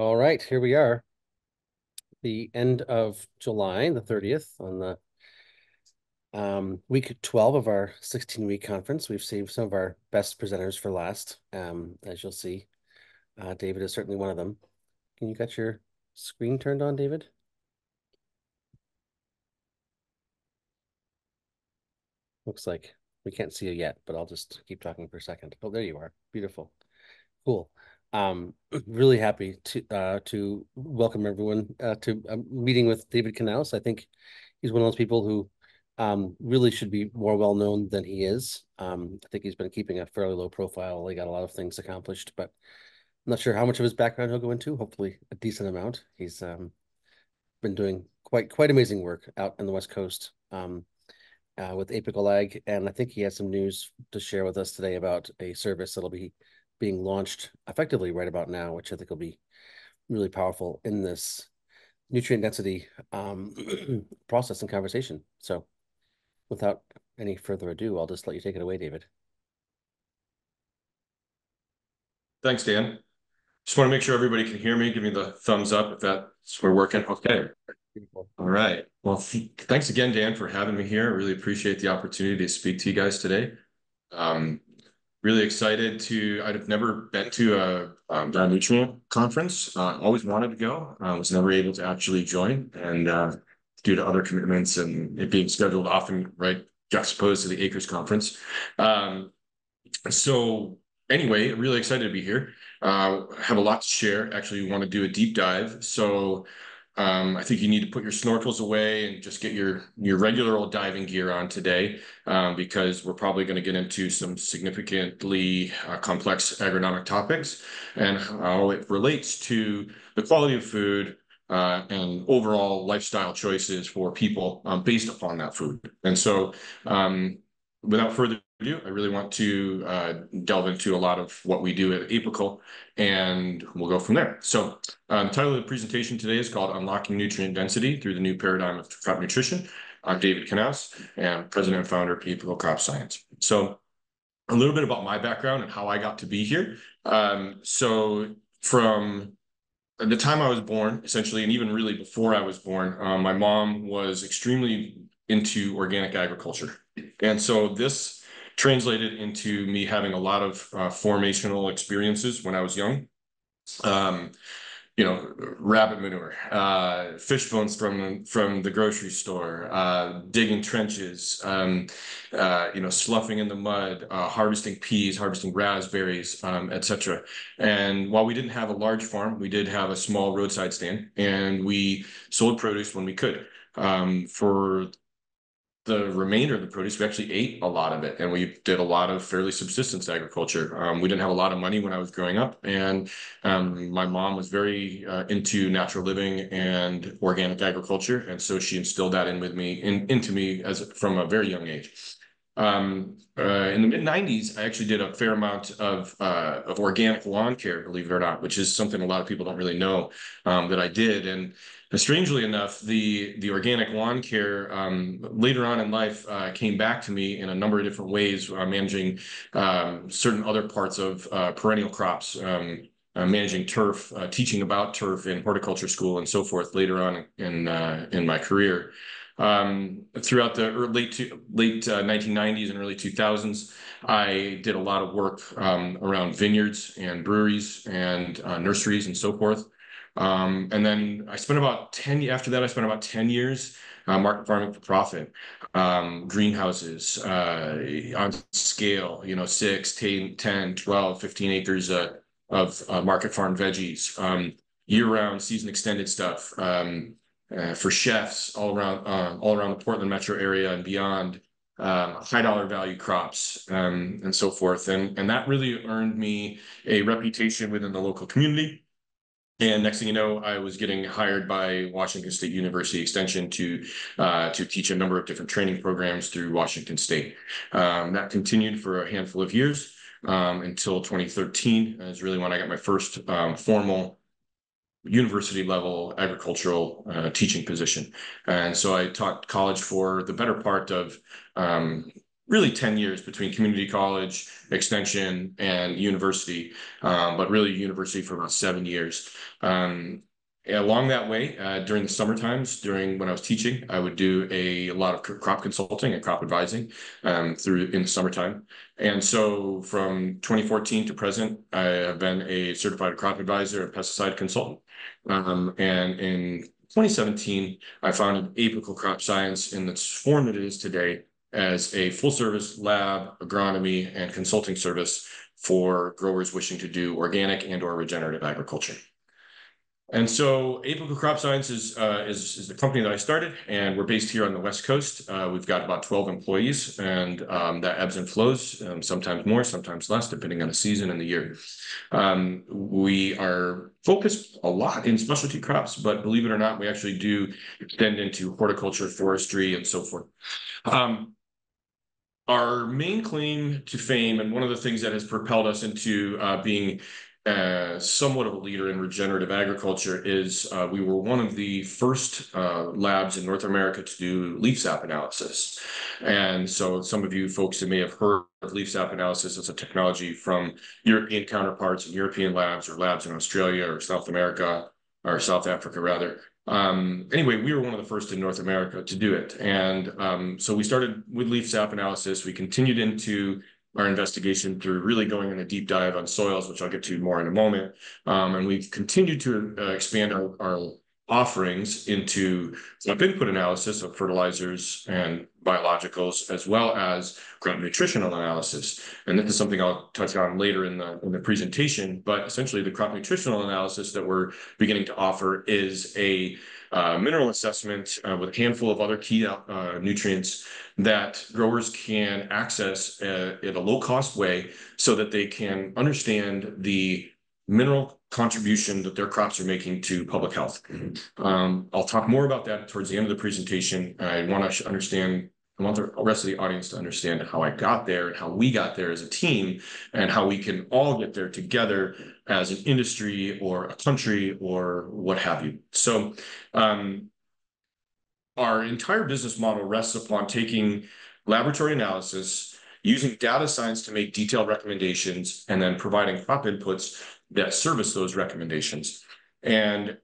All right, here we are. The end of July, the 30th, on the um, week 12 of our 16 week conference. We've saved some of our best presenters for last, um, as you'll see. Uh, David is certainly one of them. Can you get your screen turned on, David? Looks like we can't see you yet, but I'll just keep talking for a second. Oh, there you are. Beautiful. Cool. Um, really happy to uh, to welcome everyone uh, to a meeting with David Knaus. I think he's one of those people who um, really should be more well known than he is. Um, I think he's been keeping a fairly low profile. He got a lot of things accomplished, but I'm not sure how much of his background he'll go into. Hopefully, a decent amount. He's um, been doing quite quite amazing work out in the West Coast um, uh, with Apical Ag, and I think he has some news to share with us today about a service that'll be being launched effectively right about now, which I think will be really powerful in this nutrient density um, process and conversation. So without any further ado, I'll just let you take it away, David. Thanks, Dan. Just want to make sure everybody can hear me. Give me the thumbs up if that's we're working. Okay. Beautiful. All right. Well, thanks again, Dan, for having me here. I really appreciate the opportunity to speak to you guys today. Um, really excited to i'd have never been to a um, nutrient conference. Uh, always wanted to go I uh, was never able to actually join. And uh, due to other commitments and it being scheduled often right juxtaposed to the acres conference. Um, so anyway really excited to be here. Uh, have a lot to share. Actually want to do a deep dive. So um, I think you need to put your snorkels away and just get your your regular old diving gear on today um, because we're probably going to get into some significantly uh, complex agronomic topics and how it relates to the quality of food uh, and overall lifestyle choices for people um, based upon that food. And so um, without further I really want to uh, delve into a lot of what we do at Apical, and we'll go from there. So uh, the title of the presentation today is called Unlocking Nutrient Density Through the New Paradigm of Crop Nutrition. I'm David Knaus, and president and founder of Apical Crop Science. So a little bit about my background and how I got to be here. Um, so from the time I was born, essentially, and even really before I was born, um, my mom was extremely into organic agriculture. And so this translated into me having a lot of uh, formational experiences when I was young. Um, you know, rabbit manure, uh, fish bones from from the grocery store, uh, digging trenches, um, uh, you know, sloughing in the mud, uh, harvesting peas, harvesting raspberries, um, etc. And while we didn't have a large farm, we did have a small roadside stand, and we sold produce when we could. Um, for the remainder of the produce, we actually ate a lot of it and we did a lot of fairly subsistence agriculture. Um, we didn't have a lot of money when I was growing up and um, my mom was very uh, into natural living and organic agriculture. And so she instilled that in with me, in, into me as from a very young age. Um, uh, in the mid 90s, I actually did a fair amount of, uh, of organic lawn care, believe it or not, which is something a lot of people don't really know um, that I did. And strangely enough, the the organic lawn care um, later on in life uh, came back to me in a number of different ways, uh, managing um, certain other parts of uh, perennial crops, um, uh, managing turf, uh, teaching about turf in horticulture school, and so forth. Later on in uh, in my career. Um, throughout the late to, late 1990s and early 2000s, I did a lot of work um, around vineyards and breweries and nurseries and so forth. Um, and then I spent about 10, after that, I spent about 10 years uh, market farming for profit, um, greenhouses uh, on scale, you know, 6, 10, 10 12, 15 acres uh, of uh, market farm veggies, um, year-round season extended stuff um, uh, for chefs all around, uh, all around the Portland metro area and beyond. Um, high dollar value crops um, and so forth. And, and that really earned me a reputation within the local community and next thing you know, I was getting hired by Washington State University Extension to uh, to teach a number of different training programs through Washington State. Um, that continued for a handful of years um, until 2013 is really when I got my first um, formal university level agricultural uh, teaching position. And so I taught college for the better part of um, really 10 years between community college, extension, and university, um, but really university for about seven years. Um, along that way, uh, during the summer times, during when I was teaching, I would do a, a lot of crop consulting and crop advising um, through in the summertime. And so from 2014 to present, I have been a certified crop advisor and pesticide consultant. Um, and in 2017, I founded Apical Crop Science in its form that it is today as a full service lab, agronomy, and consulting service for growers wishing to do organic and or regenerative agriculture. And so Apical Crop Science is, uh, is, is, the company that I started, and we're based here on the West Coast. Uh, we've got about 12 employees, and um, that ebbs and flows, um, sometimes more, sometimes less, depending on the season and the year. Um, we are focused a lot in specialty crops, but believe it or not, we actually do extend into horticulture, forestry, and so forth. Um, our main claim to fame, and one of the things that has propelled us into uh, being somewhat of a leader in regenerative agriculture is uh, we were one of the first uh, labs in North America to do leaf sap analysis. And so some of you folks that may have heard of leaf sap analysis as a technology from European counterparts in European labs or labs in Australia or South America or South Africa rather. Um, anyway, we were one of the first in North America to do it. And um, so we started with leaf sap analysis. We continued into our investigation through really going in a deep dive on soils, which I'll get to more in a moment. Um, and we've continued to uh, expand our, our offerings into crop input analysis of fertilizers and biologicals, as well as crop nutritional analysis. And this is something I'll touch on later in the, in the presentation, but essentially the crop nutritional analysis that we're beginning to offer is a uh, mineral assessment uh, with a handful of other key uh, nutrients that growers can access uh, in a low cost way so that they can understand the mineral contribution that their crops are making to public health. Um, I'll talk more about that towards the end of the presentation. I want to understand I want the rest of the audience to understand how I got there and how we got there as a team and how we can all get there together as an industry or a country or what have you. So um, our entire business model rests upon taking laboratory analysis, using data science to make detailed recommendations, and then providing crop inputs that service those recommendations. And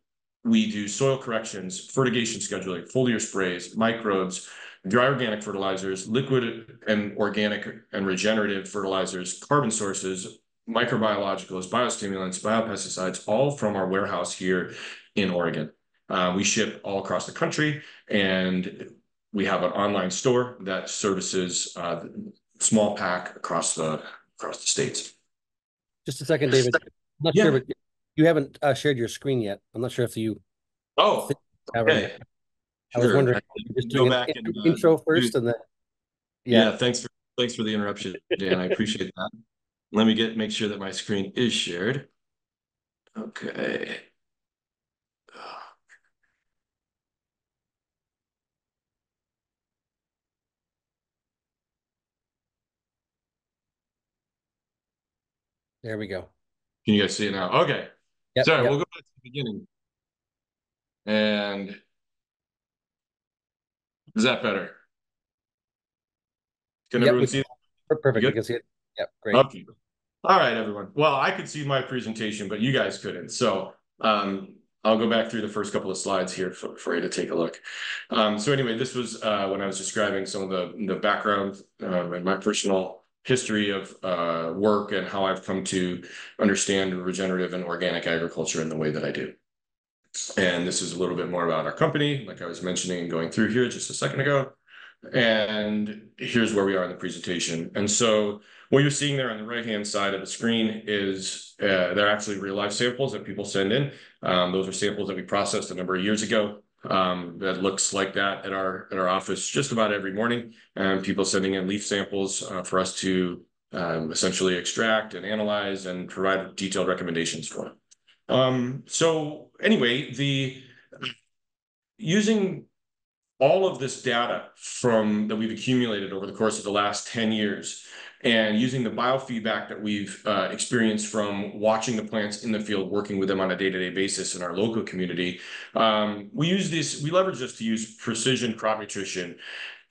we do soil corrections, fertigation scheduling, foliar sprays, microbes, dry organic fertilizers, liquid and organic and regenerative fertilizers, carbon sources, microbiologicals, biostimulants, biopesticides, all from our warehouse here in Oregon. Uh, we ship all across the country, and we have an online store that services uh, small pack across the across the states. Just a second, David. I'm not yeah. sure, but you haven't uh, shared your screen yet. I'm not sure if you. Oh, okay. I was wondering, just go back an, and uh, intro first, and then. Yeah. yeah, thanks for thanks for the interruption, Dan. I appreciate that. Let me get make sure that my screen is shared. Okay. There we go. Can you guys see it now? Okay. Yep, Sorry, yep. we'll go back to the beginning. And is that better? Can yep, everyone see it? Perfect. You can see it. Yep. Great. Okay. All right, everyone. Well, I could see my presentation, but you guys couldn't. So um, I'll go back through the first couple of slides here for, for you to take a look. Um, so anyway, this was uh, when I was describing some of the, the background um, and my personal history of uh, work and how I've come to understand regenerative and organic agriculture in the way that I do. And this is a little bit more about our company, like I was mentioning going through here just a second ago. And here's where we are in the presentation. And so what you're seeing there on the right-hand side of the screen is uh, they're actually real life samples that people send in. Um, those are samples that we processed a number of years ago. Um, that looks like that at our at our office just about every morning. And people sending in leaf samples uh, for us to um, essentially extract and analyze and provide detailed recommendations for. So anyway, the using all of this data from that we've accumulated over the course of the last 10 years and using the biofeedback that we've uh, experienced from watching the plants in the field, working with them on a day-to-day basis in our local community, um, we use this, we leverage this to use precision crop nutrition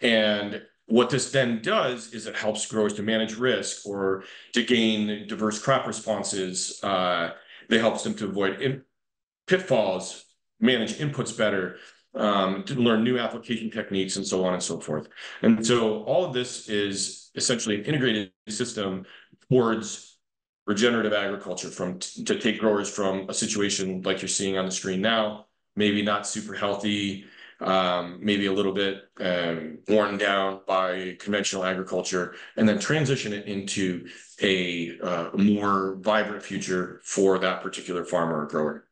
and what this then does is it helps growers to manage risk or to gain diverse crop responses. Uh, it helps them to avoid pitfalls, manage inputs better, um, to learn new application techniques, and so on and so forth. And so all of this is essentially an integrated system towards regenerative agriculture from to take growers from a situation like you're seeing on the screen now, maybe not super healthy, um, maybe a little bit um, worn down by conventional agriculture, and then transition it into a uh, more vibrant future for that particular farmer or grower.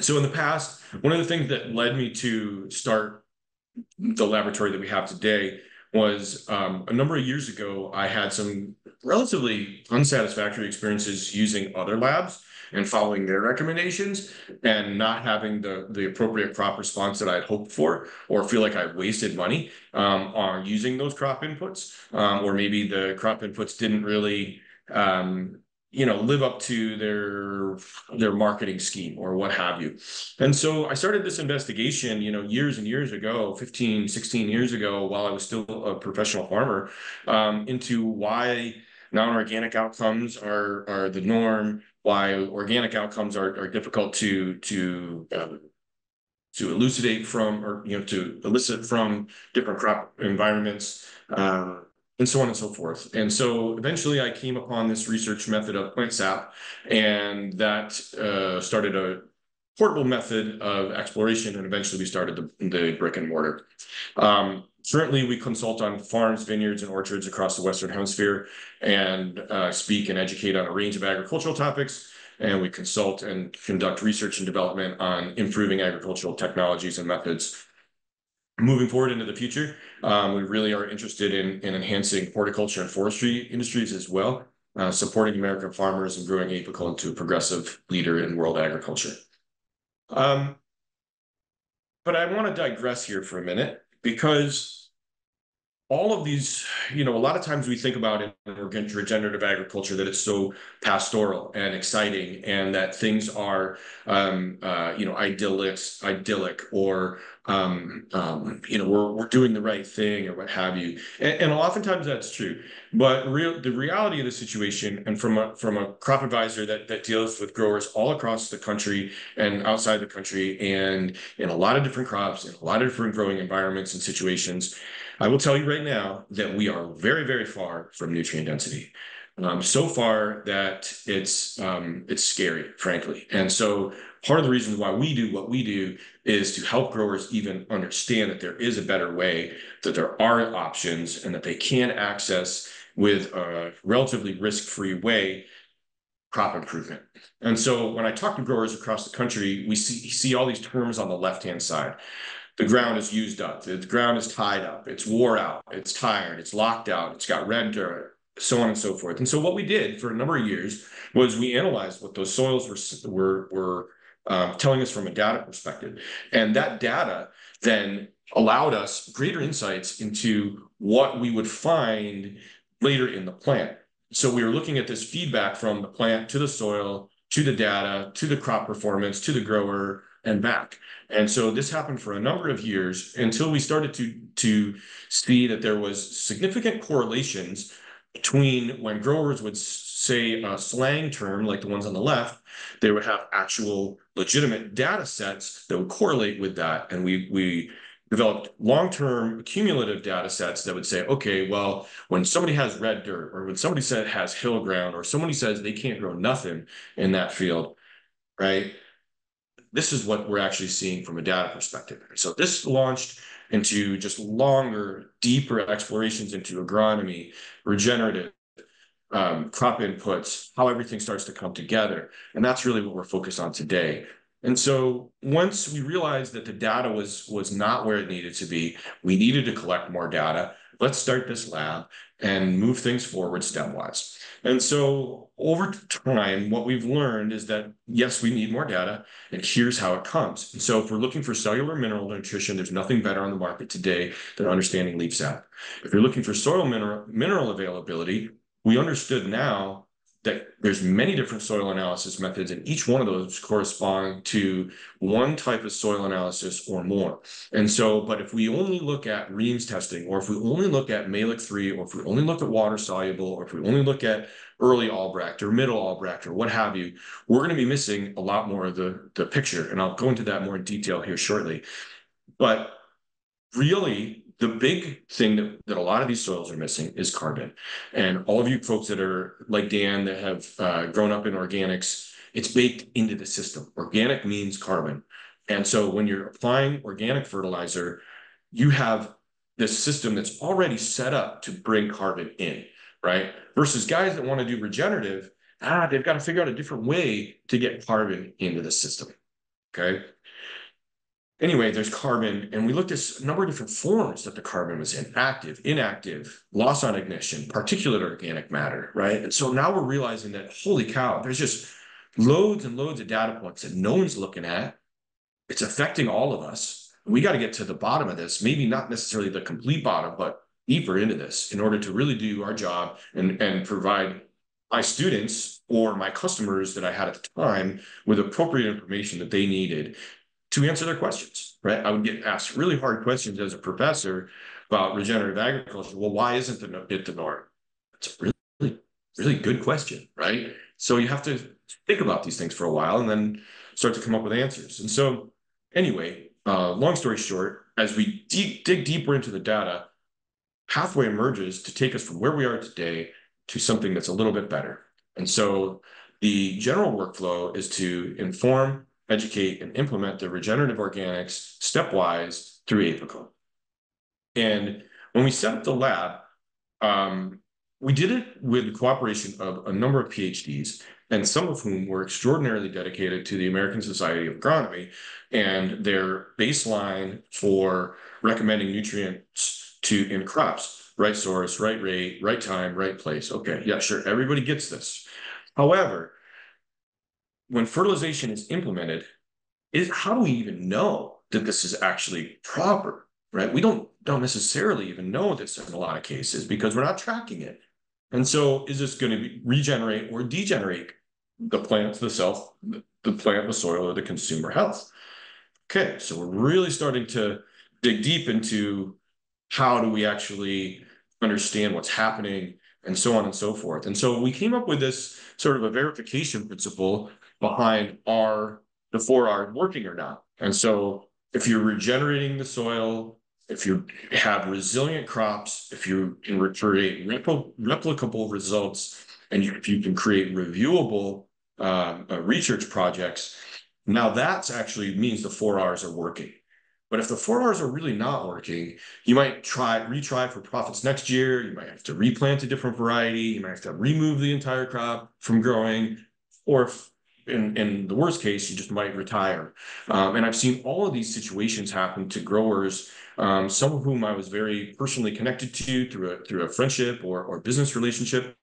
So in the past, one of the things that led me to start the laboratory that we have today was um, a number of years ago, I had some relatively unsatisfactory experiences using other labs and following their recommendations and not having the the appropriate crop response that I'd hoped for, or feel like I wasted money um, on using those crop inputs, um, or maybe the crop inputs didn't really um, you know live up to their their marketing scheme or what have you. And so i started this investigation you know years and years ago 15 16 years ago while i was still a professional farmer um, into why non-organic outcomes are are the norm why organic outcomes are, are difficult to to um, to elucidate from or you know to elicit from different crop environments uh, and so on and so forth. And so eventually I came upon this research method of plant sap, and that uh, started a portable method of exploration, and eventually we started the, the brick and mortar. Um, currently, we consult on farms, vineyards, and orchards across the Western Hemisphere and uh, speak and educate on a range of agricultural topics. And we consult and conduct research and development on improving agricultural technologies and methods moving forward into the future, we really are interested in, in enhancing horticulture and forestry industries as well, uh, supporting American farmers and growing apical into a progressive leader in world agriculture. Um, but I want to digress here for a minute because all of these, you know, a lot of times we think about in regenerative agriculture that it's so pastoral and exciting, and that things are, um, uh, you know, idyllic, idyllic, or um, um, you know, we're we're doing the right thing or what have you. And, and oftentimes that's true, but real the reality of the situation, and from a from a crop advisor that that deals with growers all across the country and outside the country, and in a lot of different crops, in a lot of different growing environments and situations I will tell you right now that we are very, very far from nutrient density. Um, so far that it's um, it's scary, frankly. And so part of the reason why we do what we do is to help growers even understand that there is a better way, that there are options, and that they can access with a relatively risk-free way crop improvement. And so when I talk to growers across the country, we see see all these terms on the left-hand side the ground is used up, the ground is tied up, it's wore out, it's tired, it's locked out, it's got red dirt, so on and so forth. And so what we did for a number of years was we analyzed what those soils were were were um, telling us from a data perspective, and that data then allowed us greater insights into what we would find later in the plant. So we were looking at this feedback from the plant to the soil, to the data, to the crop performance, to the grower, and back. And so this happened for a number of years until we started to, to see that there was significant correlations between when growers would say a slang term like the ones on the left, they would have actual legitimate data sets that would correlate with that. And we, we developed long-term cumulative data sets that would say, okay, well, when somebody has red dirt or when somebody said has hill ground or somebody says they can't grow nothing in that field, right? This is what we're actually seeing from a data perspective. So this launched into just longer, deeper explorations into agronomy, regenerative, um, crop inputs, how everything starts to come together. And that's really what we're focused on today. And so once we realized that the data was, was not where it needed to be, we needed to collect more data. Let's start this lab and move things forward stepwise. And so over time, what we've learned is that, yes, we need more data, and here's how it comes. And so if we're looking for cellular mineral nutrition, there's nothing better on the market today than understanding leaf sap. If you're looking for soil mineral, mineral availability, we understood now that there's many different soil analysis methods, and each one of those correspond to one type of soil analysis or more. And so, but if we only look at Reams testing, or if we only look at Mehlich 3, or if we only look at water soluble, or if we only look at early Albrecht or middle Albrecht or what have you, we're going to be missing a lot more of the, the picture. And I'll go into that more in detail here shortly. But really, the big thing that, that a lot of these soils are missing is carbon. And all of you folks that are like Dan that have uh, grown up in organics, it's baked into the system. Organic means carbon. And so when you're applying organic fertilizer, you have this system that's already set up to bring carbon in, right? Versus guys that want to do regenerative, ah, they've got to figure out a different way to get carbon into the system. Okay anyway, there's carbon, and we looked at a number of different forms that the carbon was in active, inactive, loss on ignition, particulate organic matter, right? And so now we're realizing that, holy cow, there's just loads and loads of data points that no one's looking at. It's affecting all of us. We got to get to the bottom of this, maybe not necessarily the complete bottom, but deeper into this in order to really do our job and, and provide my students or my customers that I had at the time with appropriate information that they needed to answer their questions, right? I would get asked really hard questions as a professor about regenerative agriculture. Well, why isn't it the norm? It's a really, really good question, right? So you have to think about these things for a while and then start to come up with answers. And so, anyway, uh, long story short, as we deep, dig deeper into the data, pathway emerges to take us from where we are today to something that's a little bit better. And so the general workflow is to inform educate, and implement the regenerative organics stepwise through Apical. And when we set up the lab, um, we did it with the cooperation of a number of PhDs, and some of whom were extraordinarily dedicated to the American Society of Agronomy and their baseline for recommending nutrients to in crops right source, right rate, right time, right place. Okay, yeah, sure, everybody gets this. However, when fertilization is implemented, is how do we even know that this is actually proper, right? We don't don't necessarily even know this in a lot of cases because we're not tracking it. And so is this going to be regenerate or degenerate the plant, the self, the plant, the soil, or the consumer health? Okay, so we're really starting to dig deep into how do we actually understand what's happening and so on and so forth. And so we came up with this sort of a verification principle behind are the four working or not. And so if you're regenerating the soil, if you have resilient crops, if you can create repl replicable results, and you, if you can create reviewable uh, uh, research projects, now that's actually means the four R's are working. But if the four R's are really not working, you might try retry for profits next year. You might have to replant a different variety. You might have to remove the entire crop from growing. Or if in, in the worst case, you just might retire. Um, and I've seen all of these situations happen to growers, um, some of whom I was very personally connected to through a, through a friendship or, or business relationship.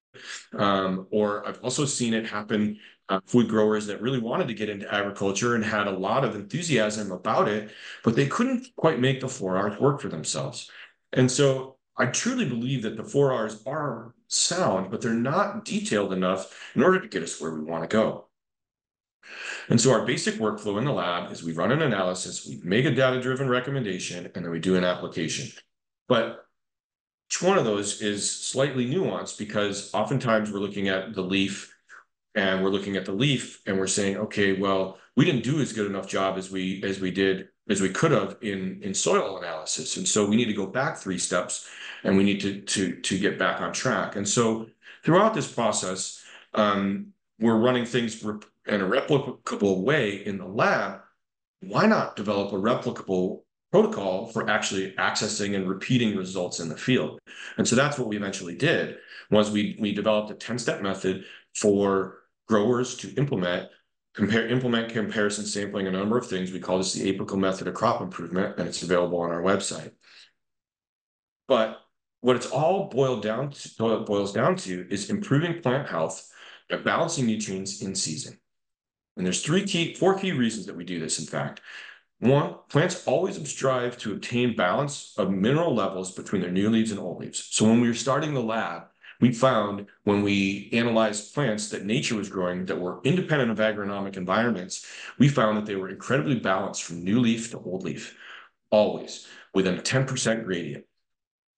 Um, or I've also seen it happen uh, food growers that really wanted to get into agriculture and had a lot of enthusiasm about it, but they couldn't quite make the four R's work for themselves. And so I truly believe that the four R's are sound, but they're not detailed enough in order to get us where we want to go. And so our basic workflow in the lab is we run an analysis, we make a data-driven recommendation, and then we do an application. But each one of those is slightly nuanced because oftentimes we're looking at the leaf and we're looking at the leaf and we're saying, okay, well, we didn't do as good enough job as we as we did as we could have in in soil analysis. And so we need to go back three steps and we need to to to get back on track. And so throughout this process, um, we're running things in a replicable way in the lab, why not develop a replicable protocol for actually accessing and repeating results in the field? And so that's what we eventually did was we, we developed a 10-step method for growers to implement compare implement comparison sampling a number of things. We call this the apical method of crop improvement, and it's available on our website. But what it's all boiled down to, boils down to is improving plant health and balancing nutrients in season. And there's three key, four key reasons that we do this, in fact. One, plants always strive to obtain balance of mineral levels between their new leaves and old leaves. So when we were starting the lab, we found when we analyzed plants that nature was growing that were independent of agronomic environments, we found that they were incredibly balanced from new leaf to old leaf, always within a 10% gradient.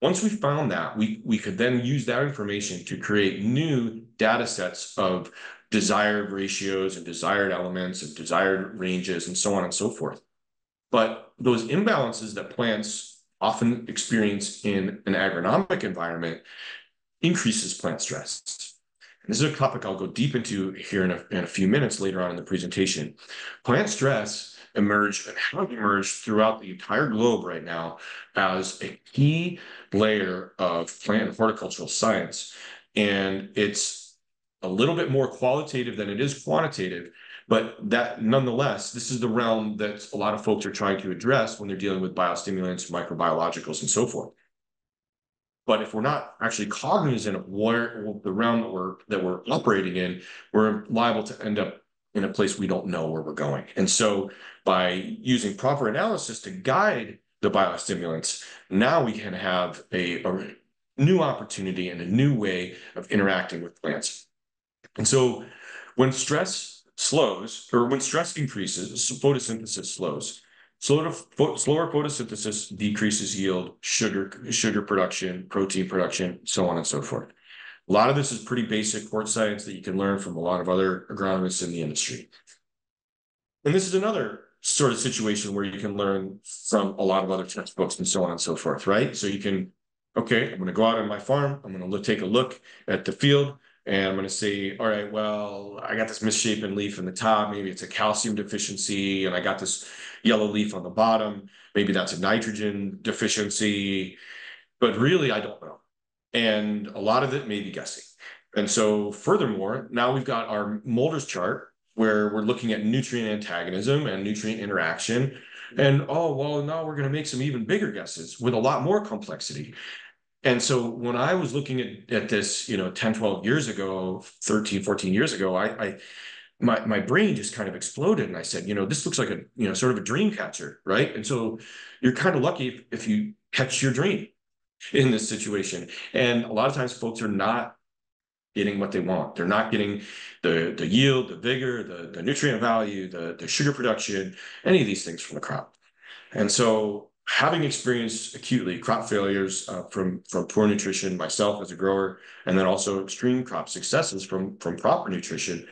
Once we found that, we, we could then use that information to create new data sets of desired ratios and desired elements and desired ranges and so on and so forth. But those imbalances that plants often experience in an agronomic environment increases plant stress. And this is a topic I'll go deep into here in a, in a few minutes later on in the presentation. Plant stress emerged and have emerged throughout the entire globe right now as a key layer of plant and horticultural science. And it's a little bit more qualitative than it is quantitative. But that nonetheless, this is the realm that a lot of folks are trying to address when they're dealing with biostimulants, microbiologicals, and so forth. But if we're not actually cognizant of where the realm that we're that we're operating in, we're liable to end up in a place we don't know where we're going. And so by using proper analysis to guide the biostimulants, now we can have a, a new opportunity and a new way of interacting with plants. And so when stress slows or when stress increases, photosynthesis slows. Slower, slower photosynthesis decreases yield, sugar, sugar production, protein production, so on and so forth. A lot of this is pretty basic port science that you can learn from a lot of other agronomists in the industry. And this is another sort of situation where you can learn from a lot of other textbooks and so on and so forth, right? So you can, okay, I'm going to go out on my farm. I'm going to take a look at the field and I'm going to say, all right, well, I got this misshapen leaf in the top. Maybe it's a calcium deficiency, and I got this yellow leaf on the bottom. Maybe that's a nitrogen deficiency, but really, I don't know. And a lot of it may be guessing. And so, furthermore, now we've got our Mulder's chart where we're looking at nutrient antagonism and nutrient interaction. And oh, well, now we're going to make some even bigger guesses with a lot more complexity. And so when I was looking at, at this, you know, 10, 12 years ago, 13, 14 years ago, I, I my, my brain just kind of exploded. And I said, you know, this looks like a, you know, sort of a dream catcher, right? And so you're kind of lucky if, if you catch your dream in this situation. And a lot of times folks are not getting what they want. They're not getting the, the yield, the vigor, the, the nutrient value, the, the sugar production, any of these things from the crop. And so having experienced acutely crop failures uh, from from poor nutrition myself as a grower, and then also extreme crop successes from from proper nutrition,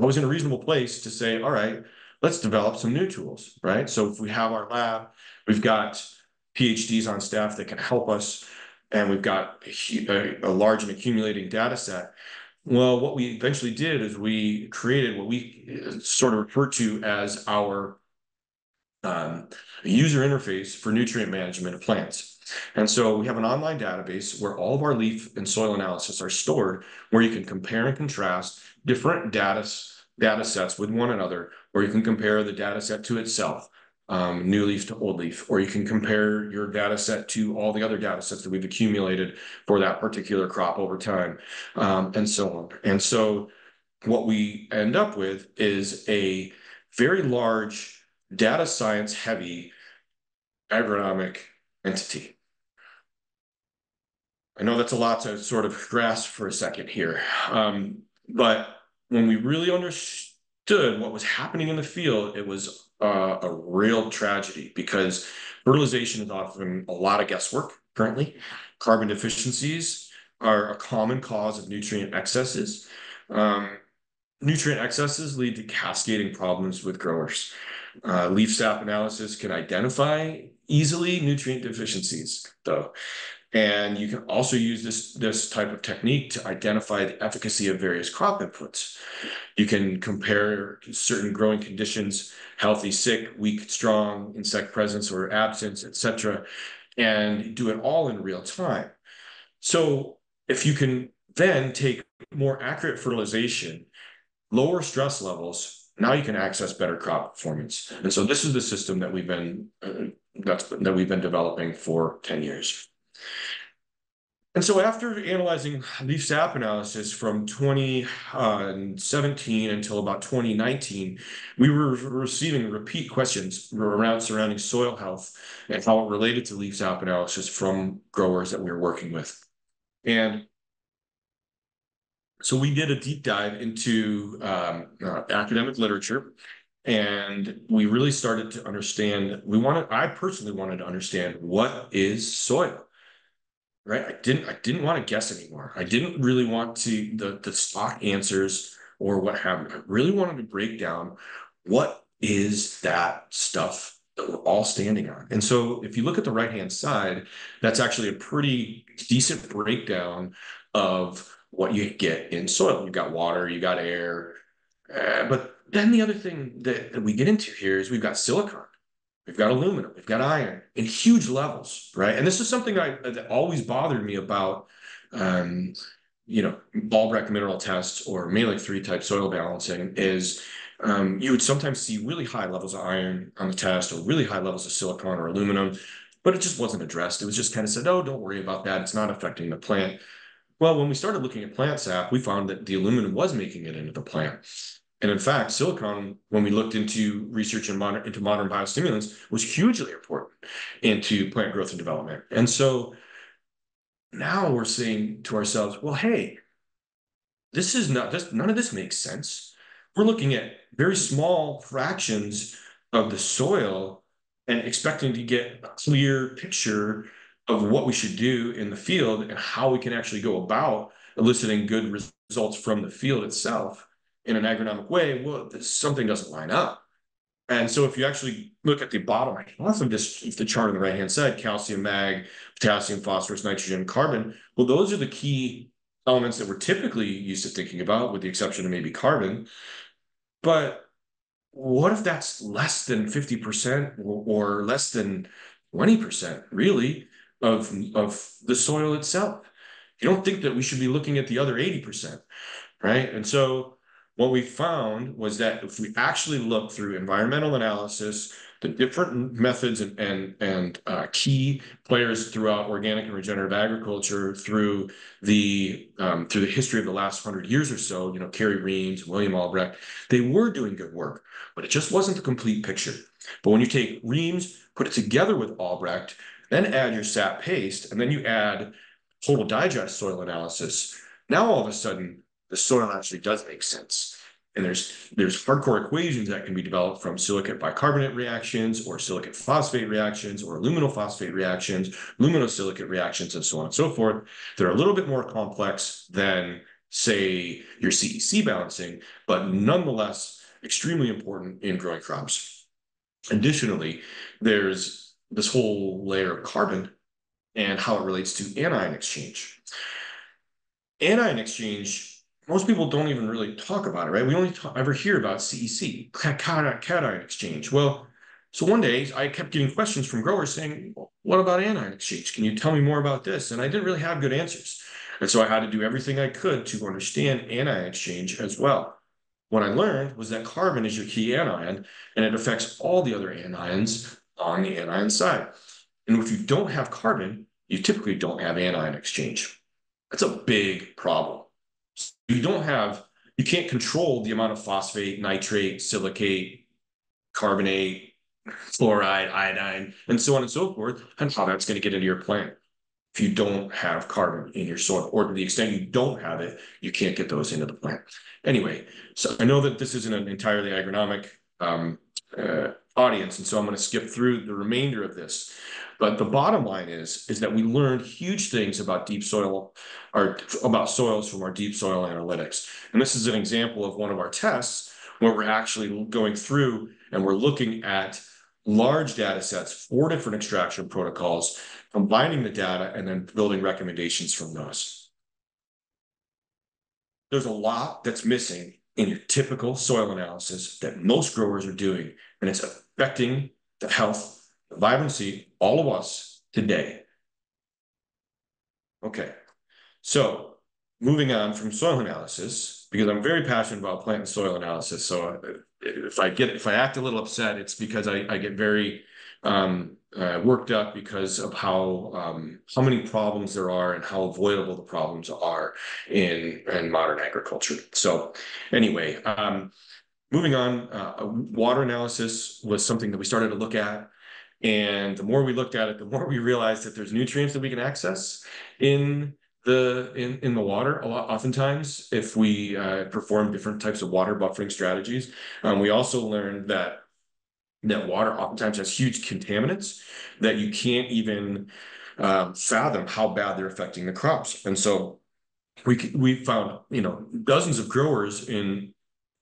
I was in a reasonable place to say, all right, let's develop some new tools, right? So if we have our lab, we've got PhDs on staff that can help us, and we've got a, a large and accumulating data set. Well, what we eventually did is we created what we uh, sort of refer to as our um, user interface for nutrient management of plants. And so we have an online database where all of our leaf and soil analysis are stored, where you can compare and contrast different data, data sets with one another, or you can compare the data set to itself, um, new leaf to old leaf, or you can compare your data set to all the other data sets that we've accumulated for that particular crop over time, um, and so on. And so what we end up with is a very large data science heavy agronomic entity. I know that's a lot to sort of grasp for a second here. Um, but when we really understood what was happening in the field, it was uh, a real tragedy because fertilization is often a lot of guesswork currently. Carbon deficiencies are a common cause of nutrient excesses. Um, nutrient excesses lead to cascading problems with growers. Uh, leaf sap analysis can identify easily nutrient deficiencies, though. And you can also use this, this type of technique to identify the efficacy of various crop inputs. You can compare certain growing conditions, healthy, sick, weak, strong, insect presence or absence, etc., and do it all in real time. So if you can then take more accurate fertilization, lower stress levels, now you can access better crop performance. And so this is the system that we've been uh, that's that we've been developing for 10 years. And so after analyzing leaf sap analysis from 2017 until about 2019, we were receiving repeat questions around surrounding soil health and how it related to leaf sap analysis from growers that we were working with. And so we did a deep dive into um, uh, academic literature and we really started to understand we wanted i personally wanted to understand what is soil right? I didn't i didn't want to guess anymore. I didn't really want to the the stock answers or what have you. I really wanted to break down what is that stuff that we're all standing on. And so if you look at the right hand side that's actually a pretty decent breakdown of what you get in soil. You've got water, you got air. Uh, but then the other thing that, that we get into here is we've got silicon, we've got aluminum, we've got iron in huge levels, right? And this is something I, that always bothered me about, um, you know, Albrecht mineral tests or Mehlich 3 type soil balancing is um, you would sometimes see really high levels of iron on the test or really high levels of silicon or aluminum, but it just wasn't addressed. It was just kind of said, oh, don't worry about that. It's not affecting the plant. Well, when we started looking at plant sap, we found that the aluminum was making it into the plant. And in fact, silicon, when we looked into research in modern, into modern biostimulants, was hugely important into plant growth and development. And so now we're saying to ourselves, well, hey, this is not this, none of this makes sense. We're looking at very small fractions of the soil and expecting to get a clear picture of what we should do in the field and how we can actually go about eliciting good results from the field itself in an agronomic way, well, something doesn't line up. And so if you actually look at the bottom of this, the chart on the right-hand side, calcium, mag, potassium, phosphorus, nitrogen, carbon, well, those are the key elements that we're typically used to thinking about, with the exception of maybe carbon. But what if that's less than 50% or, or less than 20%, really? Of, of the soil itself. You don't think that we should be looking at the other 80%, right? And so what we found was that if we actually look through environmental analysis, the different methods and and, and uh, key players throughout organic and regenerative agriculture through the um, through the history of the last hundred years or so, you know, Carey Reams, William Albrecht, they were doing good work, but it just wasn't the complete picture. But when you take Reams, put it together with Albrecht, then add your SAP paste, and then you add total digest soil analysis. Now all of a sudden, the soil actually does make sense. And there's there's hardcore equations that can be developed from silicate bicarbonate reactions or silicate phosphate reactions or aluminophosphate reactions, luminosilicate reactions, and so on and so forth. They're a little bit more complex than, say, your CEC balancing, but nonetheless extremely important in growing crops. Additionally, there's this whole layer of carbon and how it relates to anion exchange. Anion exchange, most people don't even really talk about it, right? We only talk, ever hear about CEC, cation exchange. Well, so one day I kept getting questions from growers saying, what about anion exchange? Can you tell me more about this? And I didn't really have good answers. And so I had to do everything I could to understand anion exchange as well. What I learned was that carbon is your key anion and it affects all the other anions on the anion side. And if you don't have carbon, you typically don't have anion exchange. That's a big problem. You don't have, you can't control the amount of phosphate, nitrate, silicate, carbonate, fluoride, iodine, and so on and so forth, and how that's going to get into your plant. If you don't have carbon in your soil, or to the extent you don't have it, you can't get those into the plant. Anyway, so I know that this isn't an entirely agronomic um, uh, audience. And so I'm going to skip through the remainder of this. But the bottom line is, is that we learned huge things about deep soil or about soils from our deep soil analytics. And this is an example of one of our tests where we're actually going through and we're looking at large data sets, four different extraction protocols, combining the data and then building recommendations from those. There's a lot that's missing in your typical soil analysis that most growers are doing, and it's affecting the health, the vibrancy, all of us today. Okay, so moving on from soil analysis, because I'm very passionate about plant and soil analysis. So if I get if I act a little upset, it's because I, I get very um, uh, worked up because of how um, how many problems there are and how avoidable the problems are in in modern agriculture. So anyway, um, moving on, uh, water analysis was something that we started to look at. And the more we looked at it, the more we realized that there's nutrients that we can access in the in, in the water a lot oftentimes if we uh, perform different types of water buffering strategies. Um, we also learned that that water oftentimes has huge contaminants that you can't even uh, fathom how bad they're affecting the crops. And so we we found you know dozens of growers in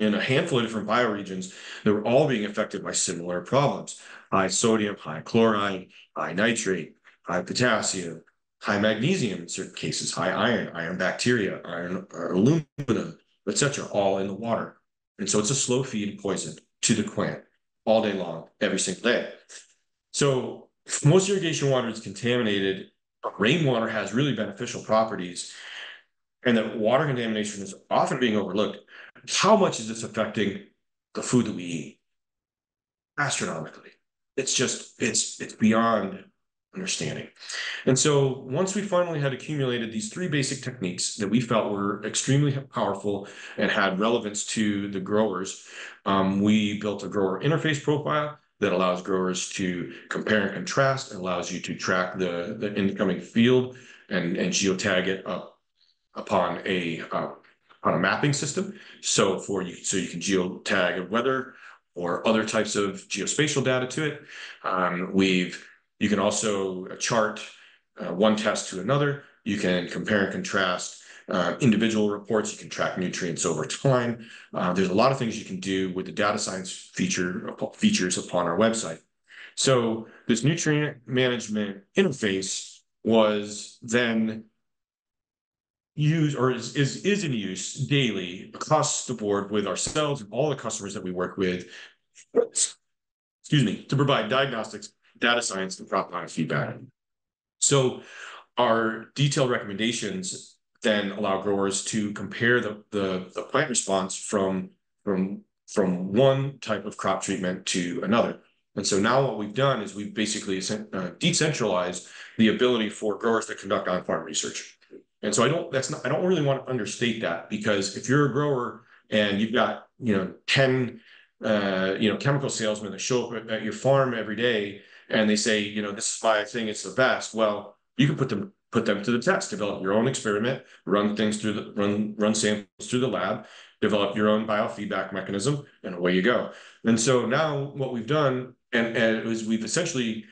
in a handful of different bioregions that were all being affected by similar problems: high sodium, high chloride, high nitrate, high potassium, high magnesium in certain cases, high iron, iron bacteria, iron aluminum, etc., all in the water. And so it's a slow feed poison to the plant all day long, every single day. So most irrigation water is contaminated. Rainwater has really beneficial properties, and that water contamination is often being overlooked. How much is this affecting the food that we eat? Astronomically. It's just, it's it's beyond understanding. And so once we finally had accumulated these three basic techniques that we felt were extremely powerful and had relevance to the growers, um, we built a grower interface profile that allows growers to compare and contrast and allows you to track the, the incoming field and, and geotag it up upon a uh, on a mapping system. So for you, so you can geotag weather or other types of geospatial data to it. Um, we've you can also chart uh, one test to another. You can compare and contrast uh, individual reports. You can track nutrients over time. Uh, there's a lot of things you can do with the data science feature features upon our website. So this nutrient management interface was then used or is, is, is in use daily across the board with ourselves and all the customers that we work with, excuse me, to provide diagnostics data science and crop line feedback. So our detailed recommendations then allow growers to compare the, the, the plant response from, from, from one type of crop treatment to another. And so now what we've done is we've basically uh, decentralized the ability for growers to conduct on-farm research. And so I don't, that's not, I don't really want to understate that because if you're a grower and you've got, you know, 10, uh, you know, chemical salesmen that show up at your farm every day and they say, you know, this is my thing, it's the best. Well, you can put them put them to the test, develop your own experiment, run things through the run run samples through the lab, develop your own biofeedback mechanism, and away you go. And so now what we've done, and, and is we've essentially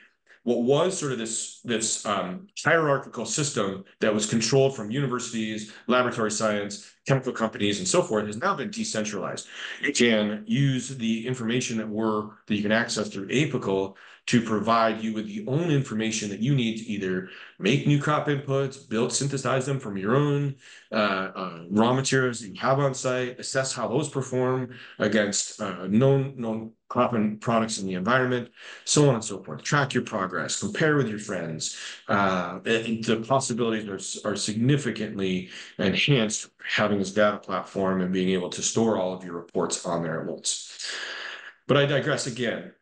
what was sort of this this um, hierarchical system that was controlled from universities, laboratory science, chemical companies, and so forth has now been decentralized. You can use the information that we're that you can access through Apical to provide you with the own information that you need to either make new crop inputs, build, synthesize them from your own uh, uh, raw materials that you have on site, assess how those perform against uh, known known crop and products in the environment, so on and so forth. Track your progress, compare with your friends. Uh, the possibilities are, are significantly enhanced having this data platform and being able to store all of your reports on there at once. But I digress again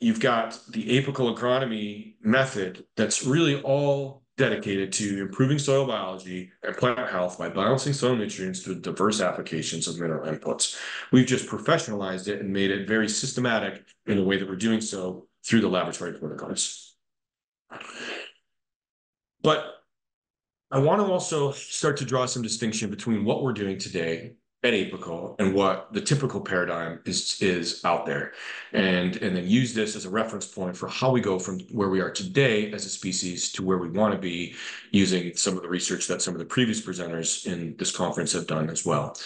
you've got the apical agronomy method that's really all dedicated to improving soil biology and plant health by balancing soil nutrients through diverse applications of mineral inputs. We've just professionalized it and made it very systematic in the way that we're doing so through the laboratory protocols. But I want to also start to draw some distinction between what we're doing today at Apical and what the typical paradigm is is out there, and and then use this as a reference point for how we go from where we are today as a species to where we want to be, using some of the research that some of the previous presenters in this conference have done as well.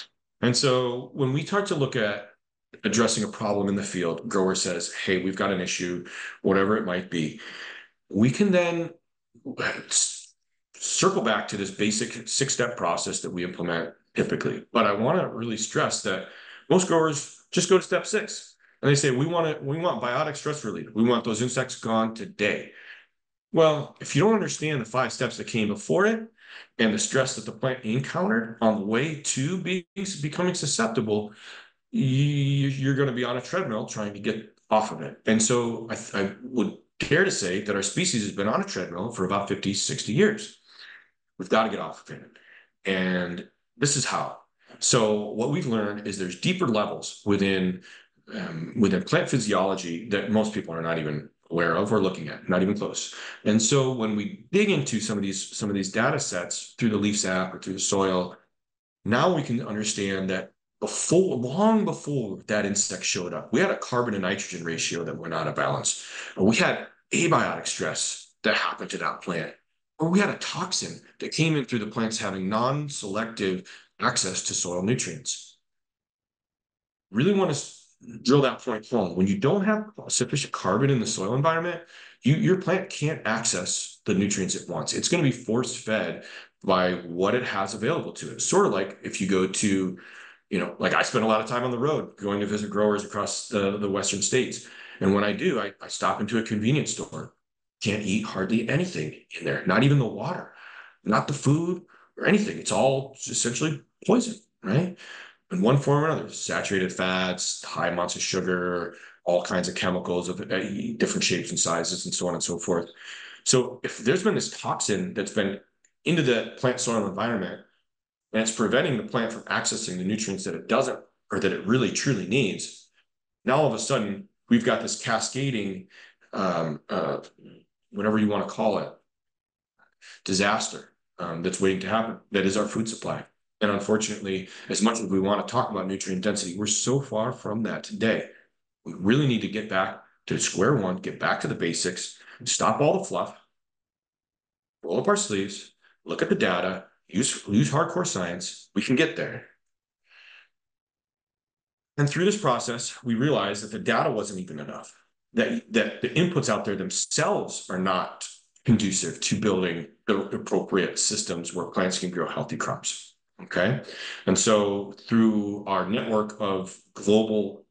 And so when we start to look at addressing a problem in the field, grower says, "Hey, we've got an issue, whatever it might be," we can then circle back to this basic six-step process that we implement typically. But I want to really stress that most growers just go to step six and they say, we want to, we want biotic stress relief. We want those insects gone today. Well, if you don't understand the five steps that came before it and the stress that the plant encountered on the way to be, becoming susceptible, you, are going to be on a treadmill trying to get off of it. And so I, I would care to say that our species has been on a treadmill for about 50, 60 years. We've got to get off of it. And this is how. So what we've learned is there's deeper levels within um, within plant physiology that most people are not even aware of or looking at, not even close. And so when we dig into some of these some of these data sets through the leaf sap or through the soil, now we can understand that before long before that insect showed up, we had a carbon to nitrogen ratio that went out of balance. We had abiotic stress that happened to that plant, or we had a toxin that came in through the plants having non-selective access to soil nutrients. Really want to drill that point home. When you don't have sufficient carbon in the soil environment, you, your plant can't access the nutrients it wants. It's going to be force fed by what it has available to it. Sort of like if you go to, you know, like I spend a lot of time on the road going to visit growers across the, the Western states. And when I do, I, I stop into a convenience store. Can't eat hardly anything in there, not even the water, not the food or anything. It's all essentially poison, right? in one form or another saturated fats high amounts of sugar all kinds of chemicals of uh, different shapes and sizes and so on and so forth so if there's been this toxin that's been into the plant soil environment and it's preventing the plant from accessing the nutrients that it doesn't or that it really truly needs now all of a sudden we've got this cascading um, uh, whatever you want to call it disaster um, that's waiting to happen that is our food supply and unfortunately, as much as we want to talk about nutrient density, we're so far from that today. We really need to get back to square one, get back to the basics, stop all the fluff, roll up our sleeves, look at the data, use, use hardcore science. We can get there. And through this process, we realized that the data wasn't even enough, that, that the inputs out there themselves are not conducive to building the appropriate systems where plants can grow healthy crops. Okay. And so through our network of global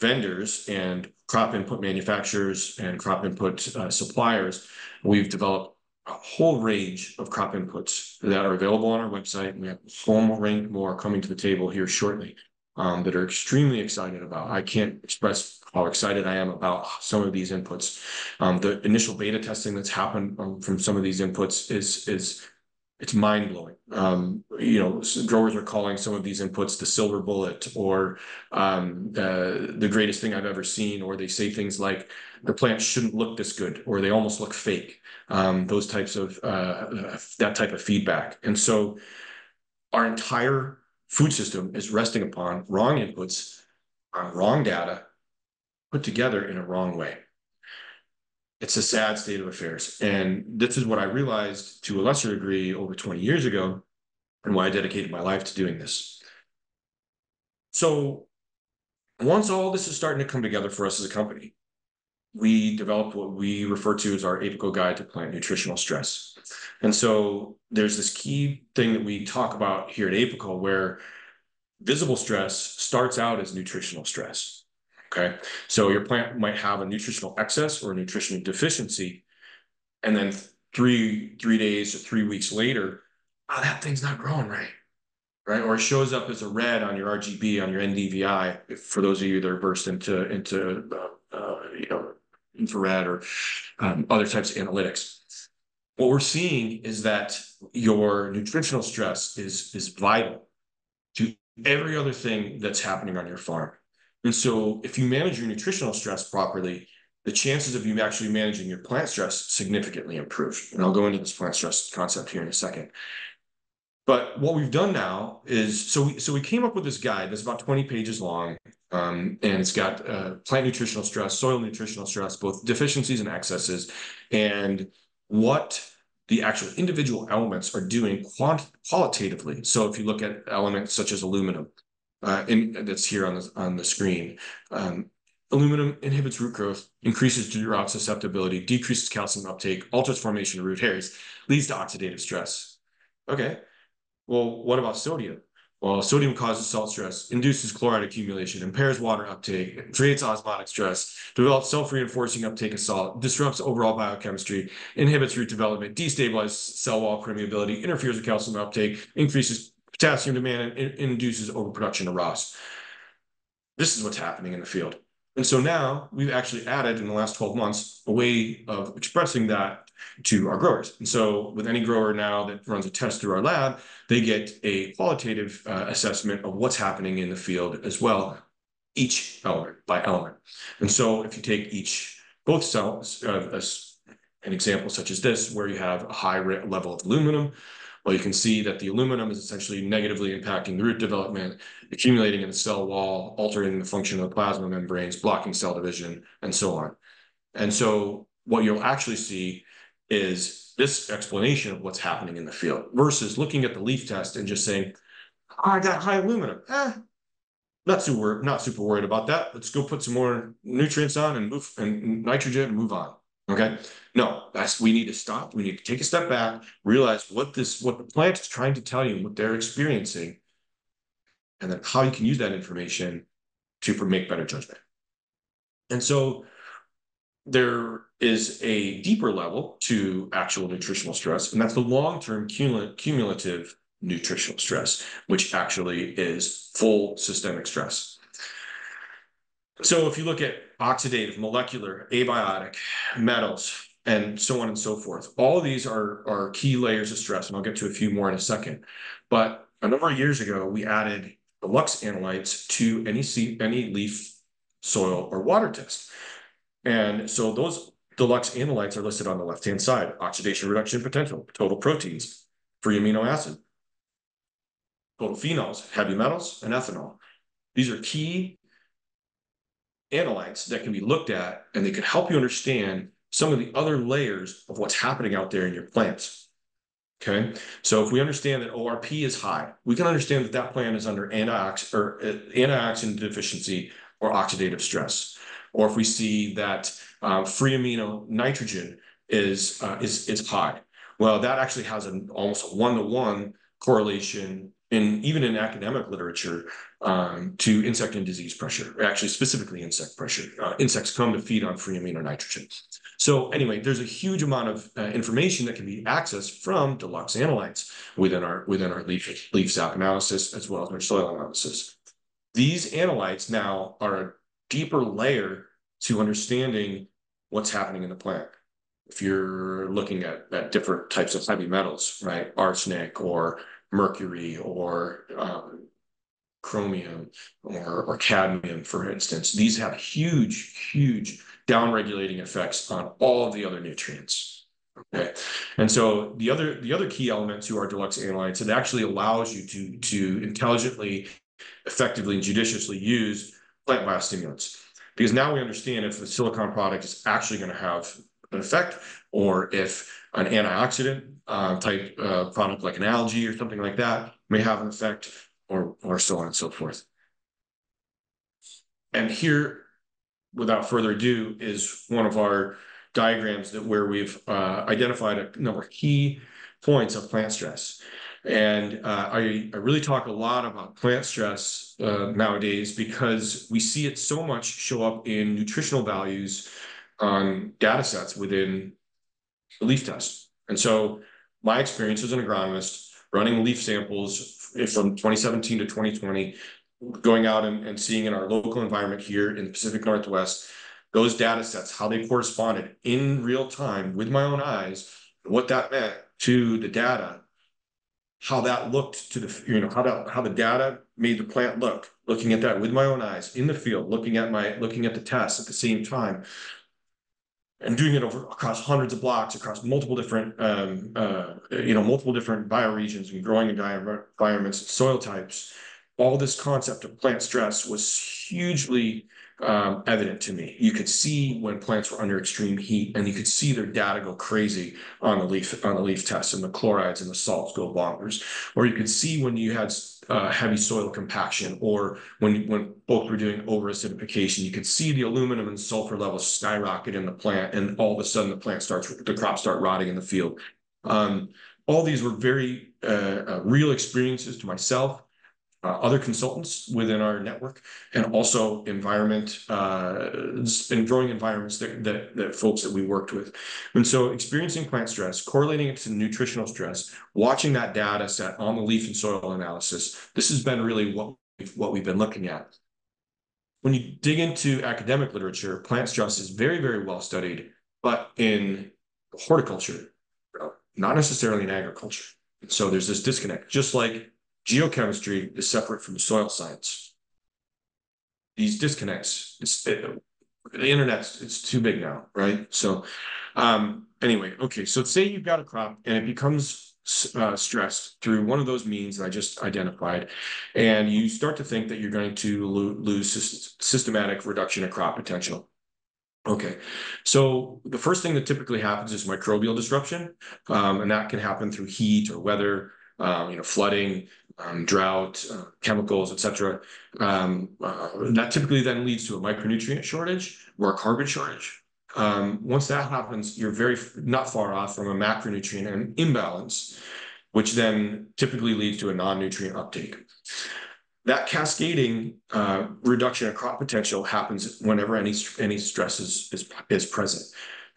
vendors and crop input manufacturers and crop input uh, suppliers, we've developed a whole range of crop inputs that are available on our website. We have a whole range more coming to the table here shortly um, that are extremely excited about. I can't express how excited I am about some of these inputs. Um, the initial beta testing that's happened um, from some of these inputs is is it's mind blowing. Um, you know, growers are calling some of these inputs the silver bullet or um, uh, the greatest thing I've ever seen, or they say things like the plant shouldn't look this good, or they almost look fake. Um, those types of uh, that type of feedback, and so our entire food system is resting upon wrong inputs, on wrong data, put together in a wrong way it's a sad state of affairs. And this is what I realized to a lesser degree over 20 years ago and why I dedicated my life to doing this. So once all this is starting to come together for us as a company, we developed what we refer to as our Apical Guide to Plant Nutritional Stress. And so there's this key thing that we talk about here at Apical where visible stress starts out as nutritional stress. Okay. So your plant might have a nutritional excess or a nutritional deficiency. And then three, three days or three weeks later, oh, that thing's not growing right. Right. Or it shows up as a red on your RGB, on your NDVI, for those of you that are versed into, into uh, uh, you know, infrared or um, other types of analytics. What we're seeing is that your nutritional stress is, is vital to every other thing that's happening on your farm. And so if you manage your nutritional stress properly, the chances of you actually managing your plant stress significantly improve. And I'll go into this plant stress concept here in a second. But what we've done now is so we so we came up with this guide that's about 20 pages long. Um, and it's got uh, plant nutritional stress, soil nutritional stress, both deficiencies and excesses, and what the actual individual elements are doing qualitatively. So if you look at elements such as aluminum, uh, in, that's here on the, on the screen. Um, aluminum inhibits root growth, increases drought susceptibility, decreases calcium uptake, alters formation of root hairs, leads to oxidative stress. Okay, well, what about sodium? Well, sodium causes salt stress, induces chloride accumulation, impairs water uptake, creates osmotic stress, develops self-reinforcing uptake of salt, disrupts overall biochemistry, inhibits root development, destabilizes cell wall permeability, interferes with calcium uptake, increases potassium demand and induces overproduction of ROS. This is what's happening in the field. And so now we've actually added in the last 12 months a way of expressing that to our growers. And so with any grower now that runs a test through our lab, they get a qualitative uh, assessment of what's happening in the field as well, each element by element. And so if you take each both cells, uh, an example such as this, where you have a high level of aluminum, well, you can see that the aluminum is essentially negatively impacting the root development, accumulating in the cell wall, altering the function of the plasma membranes, blocking cell division, and so on. And so what you'll actually see is this explanation of what's happening in the field versus looking at the leaf test and just saying, I got high aluminum. Eh, not super, not super worried about that. Let's go put some more nutrients on and move and nitrogen and move on. Okay. No, that's we need to stop. We need to take a step back, realize what this what the plant is trying to tell you, and what they're experiencing, and then how you can use that information to make better judgment. And so there is a deeper level to actual nutritional stress, and that's the long-term cumulative nutritional stress, which actually is full systemic stress. So if you look at oxidative, molecular, abiotic, metals, and so on and so forth, all of these are, are key layers of stress, and I'll get to a few more in a second. But a number of years ago, we added deluxe analytes to any, any leaf, soil, or water test. And so those deluxe analytes are listed on the left-hand side, oxidation reduction potential, total proteins, free amino acid, total phenols, heavy metals, and ethanol. These are key analytes that can be looked at and they can help you understand some of the other layers of what's happening out there in your plants. Okay, so if we understand that ORP is high, we can understand that that plant is under antiox or uh, antioxidant deficiency or oxidative stress. Or if we see that uh, free amino nitrogen is uh, is is high, well, that actually has an almost one to one correlation in even in academic literature um, to insect and disease pressure, actually specifically insect pressure. Uh, insects come to feed on free amino nitrogen. So anyway, there's a huge amount of uh, information that can be accessed from deluxe analytes within our within our leaf leaf sap analysis as well as our soil analysis. These analytes now are deeper layer to understanding what's happening in the plant. If you're looking at, at different types of heavy metals, right, arsenic or mercury or um, chromium or, or cadmium, for instance. These have huge, huge downregulating effects on all of the other nutrients. Okay. And so the other the other key element to our deluxe analytes, it actually allows you to, to intelligently, effectively, and judiciously use plant biostimulants. Because now we understand if the silicon product is actually going to have an effect or if an antioxidant uh, type uh, product like an algae or something like that may have an effect or, or so on and so forth. And here, without further ado, is one of our diagrams that where we've uh, identified a number of key points of plant stress. And uh, I, I really talk a lot about plant stress uh, nowadays because we see it so much show up in nutritional values on data sets within the leaf test. And so my experience as an agronomist running leaf samples from 2017 to 2020, going out and, and seeing in our local environment here in the Pacific Northwest, those data sets, how they corresponded in real time with my own eyes, what that meant to the data, how that looked to the, you know, how that, how the data made the plant look, looking at that with my own eyes in the field, looking at my, looking at the tests at the same time, and doing it over across hundreds of blocks across multiple different um, uh, you know multiple different bioregions and growing environments and soil types all this concept of plant stress was hugely um, evident to me. You could see when plants were under extreme heat, and you could see their data go crazy on the leaf on the leaf tests, and the chlorides and the salts go bonkers. Or you could see when you had uh, heavy soil compaction, or when when both were doing over acidification, you could see the aluminum and sulfur levels skyrocket in the plant, and all of a sudden the plant starts the crops start rotting in the field. Um, all these were very uh, uh, real experiences to myself other consultants within our network and also environment uh, and growing environments that, folks that we worked with. And so experiencing plant stress, correlating it to nutritional stress, watching that data set on the leaf and soil analysis, this has been really what we've been looking at. When you dig into academic literature, plant stress is very, very well studied, but in horticulture, not necessarily in agriculture. So there's this disconnect, just like geochemistry is separate from soil science. These disconnects, the internet's it's too big now, right? So um, anyway, okay. So say you've got a crop and it becomes uh, stressed through one of those means that I just identified, and you start to think that you're going to lo lose systematic reduction of crop potential. Okay, so the first thing that typically happens is microbial disruption, um, and that can happen through heat or weather, um, you know, flooding, um, drought, uh, chemicals, etc. Um, uh, that typically then leads to a micronutrient shortage or a carbon shortage. Um, once that happens, you're very not far off from a macronutrient and imbalance, which then typically leads to a non-nutrient uptake. That cascading uh, reduction of crop potential happens whenever any any stress is, is is present.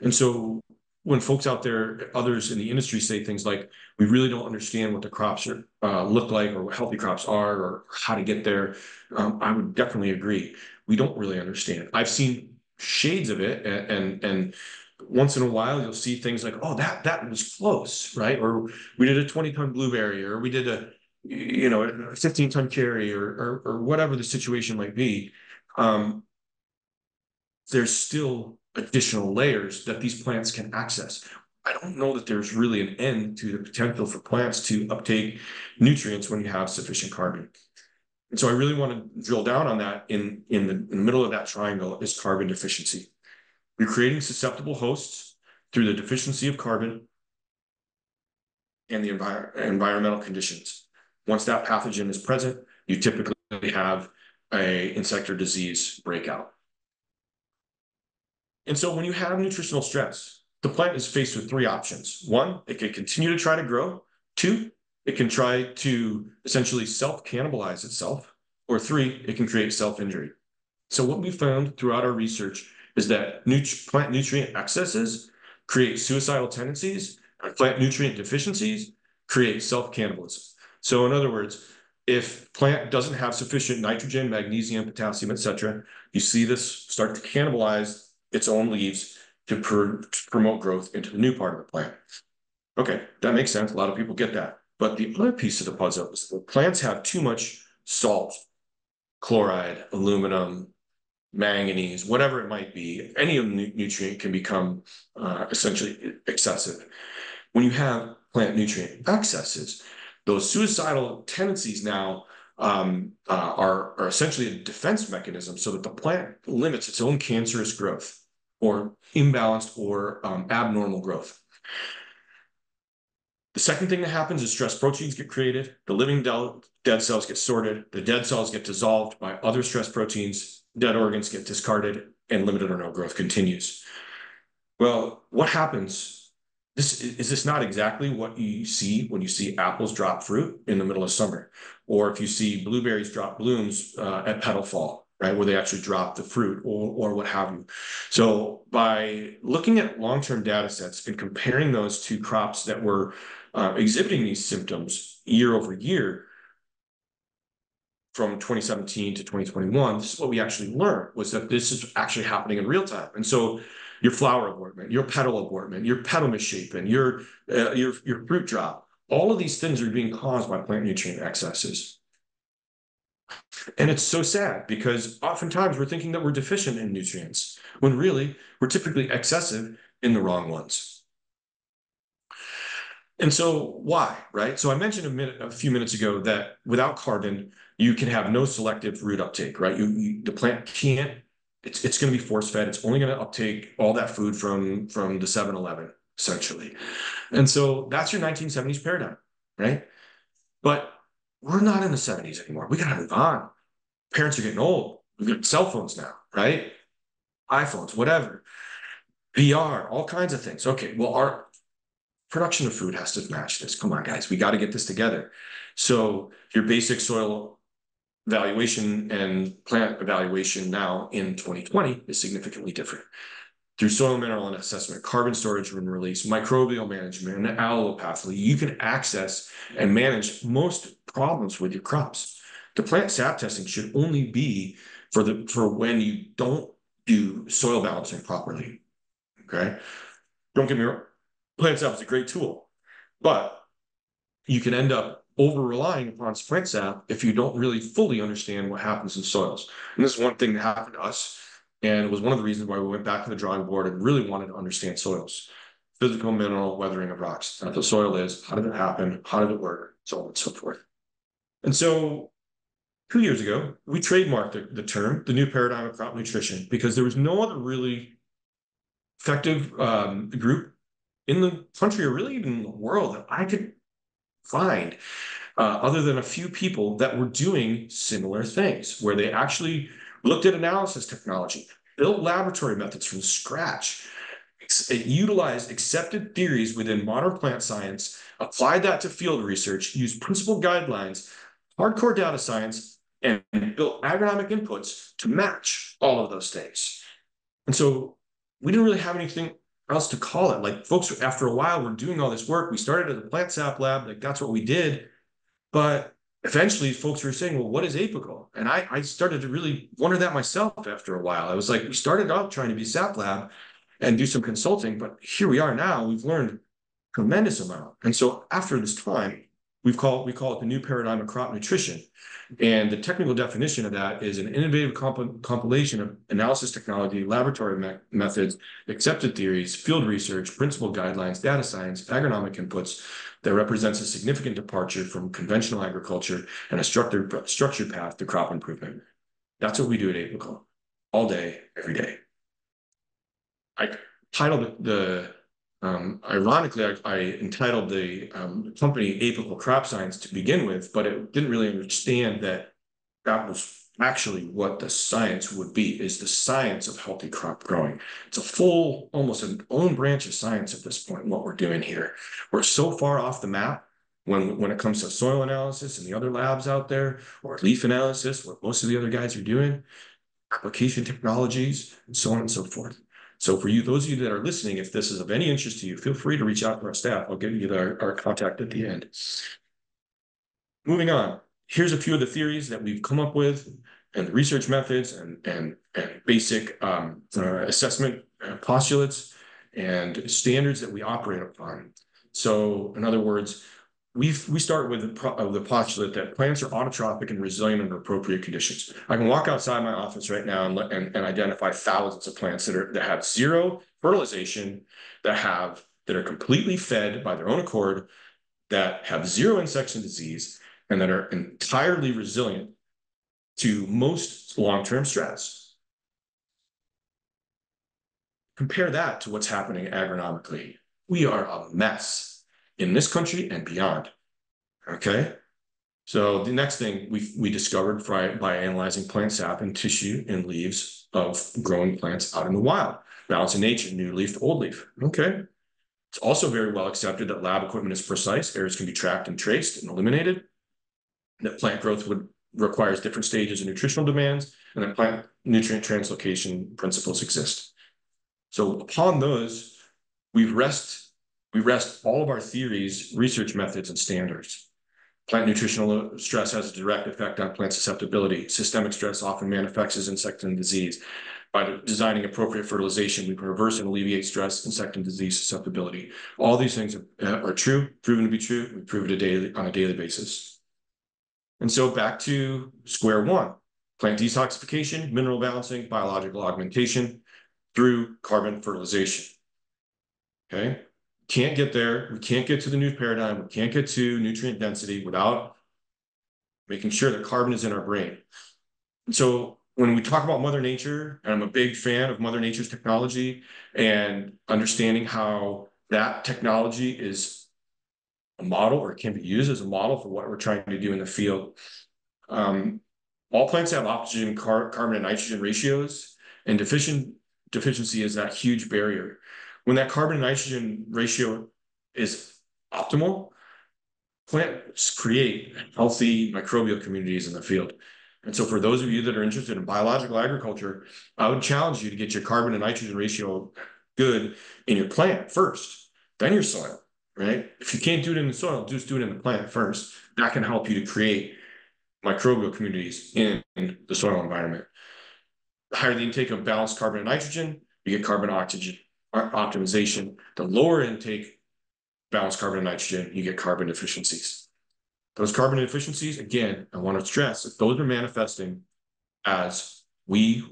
And so when folks out there, others in the industry say things like, we really don't understand what the crops are, uh, look like or what healthy crops are or how to get there, um, I would definitely agree. We don't really understand. I've seen shades of it and, and, and once in a while you'll see things like, oh, that that was close, right? Or we did a 20 ton blueberry or we did a, you know, a 15 ton carry or, or, or whatever the situation might be. Um, there's still additional layers that these plants can access. I don't know that there's really an end to the potential for plants to uptake nutrients when you have sufficient carbon. And so I really want to drill down on that in, in, the, in the middle of that triangle is carbon deficiency. You're creating susceptible hosts through the deficiency of carbon and the envir environmental conditions. Once that pathogen is present, you typically have a insect or disease breakout. And so when you have nutritional stress, the plant is faced with three options. One, it can continue to try to grow. Two, it can try to essentially self-cannibalize itself. Or three, it can create self-injury. So what we found throughout our research is that nut plant nutrient excesses create suicidal tendencies, and plant nutrient deficiencies create self-cannibalism. So in other words, if plant doesn't have sufficient nitrogen, magnesium, potassium, etc., you see this start to cannibalize its own leaves to, pr to promote growth into the new part of the plant. Okay, that makes sense. A lot of people get that. But the other piece of the puzzle is that plants have too much salt, chloride, aluminum, manganese, whatever it might be. Any of the nutrient can become uh, essentially excessive. When you have plant nutrient excesses, those suicidal tendencies now um, uh, are, are essentially a defense mechanism so that the plant limits its own cancerous growth or imbalanced or um, abnormal growth. The second thing that happens is stress proteins get created, the living dead cells get sorted, the dead cells get dissolved by other stress proteins, dead organs get discarded, and limited or no growth continues. Well, what happens? This is this not exactly what you see when you see apples drop fruit in the middle of summer, or if you see blueberries drop blooms uh, at petal fall right? Where they actually drop the fruit or, or what have you. So by looking at long-term data sets and comparing those to crops that were uh, exhibiting these symptoms year over year, from 2017 to 2021, this is what we actually learned was that this is actually happening in real time. And so your flower abortment, your petal abortment, your petal misshapen, your, uh, your, your fruit drop, all of these things are being caused by plant nutrient excesses. And it's so sad because oftentimes we're thinking that we're deficient in nutrients when really we're typically excessive in the wrong ones. And so why, right? So I mentioned a minute, a few minutes ago that without carbon, you can have no selective root uptake, right? You, you the plant can't, it's, it's going to be force fed. It's only going to uptake all that food from, from the 7-Eleven essentially. And so that's your 1970s paradigm, right? But we're not in the 70s anymore. We got to move on. Parents are getting old. We've got cell phones now, right? iPhones, whatever. VR, all kinds of things. Okay, well, our production of food has to match this. Come on, guys, we got to get this together. So your basic soil evaluation and plant evaluation now in 2020 is significantly different through soil mineral assessment, carbon storage and release, microbial management, and allelopathy, you can access and manage most problems with your crops. The plant sap testing should only be for the for when you don't do soil balancing properly. Okay. Don't get me wrong. Plant sap is a great tool, but you can end up over relying upon plant sap if you don't really fully understand what happens in soils. And this is one thing that happened to us And it was one of the reasons why we went back to the drawing board and really wanted to understand soils, physical, mineral, weathering of rocks, what the soil is, how did it happen, how did it work, so on and so forth. And so two years ago, we trademarked the, the term, the new paradigm of crop nutrition, because there was no other really effective um, group in the country or really even in the world that I could find uh, other than a few people that were doing similar things where they actually looked at analysis technology, built laboratory methods from scratch, uh, utilized accepted theories within modern plant science, applied that to field research, used principal guidelines, hardcore data science, and built agronomic inputs to match all of those things. And so we didn't really have anything else to call it. Like folks, after a while, we're doing all this work. We started at the plant sap lab, like that's what we did. But eventually folks were saying, well, what is apical? And I, I started to really wonder that myself after a while. I was like, we started out trying to be sap lab and do some consulting, but here we are now, we've learned tremendous amount. And so after this time, we've called, we call it the new paradigm of crop nutrition. And the technical definition of that is an innovative comp compilation of analysis technology, laboratory me methods, accepted theories, field research, principal guidelines, data science, agronomic inputs that represents a significant departure from conventional agriculture and a structured, structured path to crop improvement. That's what we do at Apical all day, every day. I titled the, um, ironically, I, I, entitled the um, company Apical Crop Science to begin with, but it didn't really understand that that was actually what the science would be is the science of healthy crop growing. It's a full, almost an own branch of science at this point, what we're doing here. We're so far off the map when, when it comes to soil analysis and the other labs out there, or leaf analysis, what most of the other guys are doing, application technologies, and so on and so forth. So for you, those of you that are listening, if this is of any interest to you, feel free to reach out to our staff. I'll give you our, our contact at the end. Moving on here's a few of the theories that we've come up with and the research methods and, and, and basic um, uh, assessment uh, postulates and standards that we operate upon. So in other words, we we start with the, uh, the postulate that plants are autotrophic and resilient under appropriate conditions. I can walk outside my office right now and, and, and identify thousands of plants that are that have zero fertilization, that have that are completely fed by their own accord, that have zero insects and disease, and that are entirely resilient to most long-term stress. Compare that to what's happening agronomically. We are a mess in this country and beyond. Okay. So the next thing we we discovered by, by analyzing plant sap and tissue and leaves of growing plants out in the wild, balance in nature, new leaf to old leaf. Okay. It's also very well accepted that lab equipment is precise. Errors can be tracked and traced and eliminated that plant growth would requires different stages of nutritional demands, and that plant nutrient translocation principles exist. So upon those, we rest we rest all of our theories, research methods, and standards. Plant nutritional stress has a direct effect on plant susceptibility. Systemic stress often manifests as insect and disease. By designing appropriate fertilization, we can reverse and alleviate stress, insect and disease susceptibility. All these things are, uh, are true, proven to be true. We prove it a daily, on a daily basis. And so back to square one, plant detoxification, mineral balancing, biological augmentation through carbon fertilization. Okay, can't get there. We can't get to the new paradigm. We can't get to nutrient density without making sure that carbon is in our brain. So when we talk about Mother Nature, and I'm a big fan of Mother Nature's technology and understanding how that technology is a model or can be used as a model for what we're trying to do in the field. Um, all plants have oxygen, car carbon, and nitrogen ratios, and deficient deficiency is that huge barrier. When that carbon nitrogen ratio is optimal, plants create healthy microbial communities in the field. And so for those of you that are interested in biological agriculture, I would challenge you to get your carbon and nitrogen ratio good in your plant first, then your soil right? If you can't do it in the soil, just do it in the plant first. That can help you to create microbial communities in the soil environment. The higher the intake of balanced carbon and nitrogen, you get carbon oxygen optimization. The lower intake balanced carbon and nitrogen, you get carbon deficiencies. Those carbon deficiencies, again, I want to stress that those are manifesting as we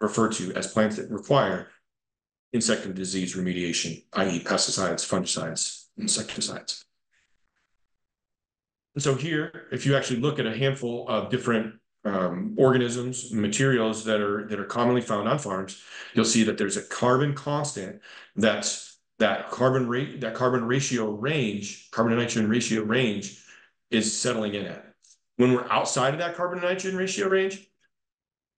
refer to as plants that require insect and disease remediation, i.e. pesticides, fungicides, insecticides. And so here, if you actually look at a handful of different um, organisms, materials that are that are commonly found on farms, you'll see that there's a carbon constant that's that carbon rate that carbon ratio range, carbon to nitrogen ratio range is settling in at. When we're outside of that carbon to nitrogen ratio range,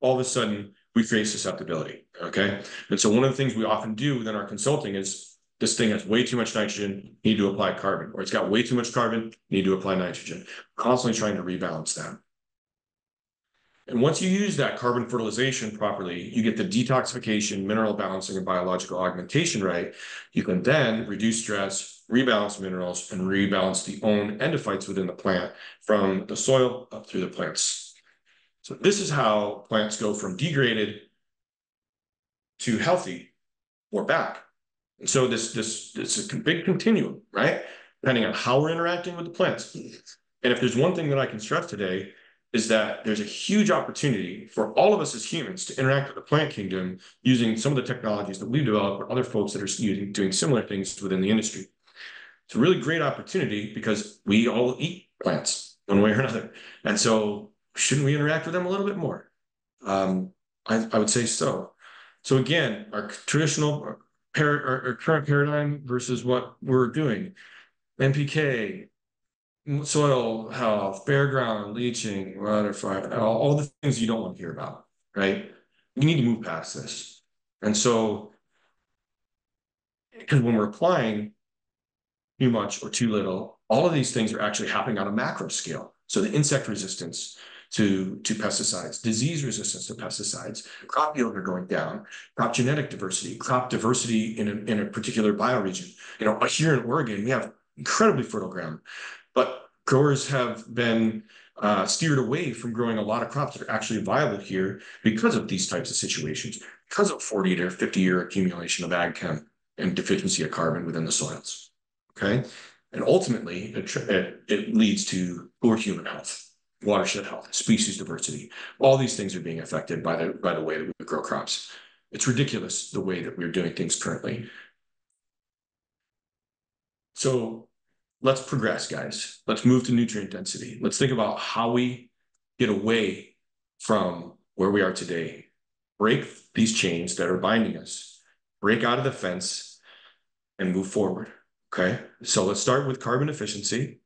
all of a sudden we face susceptibility. Okay. And so one of the things we often do within our consulting is this thing has way too much nitrogen, need to apply carbon, or it's got way too much carbon, need to apply nitrogen. Constantly trying to rebalance that. And once you use that carbon fertilization properly, you get the detoxification, mineral balancing, and biological augmentation right. You can then reduce stress, rebalance minerals, and rebalance the own endophytes within the plant from the soil up through the plants. So this is how plants go from degraded to healthy or back. And so this, this, this is a big continuum, right? Depending on how we're interacting with the plants. And if there's one thing that I can stress today is that there's a huge opportunity for all of us as humans to interact with the plant kingdom using some of the technologies that we've developed or other folks that are using, doing similar things within the industry. It's a really great opportunity because we all eat plants one way or another. And so shouldn't we interact with them a little bit more? Um, I, I would say so. So again, our traditional our, our current paradigm versus what we're doing. NPK, soil health, bare ground, leaching, water fire, all, all the things you don't want to hear about, right? We need to move past this. And so, because when we're applying too much or too little, all of these things are actually happening on a macro scale. So the insect resistance, to, to pesticides, disease resistance to pesticides, crop yield are going down, crop genetic diversity, crop diversity in a, in a particular bioregion. You know, here in Oregon, we have incredibly fertile ground, but growers have been uh, steered away from growing a lot of crops that are actually viable here because of these types of situations, because of 40 to 50 year accumulation of ag chem and deficiency of carbon within the soils. Okay. And ultimately, it, it, it leads to poor human health watershed health, species diversity. All these things are being affected by the by the way that we grow crops. It's ridiculous the way that we're doing things currently. So let's progress, guys. Let's move to nutrient density. Let's think about how we get away from where we are today, break these chains that are binding us, break out of the fence, and move forward. Okay. So let's start with carbon efficiency.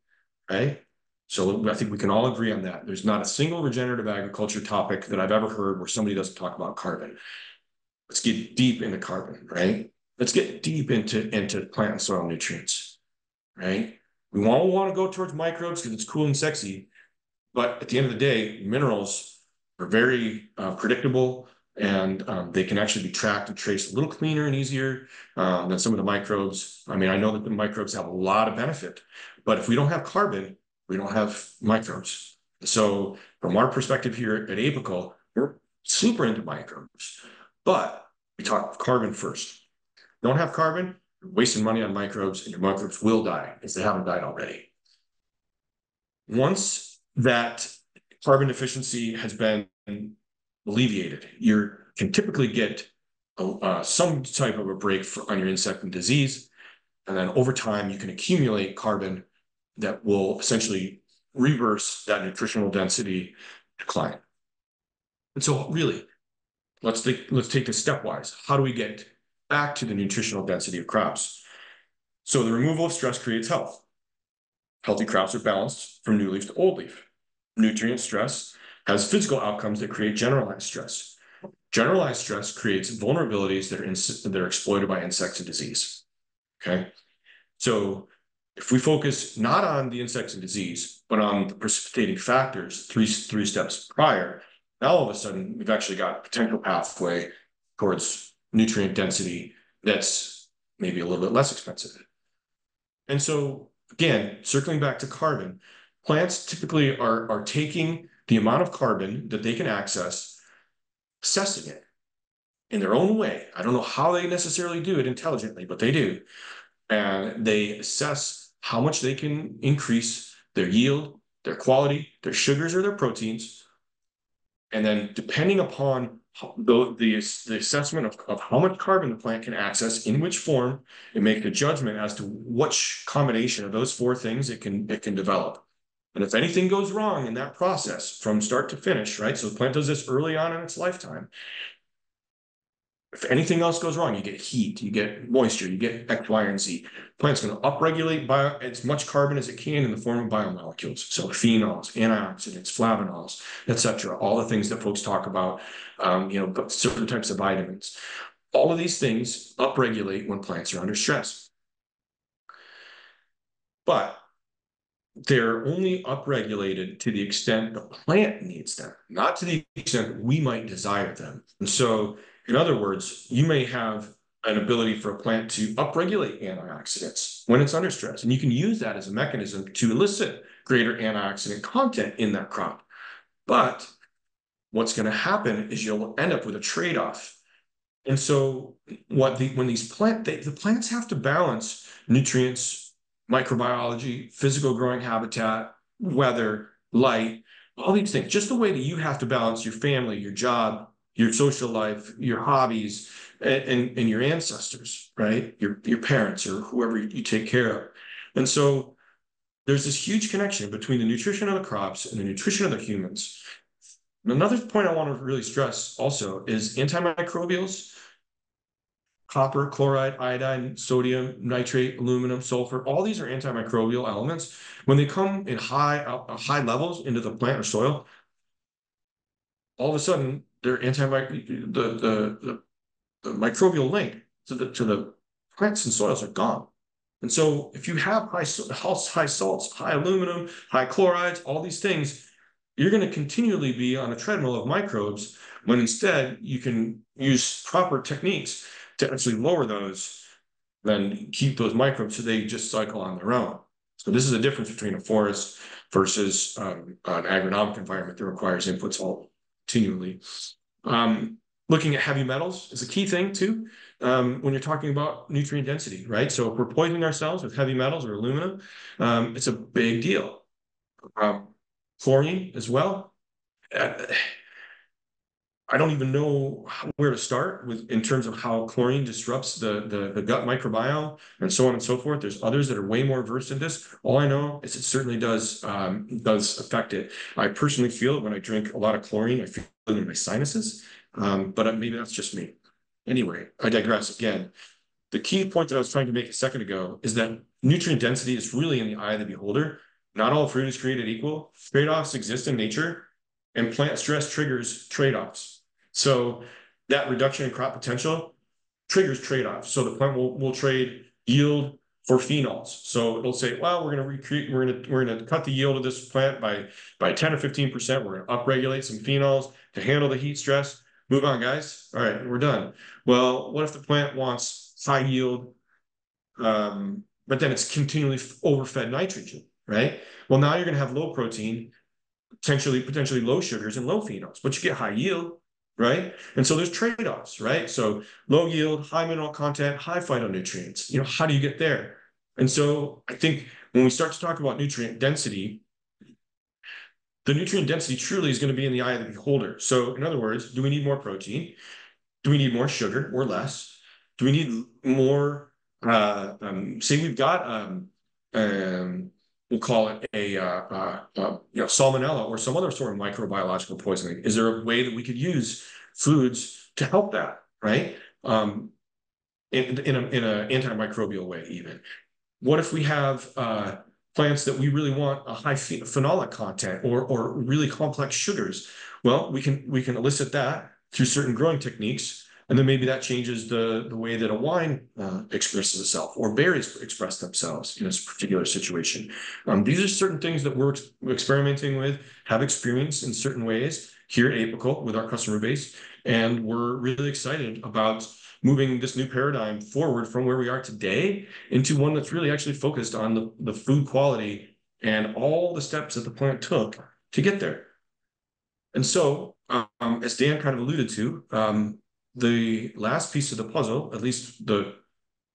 Right. So I think we can all agree on that. There's not a single regenerative agriculture topic that I've ever heard where somebody doesn't talk about carbon. Let's get deep into carbon, right? Let's get deep into, into plant and soil nutrients, right? We won't want to go towards microbes because it's cool and sexy. But at the end of the day, minerals are very uh, predictable and um, they can actually be tracked and traced a little cleaner and easier um, than some of the microbes. I mean, I know that the microbes have a lot of benefit, but if we don't have carbon, we don't have microbes. So from our perspective here at Apical, we're super into microbes, but we talk carbon first. Don't have carbon, you're wasting money on microbes, and your microbes will die if they haven't died already. Once that carbon deficiency has been alleviated, you can typically get a, uh, some type of a break for, on your insect and disease. And then over time, you can accumulate carbon that will essentially reverse that nutritional density decline. And so really, let's take, let's take this stepwise. How do we get back to the nutritional density of crops? So the removal of stress creates health. Healthy crops are balanced from new leaf to old leaf. Nutrient stress has physical outcomes that create generalized stress. Generalized stress creates vulnerabilities that are, that are exploited by insects and disease. Okay. So if we focus not on the insects and disease, but on the precipitating factors three, three steps prior, now all of a sudden we've actually got a potential pathway towards nutrient density that's maybe a little bit less expensive. And so again, circling back to carbon, plants typically are, are taking the amount of carbon that they can access, assessing it in their own way. I don't know how they necessarily do it intelligently, but they do. And they assess how much they can increase their yield, their quality, their sugars or their proteins And then depending upon the, the, the assessment of, of how much carbon the plant can access, in which form, and make a judgment as to which combination of those four things it can it can develop. And if anything goes wrong in that process from start to finish, right? So the plant does this early on in its lifetime. If anything else goes wrong, you get heat, you get moisture, you get X, Y, and Z. Plant's going to upregulate bio, as much carbon as it can in the form of biomolecules. So phenols, antioxidants, flavonols, etc. All the things that folks talk about, um, you know, certain types of vitamins. All of these things upregulate when plants are under stress. But they're only upregulated to the extent the plant needs them, not to the extent we might desire them. And so in other words, you may have an ability for a plant to upregulate antioxidants when it's under stress. And you can use that as a mechanism to elicit greater antioxidant content in that crop. But what's going to happen is you'll end up with a trade-off. And so what the when these plant they, the plants have to balance nutrients, microbiology, physical growing habitat, weather, light, all these things, just the way that you have to balance your family, your job, your social life, your hobbies, and, and, and, your ancestors, right? Your, your parents or whoever you take care of. And so there's this huge connection between the nutrition of the crops and the nutrition of the humans. Another point I want to really stress also is antimicrobials, copper, chloride, iodine, sodium, nitrate, aluminum, sulfur, all these are antimicrobial elements. When they come in high, uh, high levels into the plant or soil, all of a sudden their anti the, the, the, the microbial link to the to the plants and soils are gone. And so if you have high, high salts, high aluminum, high chlorides, all these things, you're going to continually be on a treadmill of microbes when instead you can use proper techniques to actually lower those, then keep those microbes so they just cycle on their own. So this is a difference between a forest versus um, an agronomic environment that requires inputs all continually. Um, looking at heavy metals is a key thing too um, when you're talking about nutrient density, right? So if we're poisoning ourselves with heavy metals or aluminum, um, it's a big deal. Um, chlorine as well. Uh, I don't even know where to start with in terms of how chlorine disrupts the, the, the gut microbiome and so on and so forth. There's others that are way more versed in this. All I know is it certainly does um, does affect it. I personally feel it when I drink a lot of chlorine. I feel it in my sinuses, um, but uh, maybe that's just me. Anyway, I digress again. The key point that I was trying to make a second ago is that nutrient density is really in the eye of the beholder. Not all fruit is created equal. Trade-offs exist in nature, and plant stress triggers trade-offs. So that reduction in crop potential triggers trade-offs. So the plant will, will trade yield for phenols. So it'll say, well, we're going to recreate, we're going to, we're going to cut the yield of this plant by, by 10 or 15%. We're going to upregulate some phenols to handle the heat stress. Move on, guys. All right, we're done. Well, what if the plant wants high yield, um, but then it's continually overfed nitrogen, right? Well, now you're going to have low protein, potentially potentially low sugars and low phenols, but you get high yield right? And so there's trade-offs, right? So low yield, high mineral content, high phytonutrients. You know, how do you get there? And so I think when we start to talk about nutrient density, the nutrient density truly is going to be in the eye of the beholder. So in other words, do we need more protein? Do we need more sugar or less? Do we need more, uh, um, say we've got um, um, we'll call it a uh, uh, uh, you know salmonella or some other sort of microbiological poisoning. Is there a way that we could use foods to help that, right? Um, in in a in an antimicrobial way, even. What if we have uh, plants that we really want a high phenolic content or or really complex sugars? Well, we can we can elicit that through certain growing techniques and then maybe that changes the, the way that a wine uh, expresses itself or berries express themselves in a particular situation. Um, these are certain things that we're ex experimenting with, have experience in certain ways here at Apical with our customer base. And we're really excited about moving this new paradigm forward from where we are today into one that's really actually focused on the, the food quality and all the steps that the plant took to get there. And so, um, as Dan kind of alluded to, um, the last piece of the puzzle, at least the,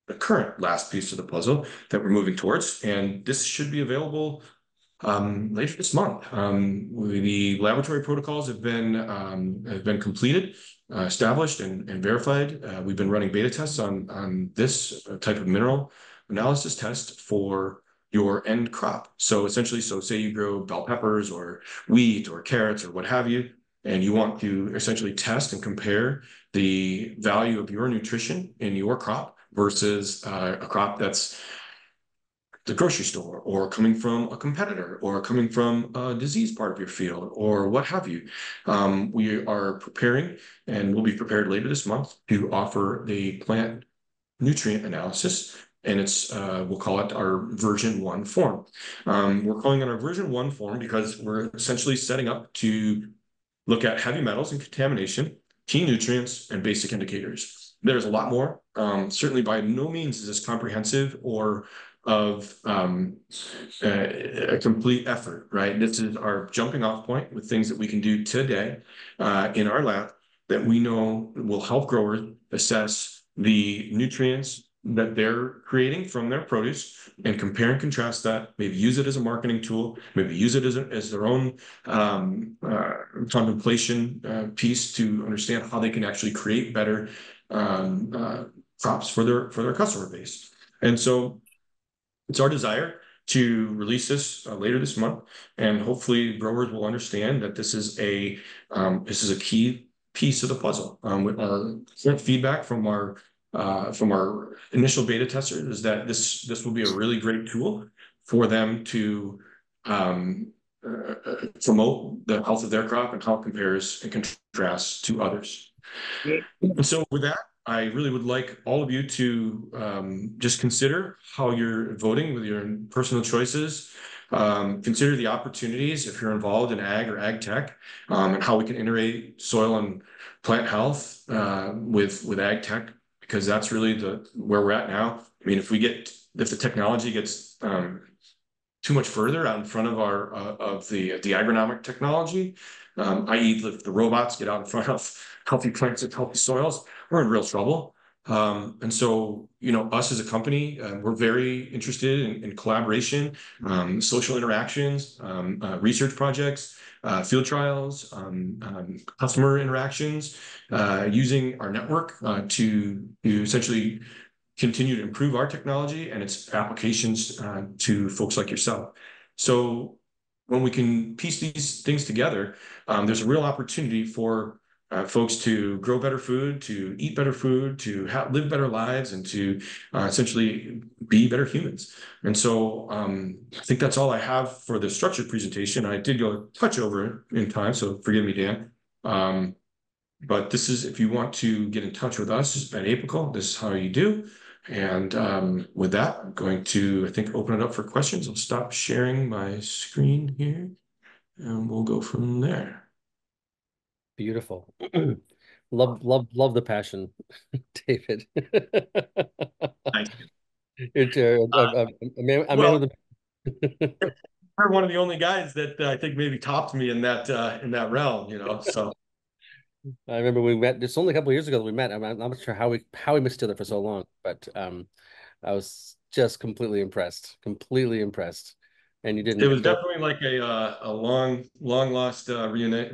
the current last piece of the puzzle that we're moving towards, and this should be available um, later this month. Um, the laboratory protocols have been um, have been completed, uh, established, and, and verified. Uh, we've been running beta tests on on this type of mineral analysis test for your end crop. So essentially, so say you grow bell peppers or wheat or carrots or what have you, and you want to essentially test and compare the value of your nutrition in your crop versus uh, a crop that's the grocery store or coming from a competitor or coming from a disease part of your field or what have you. Um, we are preparing and we'll be prepared later this month to offer the plant nutrient analysis and it's uh, we'll call it our version one form. Um, we're calling it our version one form because we're essentially setting up to look at heavy metals and contamination, key nutrients, and basic indicators. There's a lot more. Um, certainly, by no means is this comprehensive or of um, a, a, complete effort, right? This is our jumping off point with things that we can do today uh, in our lab that we know will help growers assess the nutrients that they're creating from their produce and compare and contrast that, maybe use it as a marketing tool, maybe use it as, a, as their own um, uh, contemplation uh, piece to understand how they can actually create better um, uh, crops for their for their customer base. And so it's our desire to release this uh, later this month, and hopefully growers will understand that this is a um, this is a key piece of the puzzle. Um, with our feedback from our uh, from our initial beta testers is that this this will be a really great tool for them to um, uh, promote the health of their crop and how it compares and contrasts to others. And so with that, I really would like all of you to um, just consider how you're voting with your personal choices. Um, consider the opportunities if you're involved in ag or ag tech um, and how we can integrate soil and plant health uh, with with ag tech because that's really the where we're at now. I mean, if we get if the technology gets um, too much further out in front of our uh, of the the agronomic technology, um, i.e., if the robots get out in front of healthy plants and healthy soils, we're in real trouble. Um, and so, you know, us as a company, uh, we're very interested in, collaboration, um, social interactions, um, uh, research projects, uh, field trials, um, um, customer interactions, uh, using our network uh, to, to essentially continue to improve our technology and its applications uh, to folks like yourself. So when we can piece these things together, um, there's a real opportunity for uh, folks to grow better food, to eat better food, to live better lives, and to uh, essentially be better humans. And so um, I think that's all I have for the structured presentation. I did go touch over in time, so forgive me, Dan. Um, but this is if you want to get in touch with us at Apical, this is how you do. And um, with that, I'm going to, I think, open it up for questions. I'll stop sharing my screen here and we'll go from there. Beautiful. love, love, love the passion, David. Thank you. It's, uh, uh, a man, a well, the... you're one of the only guys that uh, I think maybe topped me in that uh, in that realm, you know. So I remember we met. It's only a couple years ago that we met. I'm, I'm not sure how we how we missed each other for so long, but um, I was just completely impressed. Completely impressed and you didn't. It was definitely like a uh, a long long lost uh, reunite,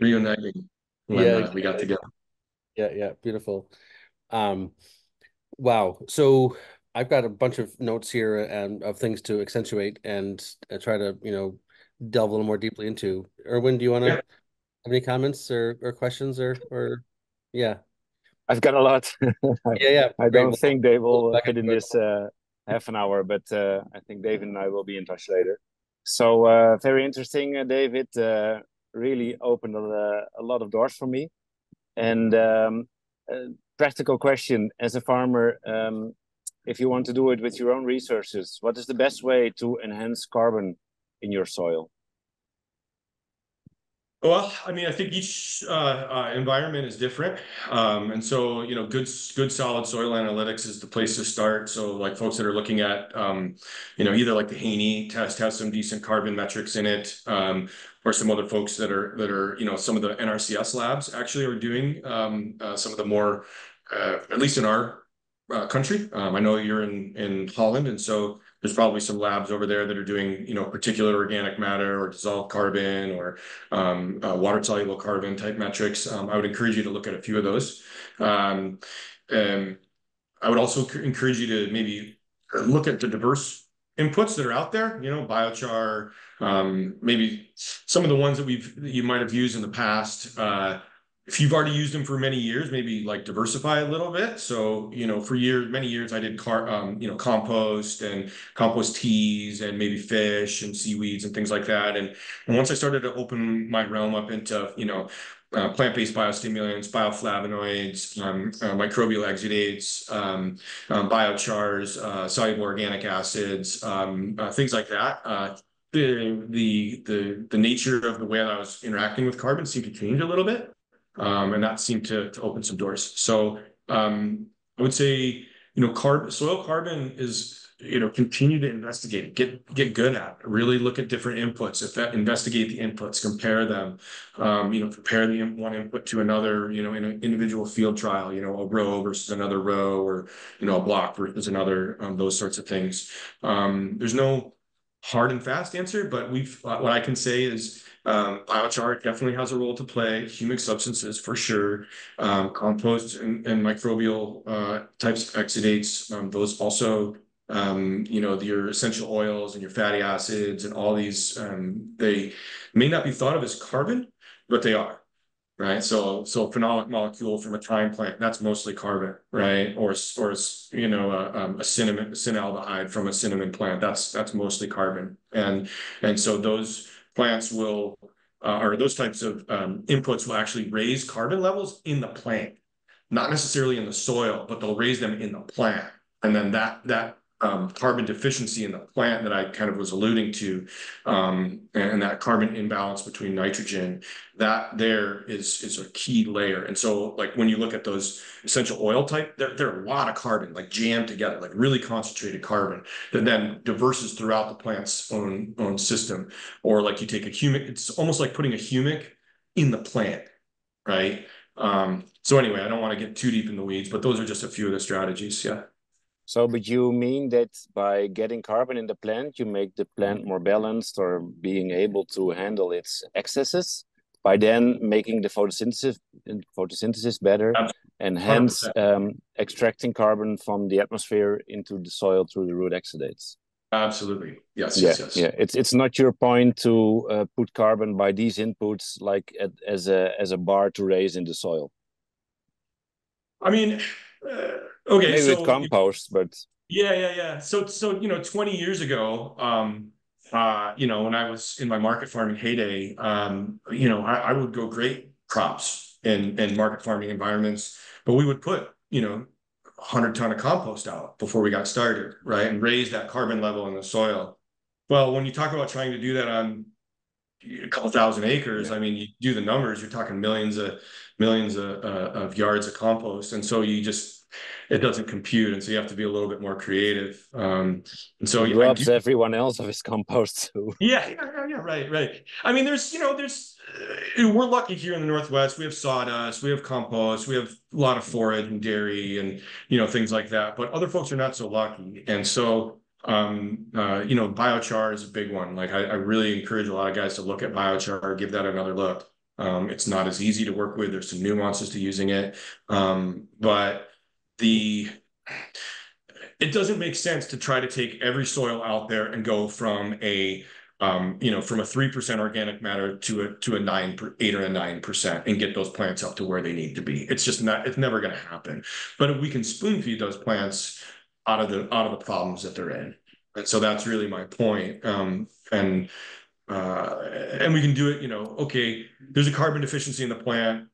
reuniting when yeah, uh, we got together. Yeah, yeah, beautiful. Um, wow. So I've got a bunch of notes here and of things to accentuate and uh, try to you know delve a little more deeply into. Erwin, do you want to yeah. have any comments or or questions or or yeah? I've got a lot. yeah, yeah. I don't think they will fit in this uh, half an hour, but uh, I think David and I will be in touch later. So uh, very interesting, uh, David. Really opened a, a, lot of doors for me. And um, practical question: as a farmer, um, if you want to do it with your own resources, what is the best way to enhance carbon in your soil? Well, I mean, I think each uh, uh, environment is different, um, and so you know, good good solid soil analytics is the place to start. So, like folks that are looking at, um, you know, either like the Haney test has some decent carbon metrics in it, um, or some other folks that are that are you know some of the NRCS labs actually are doing um, uh, some of the more, uh, at least in our uh, country. Um, I know you're in in Holland, and so there's probably some labs over there that are doing, you know, particular organic matter or dissolved carbon or um, uh, water soluble carbon type metrics. Um, I would encourage you to look at a few of those. Um, and I would also encourage you to maybe look at the diverse inputs that are out there, you know, biochar, um, maybe some of the ones that we've you might have used in the past. Uh, if you've already used them for many years, maybe like diversify a little bit. So, you know, for years, many years, I did car, um, you know, compost and compost teas and maybe fish and seaweeds and things like that. And, and once I started to open my realm up into, you know, uh, plant-based biostimulants, bioflavonoids, um, uh, microbial exudates, um, um, biochars, uh, soluble organic acids, um, uh, things like that. Uh, the, the the the nature of the way I was interacting with carbon seemed to change a little bit. Um, and that seemed to, open some doors. So um, I would say, you know, soil carbon is, you know, continue to investigate get get good at it, really look at different inputs, if that, investigate the inputs, compare them, um, you know, compare the one input to another, you know, in an individual field trial, you know, a row versus another row, or you know, a block versus another, those sorts of things. There's no hard and fast answer, but we've what I can say is um, biochar definitely has a role to play. Humic substances for sure. Um, compost and, and microbial uh, types of exudates. Um, those also, um, you know, your essential oils and your fatty acids and all these. Um, they may not be thought of as carbon, but they are. Right, so so phenolic molecule from a thyme plant that's mostly carbon, right? Or or you know a, um, a cinnamon cinnamaldehyde from a cinnamon plant that's that's mostly carbon, and and so those plants will, uh, or those types of um, inputs will actually raise carbon levels in the plant, not necessarily in the soil, but they'll raise them in the plant. And then that that um, carbon deficiency in the plant that I kind of was alluding to, um, and that carbon imbalance between nitrogen, that there is is a key layer. And so, like when you look at those essential oil type, there there are a lot of carbon like jammed together, like really concentrated carbon that then diverses throughout the plant's own own system. Or like you take a humic, it's almost like putting a humic in the plant, right? Um, so anyway, I don't want to get too deep in the weeds, but those are just a few of the strategies. Yeah. So, but you mean that by getting carbon in the plant, you make the plant more balanced or being able to handle its excesses by then making the photosynthesis photosynthesis better and hence um, extracting carbon from the atmosphere into the soil through the root exudates. Absolutely. Yes. Yeah. Yes. yes. Yeah. It's it's not your point to uh, put carbon by these inputs like at, as a as a bar to raise in the soil. I mean, uh, okay. Maybe so with compost, but yeah, yeah, yeah. So, so you know, 20 years ago, um, uh, you know, when I was in my market farming heyday, um, you know, I, I would go great crops in in market farming environments, but we would put, you know, 100 ton of compost out before we got started, right, and raise that carbon level in the soil. Well, when you talk about trying to do that on a couple thousand acres, yeah. I mean, you do the numbers, you're talking millions of millions of, uh, of yards of compost. And so you just, it doesn't compute. And so you have to be a little bit more creative. Um, and so he robs do, everyone else of his compost too. Yeah, yeah, yeah, right, right. I mean, there's, you know, there's, uh, we're lucky here in the Northwest. We have sawdust, we have compost, we have a lot of forage and dairy and, you know, things like that. But other folks are not so lucky. And so, um, uh, you know, biochar is a big one. Like I, I really encourage a lot of guys to look at biochar, give that another look. Um, it's not as easy to work with. There's some nuances to using it. Um, but the it doesn't make sense to try to take every soil out there and go from a um, you know, from a three percent organic matter to a to a nine, eight or a nine percent, and get those plants up to where they need to be. It's just not. It's never going to happen. But if we can spoon feed those plants out of the out of the problems that they're in, and so that's really my point. Um, and uh, and we can do it, you know, okay, there's a carbon deficiency in the plant,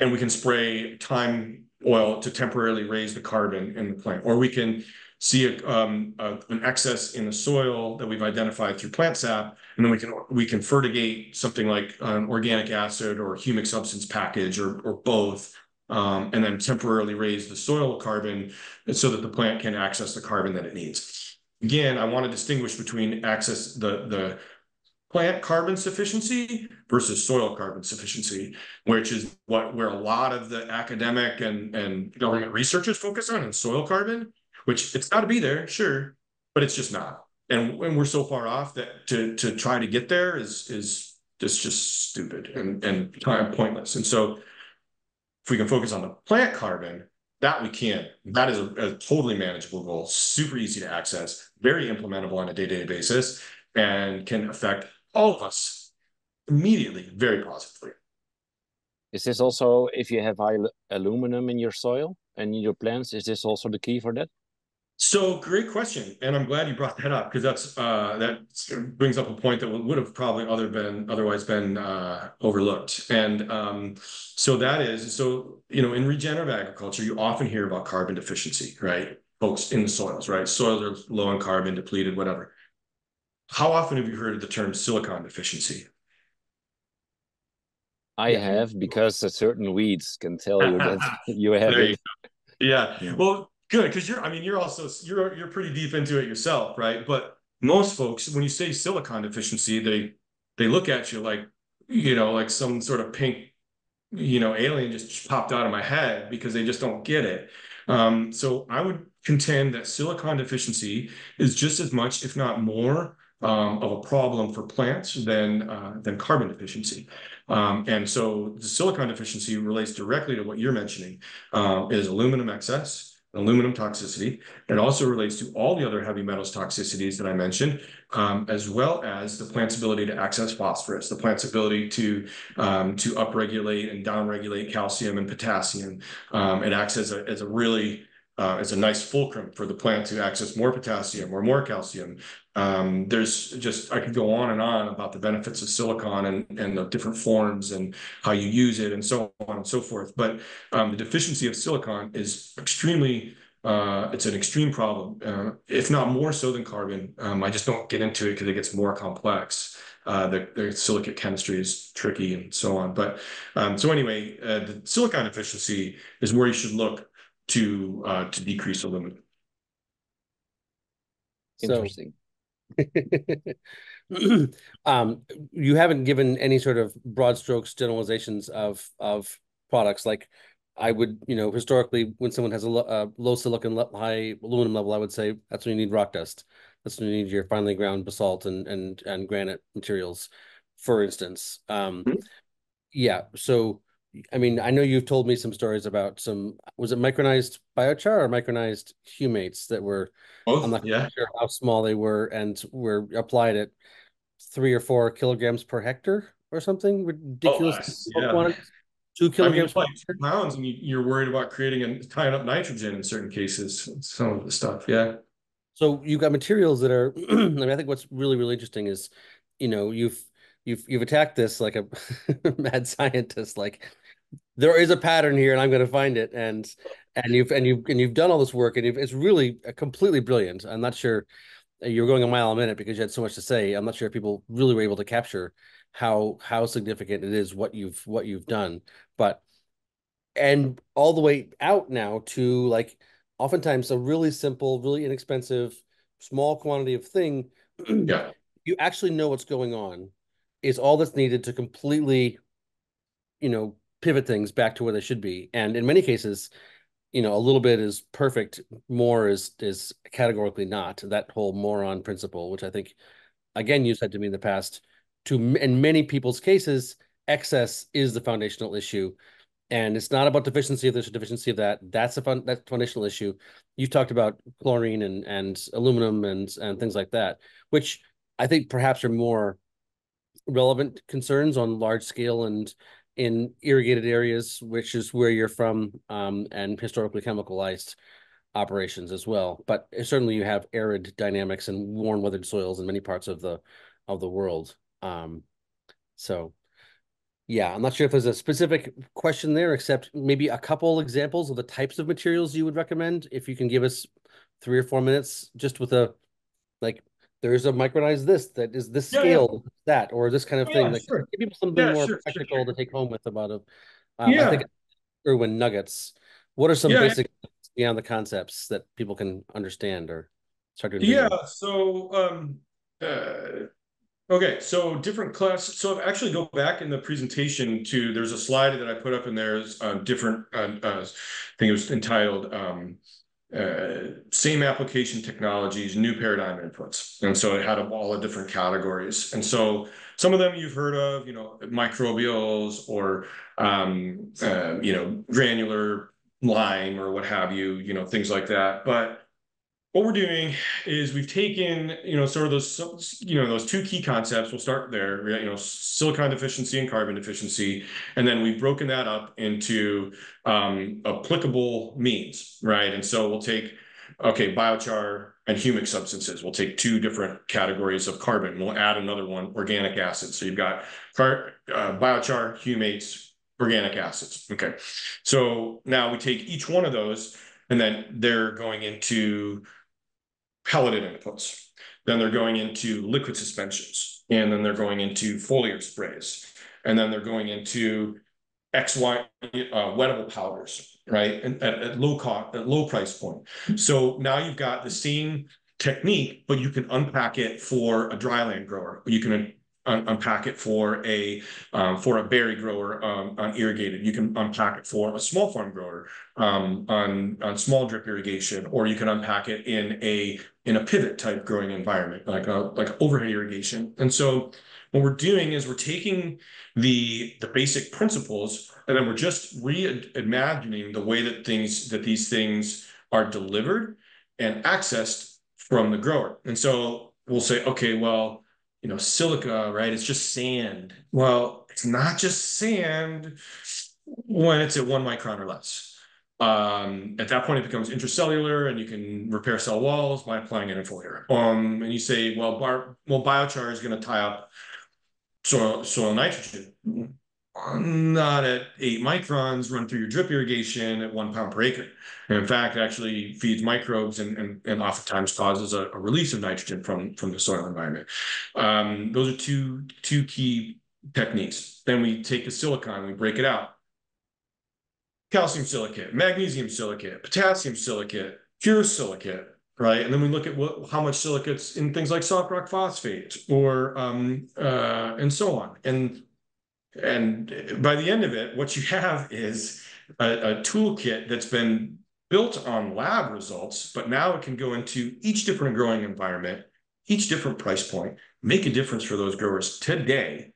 and we can spray thyme oil to temporarily raise the carbon in the plant. Or we can see a, um, a, an excess in the soil that we've identified through plant sap, and then we can we can fertigate something like an organic acid or humic substance package or, or both, um, and then temporarily raise the soil carbon so that the plant can access the carbon that it needs. Again, I want to distinguish between access the the plant carbon sufficiency versus soil carbon sufficiency, which is what where a lot of the academic and, and government researchers focus on in soil carbon, which it's got to be there, sure. but it's just not. And when we're so far off that to to try to get there is is just just stupid and and time pointless. And so if we can focus on the plant carbon, that we can. That is a, a totally manageable goal, super easy to access, very implementable on a day-to-day basis, and can affect all of us immediately, very positively. Is this also if you have high aluminum in your soil and in your plants? Is this also the key for that? So great question, and I'm glad you brought that up because that's uh, that brings up a point that would have probably other been otherwise been uh, overlooked. And um, so that is so you know in regenerative agriculture, you often hear about carbon deficiency, right? Folks in the soils, right? Soils are low in carbon, depleted, whatever. How often have you heard of the term silicon deficiency? I have because certain weeds can tell you that you have it. You yeah. yeah. Well, good because you're. I mean, you're also you're you're pretty deep into it yourself, right? But most folks, when you say silicon deficiency, they they look at you like you know like some sort of pink you know alien just popped out of my head because they just don't get it. Um, so I would contend that silicon deficiency is just as much, if not more, um, of a problem for plants than uh, than carbon deficiency. Um, and so the silicon deficiency relates directly to what you're mentioning uh, is aluminum excess aluminum toxicity. It also relates to all the other heavy metals toxicities that I mentioned, um, as well as the plant's ability to access phosphorus, the plant's ability to um, to upregulate and downregulate calcium and potassium. Um, it acts as a, as a really uh, as a nice fulcrum for the plant to access more potassium or more calcium. Um, there's just, I could go on and on about the benefits of silicon and, and the different forms and how you use it and so on and so forth. But um, the deficiency of silicon is extremely, uh, it's an extreme problem, uh, if not more so than carbon. Um, I just don't get into it because it gets more complex. Uh, the, the, silicate chemistry is tricky and so on. But um, so anyway, uh, the silicon efficiency is where you should look to uh, to decrease aluminum. Interesting. Um, you haven't given any sort of broad strokes generalizations of of products like I would, you know, historically, when someone has a, lo a low silicon, high aluminum level, I would say that's when you need rock dust. That's when you need your finely ground basalt and and and granite materials, for instance. Um, mm -hmm. Yeah. So I mean, I know you've told me some stories about some. Was it micronized biochar or micronized humates that were? Both. I'm not yeah. sure how small they were, and were applied at three or four kilograms per hectare or something ridiculous. Oh, yeah. Two kilograms I mean, like pounds, and you, are worried about creating and tying up nitrogen in certain cases. Some of the stuff, yeah. So you've got materials that are. I mean, I think what's really really interesting is, you know, you've you've you've attacked this like a mad scientist, like there is a pattern here and I'm going to find it. And, and you've, and you've, and you've done all this work and it's really uh, completely brilliant. I'm not sure uh, you were going a mile a minute because you had so much to say. I'm not sure if people really were able to capture how, how significant it is what you've, what you've done, but, and all the way out now to like, oftentimes a really simple, really inexpensive, small quantity of thing. yeah. You actually know what's going on is all that's needed to completely, you know, pivot things back to where they should be. And in many cases, you know, a little bit is perfect. More is is categorically not that whole moron principle, which I think, again, you said to me in the past. To in many people's cases, excess is the foundational issue, and it's not about deficiency of this or deficiency of that. That's a fun foundational issue. You talked about chlorine and and aluminum and and things like that, which I think perhaps are more relevant concerns on large scale and in irrigated areas, which is where you're from, um, and historically chemicalized operations as well. But certainly you have arid dynamics and warm weathered soils in many parts of the of the world. Um, so yeah, I'm not sure if there's a specific question there, except maybe a couple examples of the types of materials you would recommend. If you can give us three or four minutes just with a like there's a micronized this that is this yeah, scale yeah. that or this kind of thing. like sure. give people something more sure, technical sure, to take home with about it. Um, yeah. I think Erwin nuggets. What are some basic beyond the concepts that people can understand or start to? Yeah. So, um, uh, okay. So different class. So actually, go back in the presentation to there's a slide that I put up in there is uh, different. Uh, uh, I think it was entitled. Um, uh, same application technologies, new paradigm inputs. And so it had all the different categories. And so some of them you've heard of, you know, microbials or, um, uh, you know, granular lime or what have you, you know, things like that. But what we're doing is we've taken, you know, sort of those, you know, those two key concepts. We'll start there, you know, silicon deficiency and carbon deficiency, and then we've broken that up into um, applicable means, right? And so we'll take, okay, biochar and humic substances. We'll take two different categories of carbon. We'll add another one, organic acids. So you've got car, uh, biochar, humates, organic acids. Okay, so now we take each one of those, and then they're going into pelleted inputs. Then they're going into liquid suspensions, and then they're going into foliar sprays, and then they're going into XY uh, wettable powders, right? And at, at low cost, at low price point. So now you've got the same technique, but you can unpack it for a dryland grower. You can un unpack it for a um, for a berry grower um, on irrigated. You can unpack it for a small farm grower um, on on small drip irrigation, or you can unpack it in a in a pivot type growing environment, like a, like overhead irrigation. And so what we're doing is we're taking the the basic principles and then we're just reimagining the way that things that these things are delivered and accessed from the grower. And so we'll say, okay, well, you know, silica, right? It's just sand. Well, it's not just sand when it's at one micron or less. Um, at that point, it becomes intracellular, and you can repair cell walls by applying it in foliar. Um, and you say, well, bar, well, biochar is going to tie up soil, soil nitrogen. Not at eight microns, run through your drip irrigation at one pound per acre. And in fact, it actually feeds microbes and, and, and oftentimes causes a, a release of nitrogen from, from the soil environment. Um, those are two, two key techniques. Then we take the silicon, and we break it out. Calcium silicate, magnesium silicate, potassium silicate, pure silicate, right? And then we look at what, how much silicates in things like soft rock phosphate or um, uh, and so on. And and by the end of it, what you have is a, a toolkit that's been built on lab results, but now it can go into each different growing environment, each different price point, make a difference for those growers today.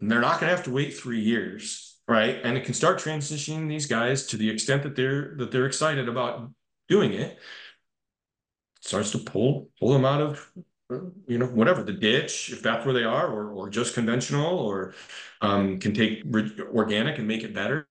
And they're not going to have to wait three years, right? And it can start transitioning these guys to the extent that they're that they're excited about doing it. Starts to pull pull them out of you know, whatever the ditch, if that's where they are, or or just conventional, or um, can take organic and make it better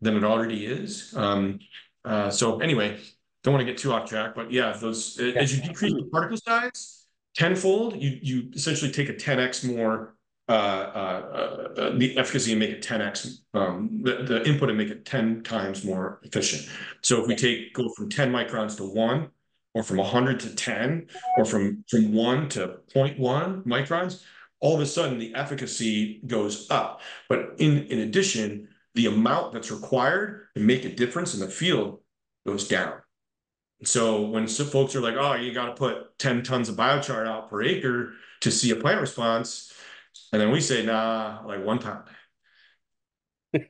than it already is. Um, uh, so anyway, don't want to get too off track, but yeah, those yeah. as you decrease the particle size tenfold, you you essentially take a 10x more uh, uh, uh, the efficacy and make it 10x um, the, the input and make it 10 times more efficient. So if we take go from 10 microns to one, or from 100 to 10 or from from 1 to 0.1 microns all of a sudden the efficacy goes up. But in in addition the amount that's required to make a difference in the field goes down. So when some folks are like oh you got to put 10 tons of biochar out per acre to see a plant response and then we say nah like one pound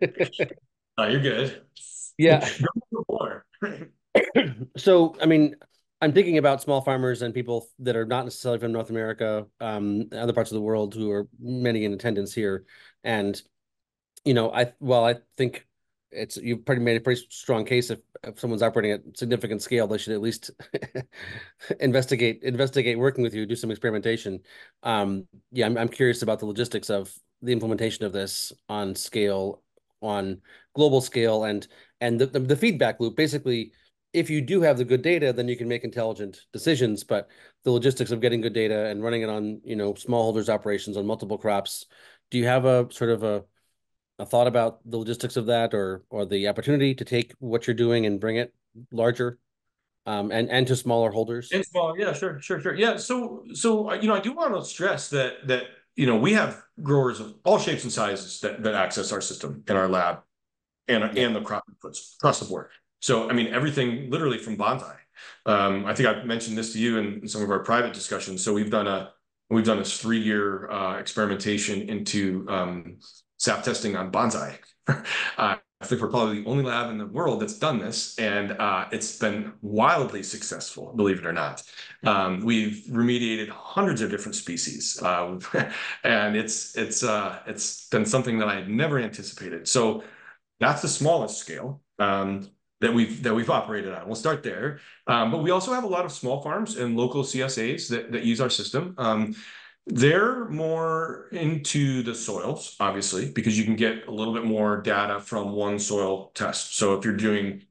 uh, you're good. Yeah. So i mean I'm thinking about small farmers and people that are not necessarily from North America, um, other parts of the world who are many in attendance here. And, you know, I, well, I think it's, you've pretty made a pretty strong case if, if someone's operating at significant scale, they should at least investigate, investigate working with you, do some experimentation. Um, yeah, I'm, I'm curious about the logistics of the implementation of this on scale, on global scale and, and the, the, the feedback loop, basically, if you do have the good data, then you can make intelligent decisions. But the logistics of getting good data and running it on, you know, smallholders operations on multiple crops, do you have a sort of a a thought about the logistics of that or or the opportunity to take what you're doing and bring it larger um, and and to smaller holders and small yeah sure sure sure yeah so so uh, you know i do want to stress that that you know we have growers of all shapes and sizes that that access our system in our lab and yeah. and the crop inputs across the board so, I mean, everything literally from bonsai. Um, I think I've mentioned this to you in some of our private discussions. So we've done a we've done this three year uh, experimentation into um, sap testing on bonsai. uh, I think we're probably the only lab in the world that's done this, and uh, it's been wildly successful, believe it or not. Um, we've remediated hundreds of different species, uh, and it's it's uh, it's been something that I had never anticipated. So that's the smallest scale um, that we've that we've operated on. We'll start there, um, but we also have a lot of small farms and local CSAs that that use our system. Um, they're more into the soils, obviously, because you can get a little bit more data from one soil test. So if you're doing,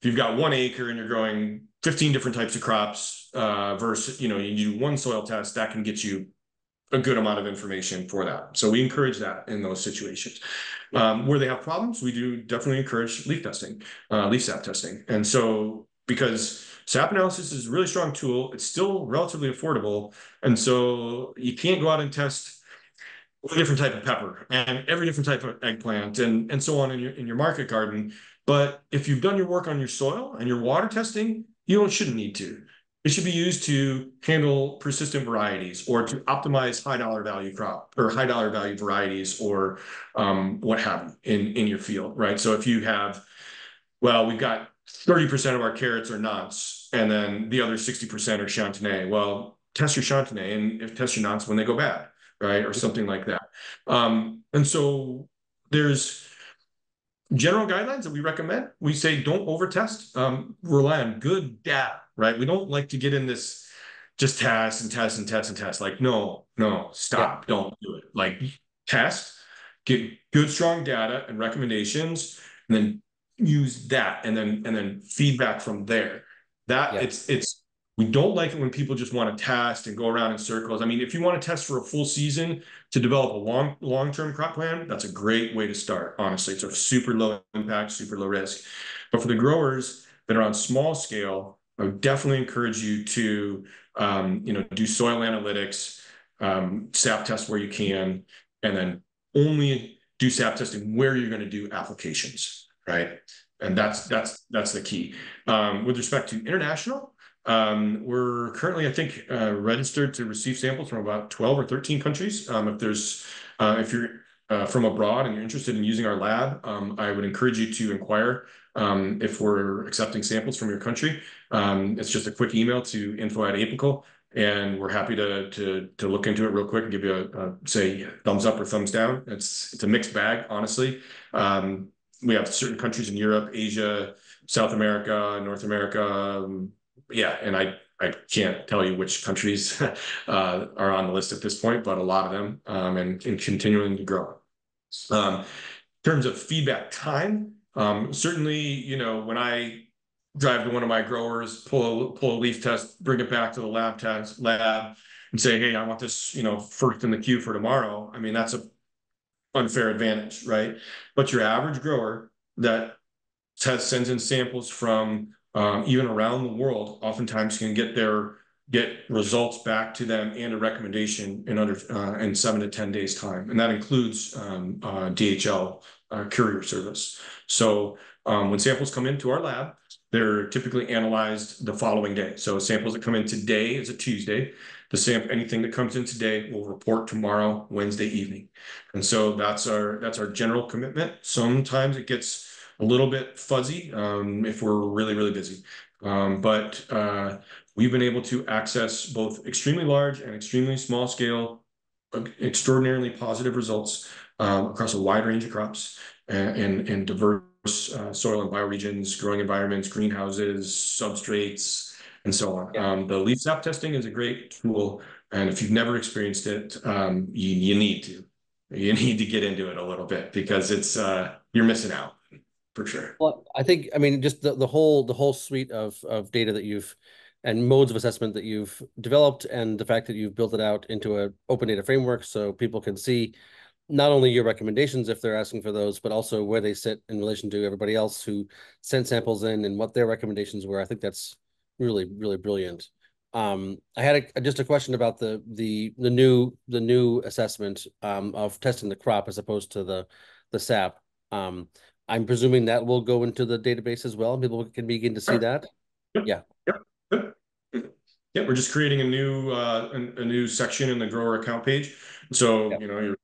if you've got one acre and you're growing 15 different types of crops, uh, versus, you know, you do one soil test, that can get you a good amount of information for that. So we encourage that in those situations. Um, where they have problems, we do definitely encourage leaf testing, uh, leaf sap testing. And so because SAP analysis is a really strong tool. It's still relatively affordable. And so you can't go out and test a different type of pepper and every different type of eggplant and, and so on in your, in your market garden. But if you've done your work on your soil and your water testing, you don't shouldn't need to. It should be used to handle persistent varieties or to optimize high dollar value crop or high dollar value varieties or um, what have you in, in your field, right? So if you have, well, we've got 30% of our carrots are Nantes, and then the other 60% are Chantenay. Well, test your Chantenay and if test your Nantes when they go bad, right? Or something like that. Um, and so there's general guidelines that we recommend. We say don't over test, um, rely on good data, right? We don't like to get in this just test and test and test and test. Like, no, no, stop, yeah. don't do it. Like, test, get good, strong data and recommendations, and then use that and then and then feedback from there that yeah. it's it's we don't like it when people just want to test and go around in circles. I mean, if you want to test for a full season to develop a long long-term crop plan, that's a great way to start. Honestly, it's a super low impact, super low risk. But for the growers that are on small scale, I would definitely encourage you to um, you know do soil analytics, um, SAP test where you can, and then only do SAP testing where you're going to do applications right? And that's that's that's the key. Um, with respect to international, um, we're currently, I think, uh, registered to receive samples from about 12 or 13 countries. Um, if there's, uh, if you're uh, from abroad and you're interested in using our lab, um, I would encourage you to inquire um, if we're accepting samples from your country. Um, it's just a quick email to info at apical, and we're happy to to to look into it real quick and give you a, a say thumbs up or thumbs down. It's it's a mixed bag, honestly. Um, we have certain countries in Europe, Asia, South America, North America. Yeah, and I I can't tell you which countries uh, are on the list at this point, but a lot of them, um, and, and continuing to grow. Um, in terms of feedback time, um, certainly, you know, when I drive to one of my growers, pull a, pull a leaf test, bring it back to the lab test lab, and say, hey, I want this, you know, first in the queue for tomorrow. I mean, that's a unfair advantage, right? But your average grower that has sends in samples from um, even around the world, oftentimes can get their get results back to them and a recommendation in under uh, in seven to ten days time, and that includes um, uh, DHL uh, courier service. So um, when samples come into our lab, they're typically analyzed the following day. So samples that come in today is a Tuesday. The sample, anything that comes in today will report tomorrow, Wednesday evening. And so that's our that's our general commitment. Sometimes it gets a little bit fuzzy um, if we're really, really busy. Um, but uh, we've been able to access both extremely large and extremely small scale, uh, extraordinarily positive results um, across a wide range of crops and, and, and diverse uh, soil and bioregions, growing environments, greenhouses, substrates, and so on. Yeah. Um, the leaf sap testing is a great tool. And if you've never experienced it, um, you, you need to. You need to get into it a little bit because it's uh, you're missing out for sure. Well, I think I mean just the, the whole the whole suite of of data that you've and modes of assessment that you've developed and the fact that you've built it out into an open data framework so people can see not only your recommendations if they're asking for those, but also where they sit in relation to everybody else who sent samples in and what their recommendations were. I think that's really, really brilliant. Um, I had a, just a question about the the the new the new assessment um, of testing the crop as opposed to the the sap. Um, I'm presuming that will go into the database as well. People can begin to see that. Yep. Yeah. Yep. Yeah, we're just creating a new uh, a, a, new section in the grower account page. So yep. you know, your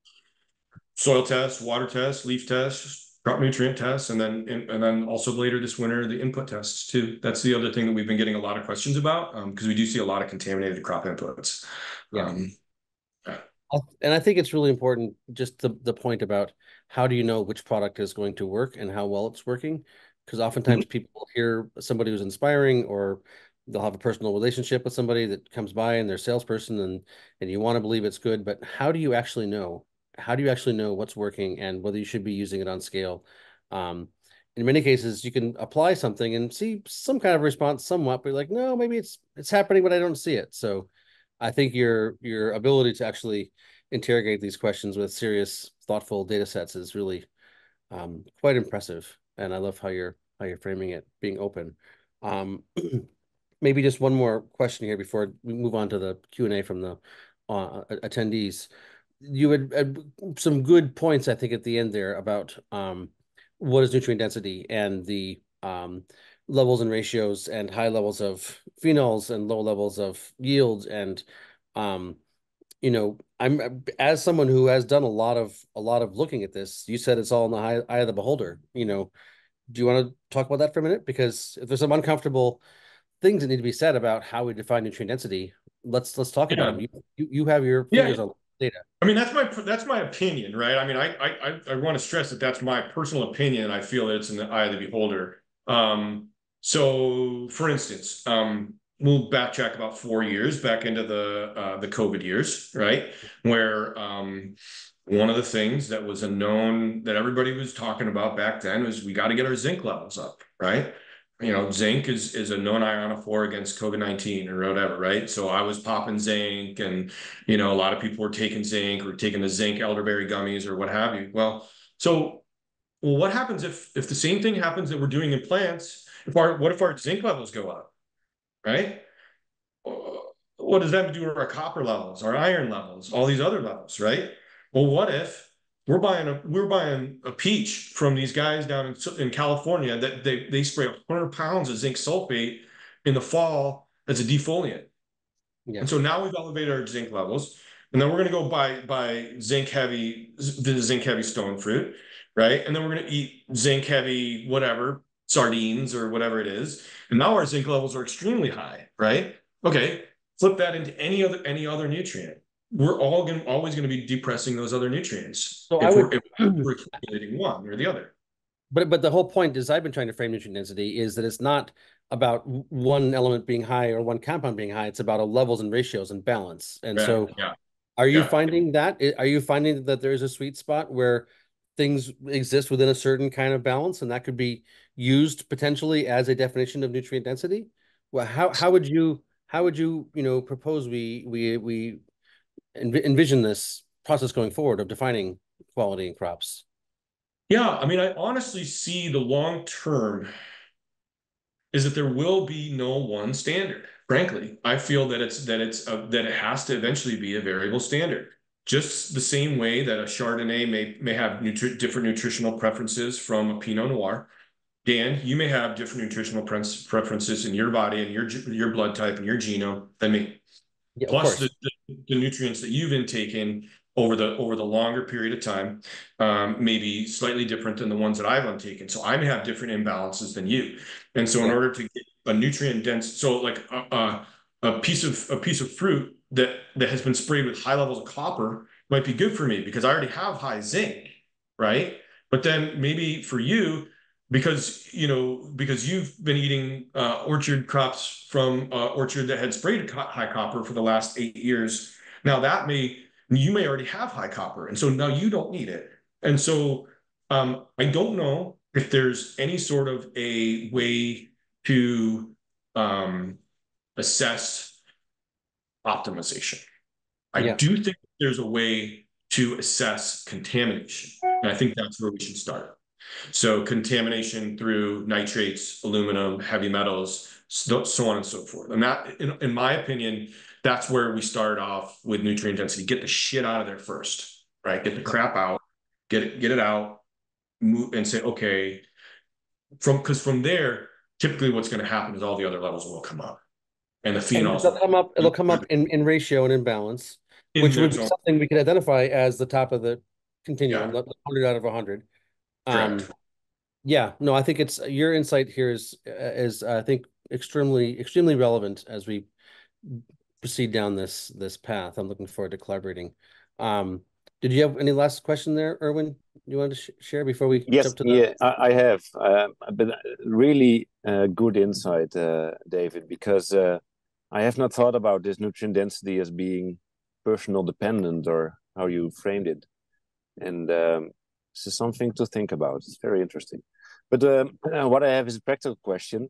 soil tests, water tests, leaf tests, crop nutrient tests, and then and then also later this winter the input tests too. That's the other thing that we've been getting a lot of questions about because um, we do see a lot of contaminated crop inputs. Yeah. Um, and I think it's really important just the the point about how do you know which product is going to work and how well it's working? Because oftentimes mm-hmm. people hear somebody who's inspiring or they'll have a personal relationship with somebody that comes by and they're salesperson and and you want to believe it's good but how do you actually know? How do you actually know what's working and whether you should be using it on scale? Um, in many cases you can apply something and see some kind of response somewhat but like no maybe it's it's happening but i don't see it. So i think your your ability to actually interrogate these questions with serious thoughtful data sets is really um, quite impressive. And i love how you're how you're framing it being open. Um, maybe just one more question here before we move on to the q&a from the uh, attendees. You had, had, some good points, I think, at the end there about um, what is nutrient density and the um, levels and ratios and high levels of phenols and low levels of yields and um, you know i'm as someone who has done a lot of a lot of looking at this you said it's all in the eye, eye of the beholder you know do you want to talk about that for a minute because if there's some uncomfortable things that need to be said about how we define nutrient density let's let's talk yeah. about them you, you, you have your fingers yeah. on data. I mean, that's my that's my opinion, right? I mean, I I I want to stress that that's my personal opinion. I feel that it's in the eye of the beholder. Um, so, for instance, um, we'll backtrack about four years back into the uh, the COVID years, right? Where um, one of the things that was a known that everybody was talking about back then was we got to get our zinc levels up, right? you know, zinc is is a known ionophore against COVID nineteen or whatever, right? So I was popping zinc, and you know, a lot of people were taking zinc or taking the zinc elderberry gummies or what have you. Well, so well, what happens if if the same thing happens that we're doing in plants? If our what if our zinc levels go up, right? What does that do to our copper levels, our iron levels, all these other levels, right? Well, what if we're buying a we're buying a peach from these guys down in, in California that they they spray 100 pounds of zinc sulfate in the fall as a defoliant. Yeah. And so now we've elevated our zinc levels, and then we're going to go buy buy zinc heavy the zinc heavy stone fruit, right? And then we're going to eat zinc heavy whatever sardines or whatever it is, and now our zinc levels are extremely high, right? Okay, flip that into any other any other nutrient we're all going always going to be depressing those other nutrients so if, would, we're, if we're accumulating one or the other. But but the whole point is I've been trying to frame nutrient density is that it's not about one element being high or one compound being high. It's about a levels and ratios and balance. And yeah, so, yeah. are you yeah. finding that? Are you finding that there is a sweet spot where things exist within a certain kind of balance, and that could be used potentially as a definition of nutrient density? Well, how how would you how would you you know propose we we we envision this process going forward of defining quality in crops? Yeah, I mean, I honestly see the long term is that there will be no one standard. Frankly, I feel that it's that it's a, that it has to eventually be a variable standard. Just the same way that a Chardonnay may may have nutri- different nutritional preferences from a Pinot Noir. Dan, you may have different nutritional preferences in your body and your your blood type and your genome than me. Yeah, Plus the, the, the, nutrients that you've intaken over the over the longer period of time um, may be slightly different than the ones that I've untaken. So I may have different imbalances than you. And so in order to get a nutrient dense, so like a, a, a piece of a piece of fruit that that has been sprayed with high levels of copper might be good for me because I already have high zinc, right? But then maybe for you, because you know because you've been eating uh, orchard crops from uh, orchard that had sprayed high copper for the last eight years. Now that may you may already have high copper and so now you don't need it. And so um, i don't know if there's any sort of a way to um, assess optimization. I yeah. do think there's a way to assess contamination and i think that's where we should start so contamination through nitrates, aluminum, heavy metals, so, so on and so forth. And that, in, in my opinion, that's where we start off with nutrient density. Get the shit out of there first, right? Get the crap out, get it, get it out, move and say, okay, from because from there, typically what's going to happen is all the other levels will come up. And the phenols will come up, it'll come up in, in ratio and in balance, in which would be something we could identify as the top of the continuum, Yeah. 100 out of 100. Correct. Yeah, no, I think it's your insight here is is I think extremely extremely relevant as we proceed down this this path. I'm looking forward to collaborating. Um, did you have any last question there, Erwin? You wanted to sh share before we yes, jump to the... yeah, I, I have, um, but really uh, good insight, uh, David, because uh, I have not thought about this nutrient density as being personal dependent or how you framed it, and um, this is something to think about. It's very interesting. But um, what I have is a practical question.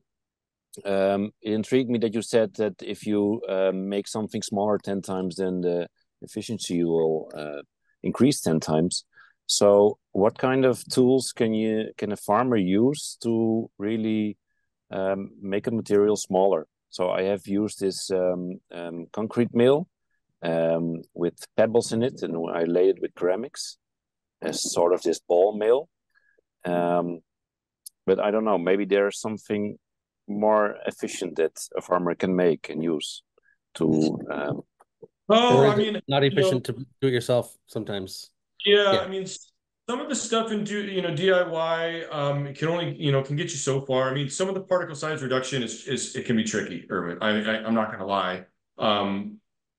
Um, it intrigued me that you said that if you uh, make something smaller 10 times, then the efficiency will uh, increase 10 times. So what kind of tools can you can a farmer use to really um, make a material smaller? So I have used this um, um, concrete mill um, with pebbles in it, and I lay it with ceramics as sort of this ball mill. Um, but I don't know, maybe there's something more efficient that a farmer can make and use to. Um, oh, I mean, not efficient you know, to do it yourself sometimes. Yeah, yeah, I mean, some of the stuff in do you know DIY um it can only you know can get you so far. I mean, some of the particle size reduction is is it can be tricky, Erwin. I, I I'm not gonna lie. Um,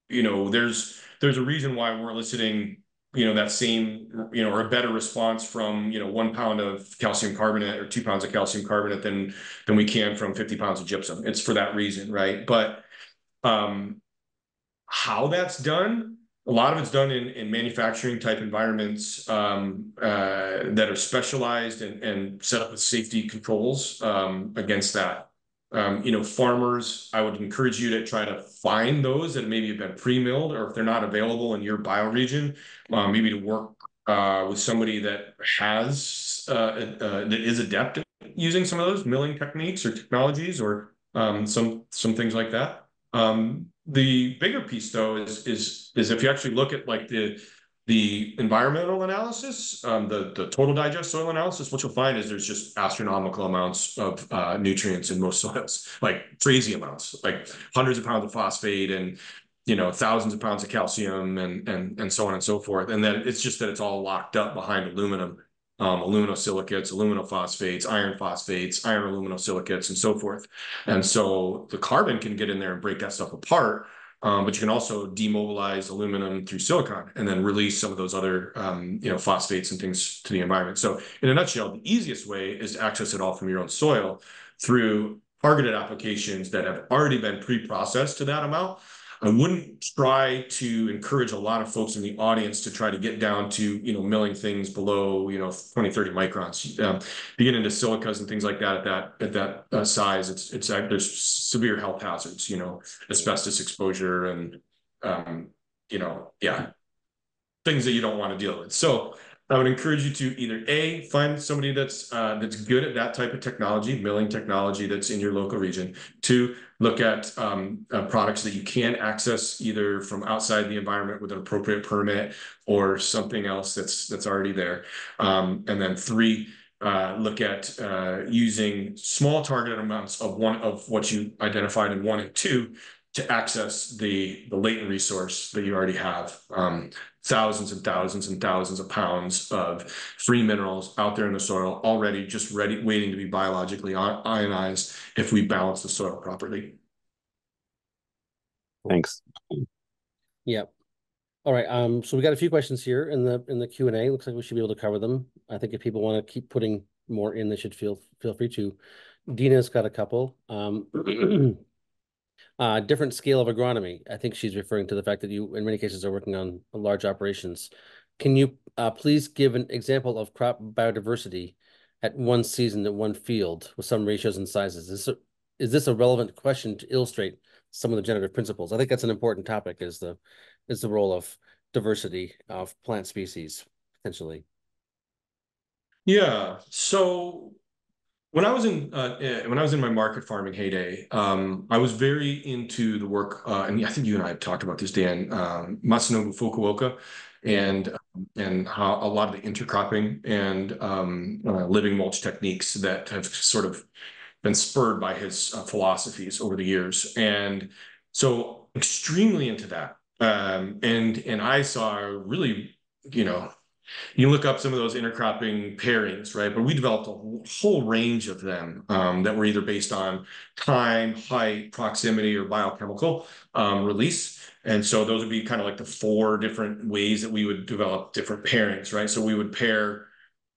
you know, there's there's a reason why we're eliciting you know that same you know or a better response from you know one pound of calcium carbonate or two pounds of calcium carbonate than than we can from 50 pounds of gypsum. It's for that reason right? But um how that's done a lot of it's done in, in manufacturing type environments um, uh, that are specialized and, and set up with safety controls um, against that um, you know, farmers, I would encourage you to try to find those that maybe have been pre-milled, or if they're not available in your bioregion, uh, maybe to work uh, with somebody that has uh, uh, that is adept at using some of those milling techniques or technologies, or um, some some things like that. Um, the bigger piece, though, is is is if you actually look at like the the environmental analysis, um, the, the total digest soil analysis, what you'll find is there's just astronomical amounts of uh, nutrients in most soils, like crazy amounts, like hundreds of pounds of phosphate and you know thousands of pounds of calcium and and and so on and so forth. And then it's just that it's all locked up behind aluminum, um, aluminosilicates, aluminophosphates, iron phosphates, iron aluminosilicates, and so forth. And so the carbon can get in there and break that stuff apart um, but you can also demobilize aluminum through silicon and then release some of those other, um, you know, phosphates and things to the environment. So in a nutshell, the easiest way is to access it all from your own soil through targeted applications that have already been pre-processed to that amount I wouldn't try to encourage a lot of folks in the audience to try to get down to, you know, milling things below, you know, 20, 30 microns. Um, you get into silicas and things like that at that at that uh, size, it's it's there's severe health hazards, you know, asbestos exposure and, um, you know, yeah, things that you don't want to deal with. So I would encourage you to either A, find somebody that's uh, that's good at that type of technology, milling technology that's in your local region. Two, look at um, uh, products that you can access either from outside the environment with an appropriate permit or something else that's that's already there. Um, and then three, uh, look at uh, using small targeted amounts of one of what you identified in one and two to access the the latent resource that you already have. Um, thousands and thousands and thousands of pounds of free minerals out there in the soil already just ready waiting to be biologically ionized if we balance the soil properly. Thanks. Yep. All right um so we got a few questions here in the in the Q and A. Looks like we should be able to cover them. I think if people want to keep putting more in they should feel feel free to. Dina's got a couple um uh, different scale of agronomy. I think she's referring to the fact that you, in many cases, are working on large operations. Can you uh, please give an example of crop biodiversity at one season at one field with some ratios and sizes? Is, this a, is this a relevant question to illustrate some of the generative principles? I think that's an important topic. Is the is the role of diversity of plant species potentially? Yeah. So when I was in uh, eh, when I was in my market farming heyday, um, I was very into the work, uh, and I think you and I have talked about this, Dan um, Masanobu Fukuoka, and um, and how a lot of the intercropping and um, uh, living mulch techniques that have sort of been spurred by his uh, philosophies over the years, and so extremely into that. Um, and and I saw really, you know, you look up some of those intercropping pairings, right? But we developed a whole range of them um, that were either based on time, height, proximity, or biochemical um, release. And so those would be kind of like the four different ways that we would develop different pairings, right? So we would pair,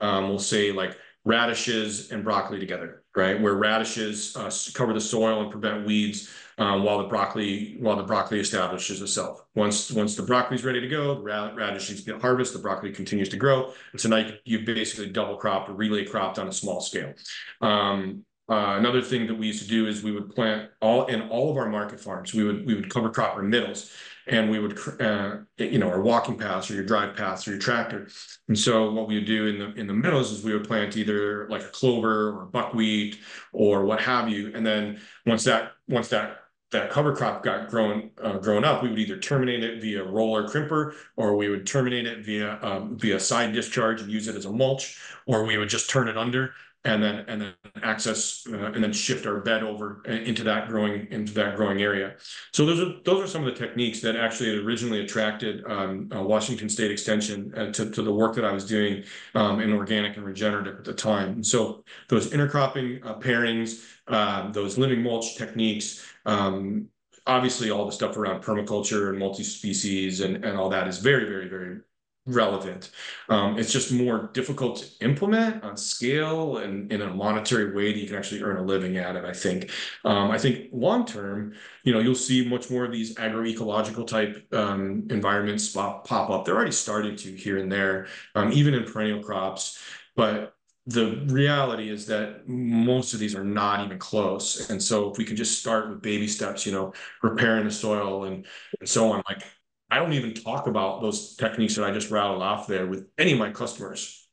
um, we'll say like radishes and broccoli together, right? Where radishes uh, cover the soil and prevent weeds um, while the broccoli while the broccoli establishes itself. Once once the broccoli is ready to go, the radishes get harvested, the broccoli continues to grow, and so now you, basically double cropped or relay cropped on a small scale. Um, uh, another thing that we used to do is we would plant all in all of our market farms. We would we would cover crop our middles, and we would uh, you know our walking paths or your drive paths or your tractor. And so what we would do in the in the middles is we would plant either like a clover or buckwheat or what have you. And then once that once that that cover crop got grown uh, grown up, we would either terminate it via roller crimper, or we would terminate it via um, via side discharge and use it as a mulch, or we would just turn it under and then and then access uh, and then shift our bed over into that growing into that growing area. So those are those are some of the techniques that actually originally attracted um, uh, Washington State Extension uh, to, to the work that I was doing um, in organic and regenerative at the time. And so those intercropping uh, pairings, uh, those living mulch techniques. Um, obviously, all the stuff around permaculture and multi-species and, and all that is very, very, very relevant. Um, it's just more difficult to implement on scale and in a monetary way that you can actually earn a living at it. I think. Um, I think long term, you know, you'll see much more of these agroecological type um, environments pop, pop up. They're already starting to here and there, um, even in perennial crops, but. The reality is that most of these are not even close. And so if we can just start with baby steps, you know, repairing the soil and, and so on, like I don't even talk about those techniques that I just rattled off there with any of my customers.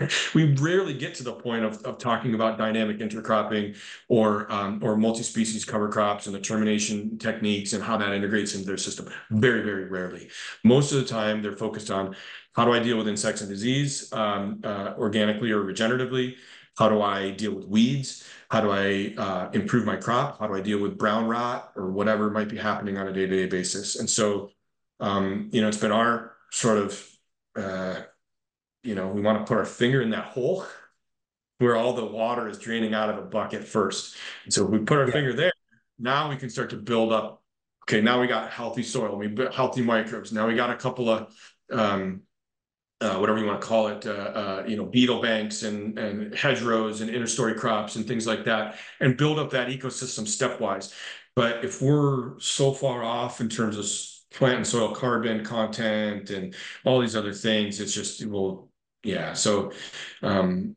we rarely get to the point of, of talking about dynamic intercropping or um, or multi-species cover crops and the termination techniques and how that integrates into their system. Very, very rarely. Most of the time, they're focused on how do I deal with insects and disease um, uh, organically or regeneratively? How do I deal with weeds? How do I uh, improve my crop? How do I deal with brown rot or whatever might be happening on a day-to-day -day basis? And so um, you know, it's been our sort of, uh, you know, we want to put our finger in that hole where all the water is draining out of a bucket first. And so we put our yeah. finger there. Now we can start to build up. Okay, now we got healthy soil, we built healthy microbes. Now we got a couple of um, uh, whatever you want to call it, uh, uh, you know, beetle banks and, and hedgerows and interstory crops and things like that, and build up that ecosystem stepwise. But if we're so far off in terms of plant and soil carbon content and all these other things. It's just well, yeah. So um,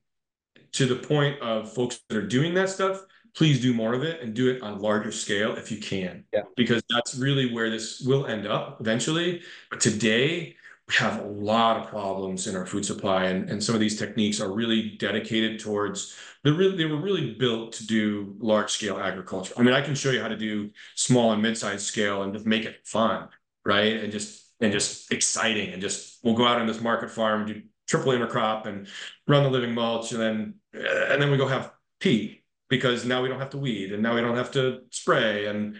to the point of folks that are doing that stuff, please do more of it and do it on larger scale if you can. Yeah. Because that's really where this will end up eventually. But today we have a lot of problems in our food supply and, and some of these techniques are really dedicated towards they really they were really built to do large scale agriculture. I mean, I can show you how to do small and mid-sized scale and just make it fun right? And just and just exciting and just we'll go out on this market farm, do triple intercrop and run the living mulch, and then and then we go have tea because now we don't have to weed and now we don't have to spray and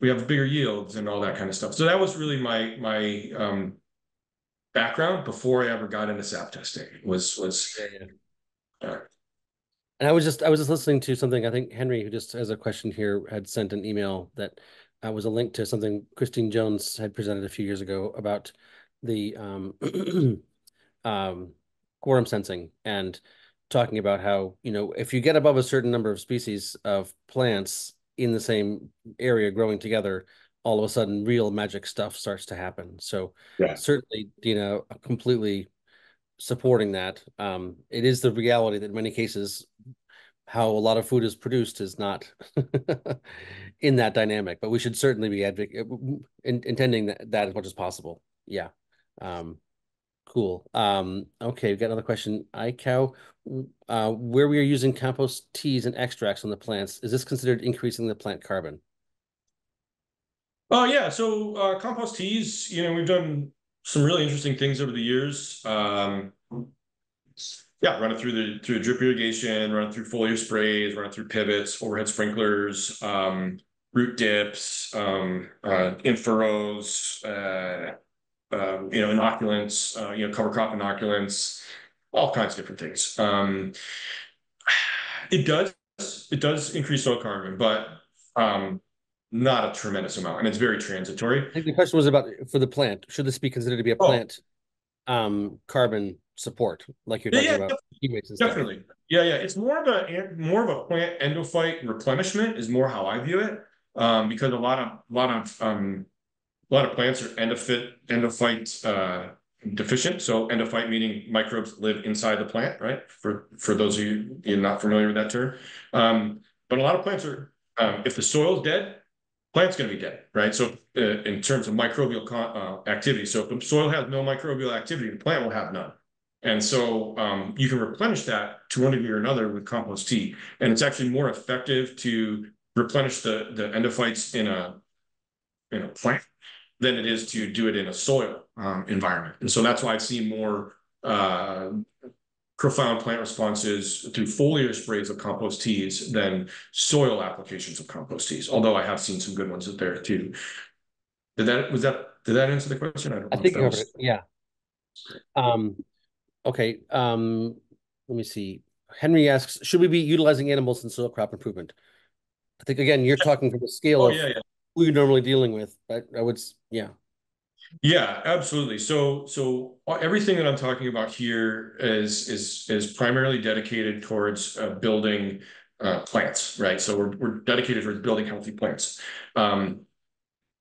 we have bigger yields and all that kind of stuff. So that was really my my um, background before I ever got into sap testing was was. Yeah, yeah. Uh, and I was just I was just listening to something. I think Henry, who just has a question here, had sent an email that uh, was a link to something Christine Jones had presented a few years ago about the um, um, quorum sensing and talking about how you know if you get above a certain number of species of plants in the same area growing together all of a sudden real magic stuff starts to happen so yeah. certainly you know completely supporting that um, it is the reality that in many cases how a lot of food is produced is not in that dynamic, but we should certainly be advocating, in, intending that, that as much as possible. Yeah. Um, cool. Um, okay, we've got another question. iCow, uh, where we are using compost teas and extracts on the plants, is this considered increasing the plant carbon? Oh, yeah. So uh, compost teas, you know, we've done some really interesting things over the years. Um, yeah, run it through the through drip irrigation, run it through foliar sprays, run it through pivots, overhead sprinklers, um, root dips, um, uh, in furrows, uh, um, you know, inoculants, uh, you know, cover crop inoculants, all kinds of different things. Um, it does, it does increase soil carbon, but um, not a tremendous amount, and it's very transitory. I think the question was about for the plant. Should this be considered to be a Oh. plant um carbon support, like you're talking yeah, about? stuff? Definitely. Yeah, yeah. It's more of a more of a plant endophyte replenishment is more how I view it. Um, because a lot of a lot of um a lot of plants are endophyte endophyte uh deficient. So endophyte meaning microbes live inside the plant, right? For for those of you you're not familiar with that term. Um, but a lot of plants are um, if the soil's dead, plant's going to be dead, right? So uh, in terms of microbial uh, activity, so if the soil has no microbial activity, the plant will have none. And so um, you can replenish that to one degree or another with compost tea, and it's actually more effective to replenish the the endophytes in a in a plant than it is to do it in a soil um, environment. And so that's why I've seen more uh, profound plant responses through foliar sprays of compost teas than soil applications of compost teas. Although I have seen some good ones out there too. Did that was that did that answer the question? I don't I think was- it. Yeah. Um, okay. Um, let me see. Henry asks, should we be utilizing animals in soil crop improvement? I think again, you're talking from the scale Oh of yeah, yeah. Who you're normally dealing with. But I would, yeah. Yeah, absolutely. So, so uh, everything that I'm talking about here is is is primarily dedicated towards uh, building uh, plants, right? So we're we're dedicated towards building healthy plants. Um,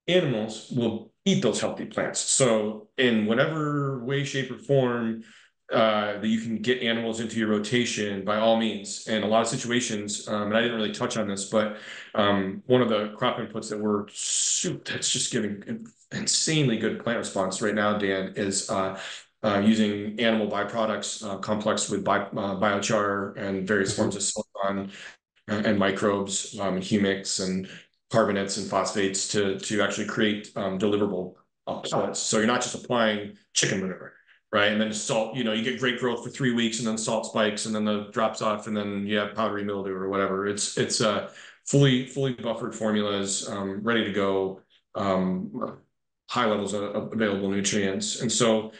animals will eat those healthy plants. So, in whatever way, shape, or form uh, that you can get animals into your rotation, by all means. And a lot of situations, um, and I didn't really touch on this, but um, one of the crop inputs that we're that's just giving insanely good plant response right now, Dan, is uh, uh, using animal byproducts uh, complex with bi- uh, biochar and various forms of silicon and, microbes, um, humics and carbonates and phosphates to to actually create um, deliverable pellets. So you're not just applying chicken manure, right? And then salt, you know, you get great growth for three weeks, and then salt spikes, and then the drops off, and then you have powdery mildew or whatever. It's it's uh fully fully buffered formulas, um, ready to go, um, high levels of, of available nutrients, and so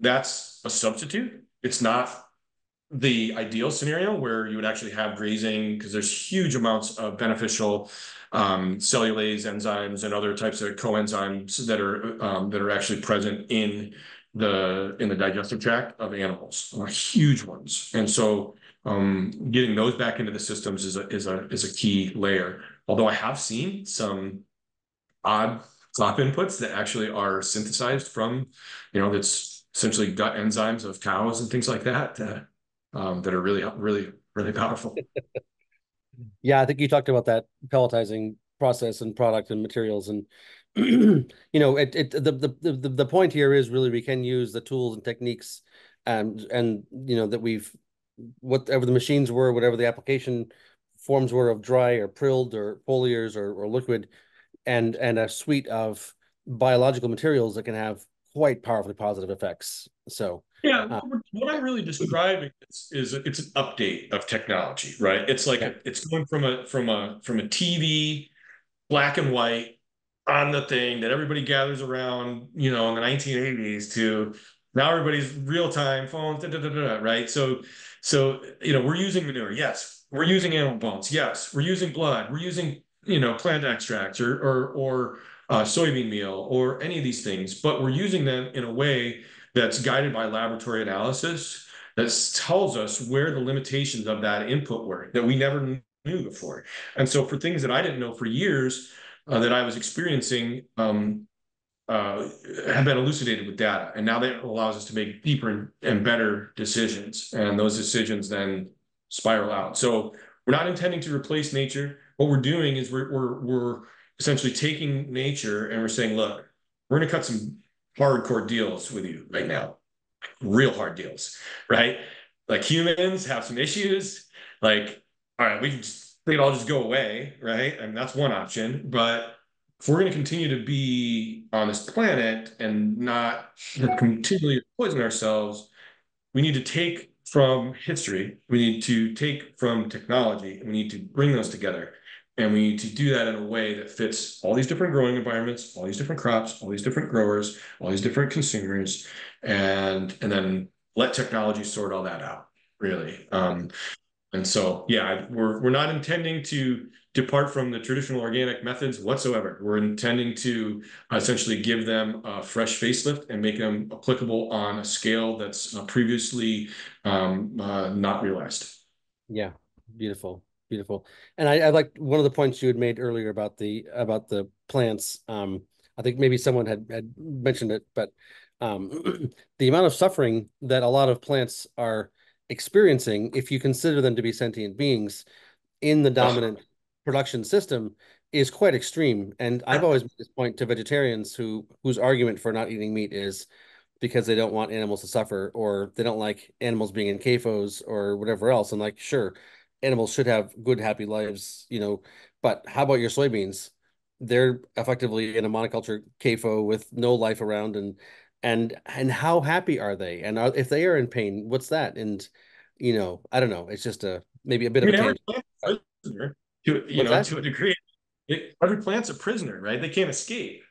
that's a substitute. It's not the ideal scenario where you would actually have grazing because there's huge amounts of beneficial um, cellulase enzymes and other types of coenzymes that are um, that are actually present in the in the digestive tract of animals, uh, huge ones. And so um, getting those back into the systems is a is a is a key layer. Although I have seen some odd crop inputs that actually are synthesized from, you know, that's essentially gut enzymes of cows and things like that. Uh, um, that are really, really, really powerful. Yeah, I think you talked about that pelletizing process and product and materials and you know it, it the, the the the point here is really we can use the tools and techniques and and you know that we've whatever the machines were whatever the application forms were of dry or prilled or foliars or, or liquid and and a suite of biological materials that can have quite powerfully positive effects so Yeah, Uh, what- I'm really describing is, is it's an update of technology, right? It's like Yeah. it's going from a from a from a TV, black and white, on the thing that everybody gathers around, you know, in the 1980s to now everybody's real time phones, da, da, da, right? So, so you know, we're using manure, yes. We're using animal bones, yes. We're using blood, we're using you know plant extracts or or or uh, soybean meal or any of these things, but we're using them in a way that's guided by laboratory analysis that tells us where the limitations of that input were that we never knew before. And so for things that I didn't know for years uh, that I was experiencing um, uh, have been elucidated with data. And now that allows us to make deeper and, and better decisions. And those decisions then spiral out. So we're not intending to replace nature. What we're doing is we're, we're, we're essentially taking nature and we're saying, look, we're going to cut some hardcore deals with you right now, real hard deals, right? Like humans have some issues. Like, all right, we can just, they could all just go away, right? And that's one option. But if we're going to continue to be on this planet and not continually poison ourselves, we need to take from history, we need to take from technology, and we need to bring those together. And we need to do that in a way that fits all these different growing environments, all these different crops, all these different growers, all these different consumers, and and then let technology sort all that out, really. Um, and so, yeah, we're we're not intending to depart from the traditional organic methods whatsoever. We're intending to essentially give them a fresh facelift and make them applicable on a scale that's uh, previously um, uh, not realized. Yeah, beautiful, beautiful. And I, I like one of the points you had made earlier about the about the plants. Um, I think maybe someone had had mentioned it, but um, the amount of suffering that a lot of plants are experiencing, if you consider them to be sentient beings in the dominant production system, is quite extreme. And I've always made this point to vegetarians who whose argument for not eating meat is because they don't want animals to suffer or they don't like animals being in CAFOs or whatever else. And like, sure, animals should have good, happy lives, you know, but how about your soybeans? They're effectively in a monoculture CAFO with no life around and and and how happy are they? And are, if they are in pain, what's that? And you know, I don't know. It's just a maybe a bit of a prisoner to you what's know that? to a degree. It, every plant's a prisoner, right? They can't escape.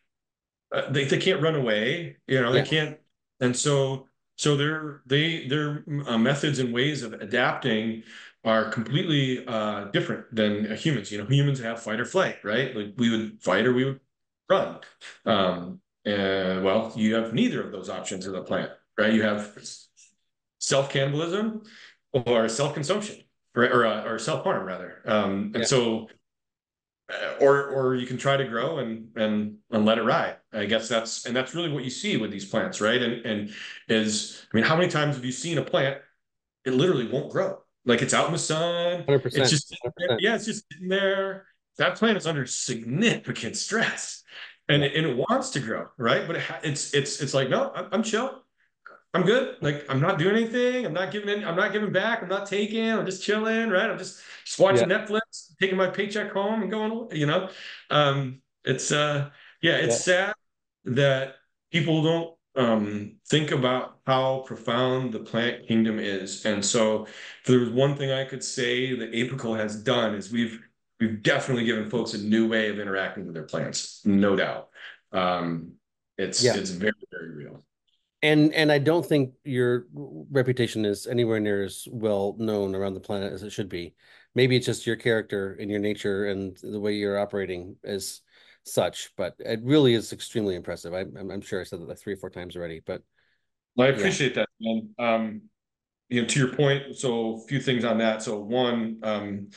Uh, they they can't run away. You know, yeah. they can't. And so so their they their uh, methods and ways of adapting are completely uh, different than humans. You know, humans have fight or flight, right? Like we would fight or we would run. Um, and well, you have neither of those options in the plant, right? You have self cannibalism or self consumption, or or, uh, or self harm rather. Um, and yeah. so, uh, or or you can try to grow and and and let it ride. I guess that's and that's really what you see with these plants, right? And and is I mean, how many times have you seen a plant? It literally won't grow. Like it's out in the sun. 100%, it's just 100%. yeah, it's just sitting there. That plant is under significant stress and it, and it wants to grow, right? But it it's it's it's like no, I'm, I'm chill. I'm good. Like I'm not doing anything. I'm not giving any, I'm not giving back. I'm not taking. I'm just chilling, right? I'm just just watching yeah. Netflix, taking my paycheck home and going. You know, um, it's uh, yeah, it's yeah. sad that people don't um, think about how profound the plant kingdom is. And so, if there was one thing I could say that Apical has done is we've we've definitely given folks a new way of interacting with their plants, no doubt. Um, it's yeah. it's very very real. And and I don't think your reputation is anywhere near as well known around the planet as it should be. Maybe it's just your character and your nature and the way you're operating as such, but it really is extremely impressive. I, am I'm sure I said that like three or four times already, but well, I appreciate yeah. that, man. Um, you know, to your point, so a few things on that. So one, um,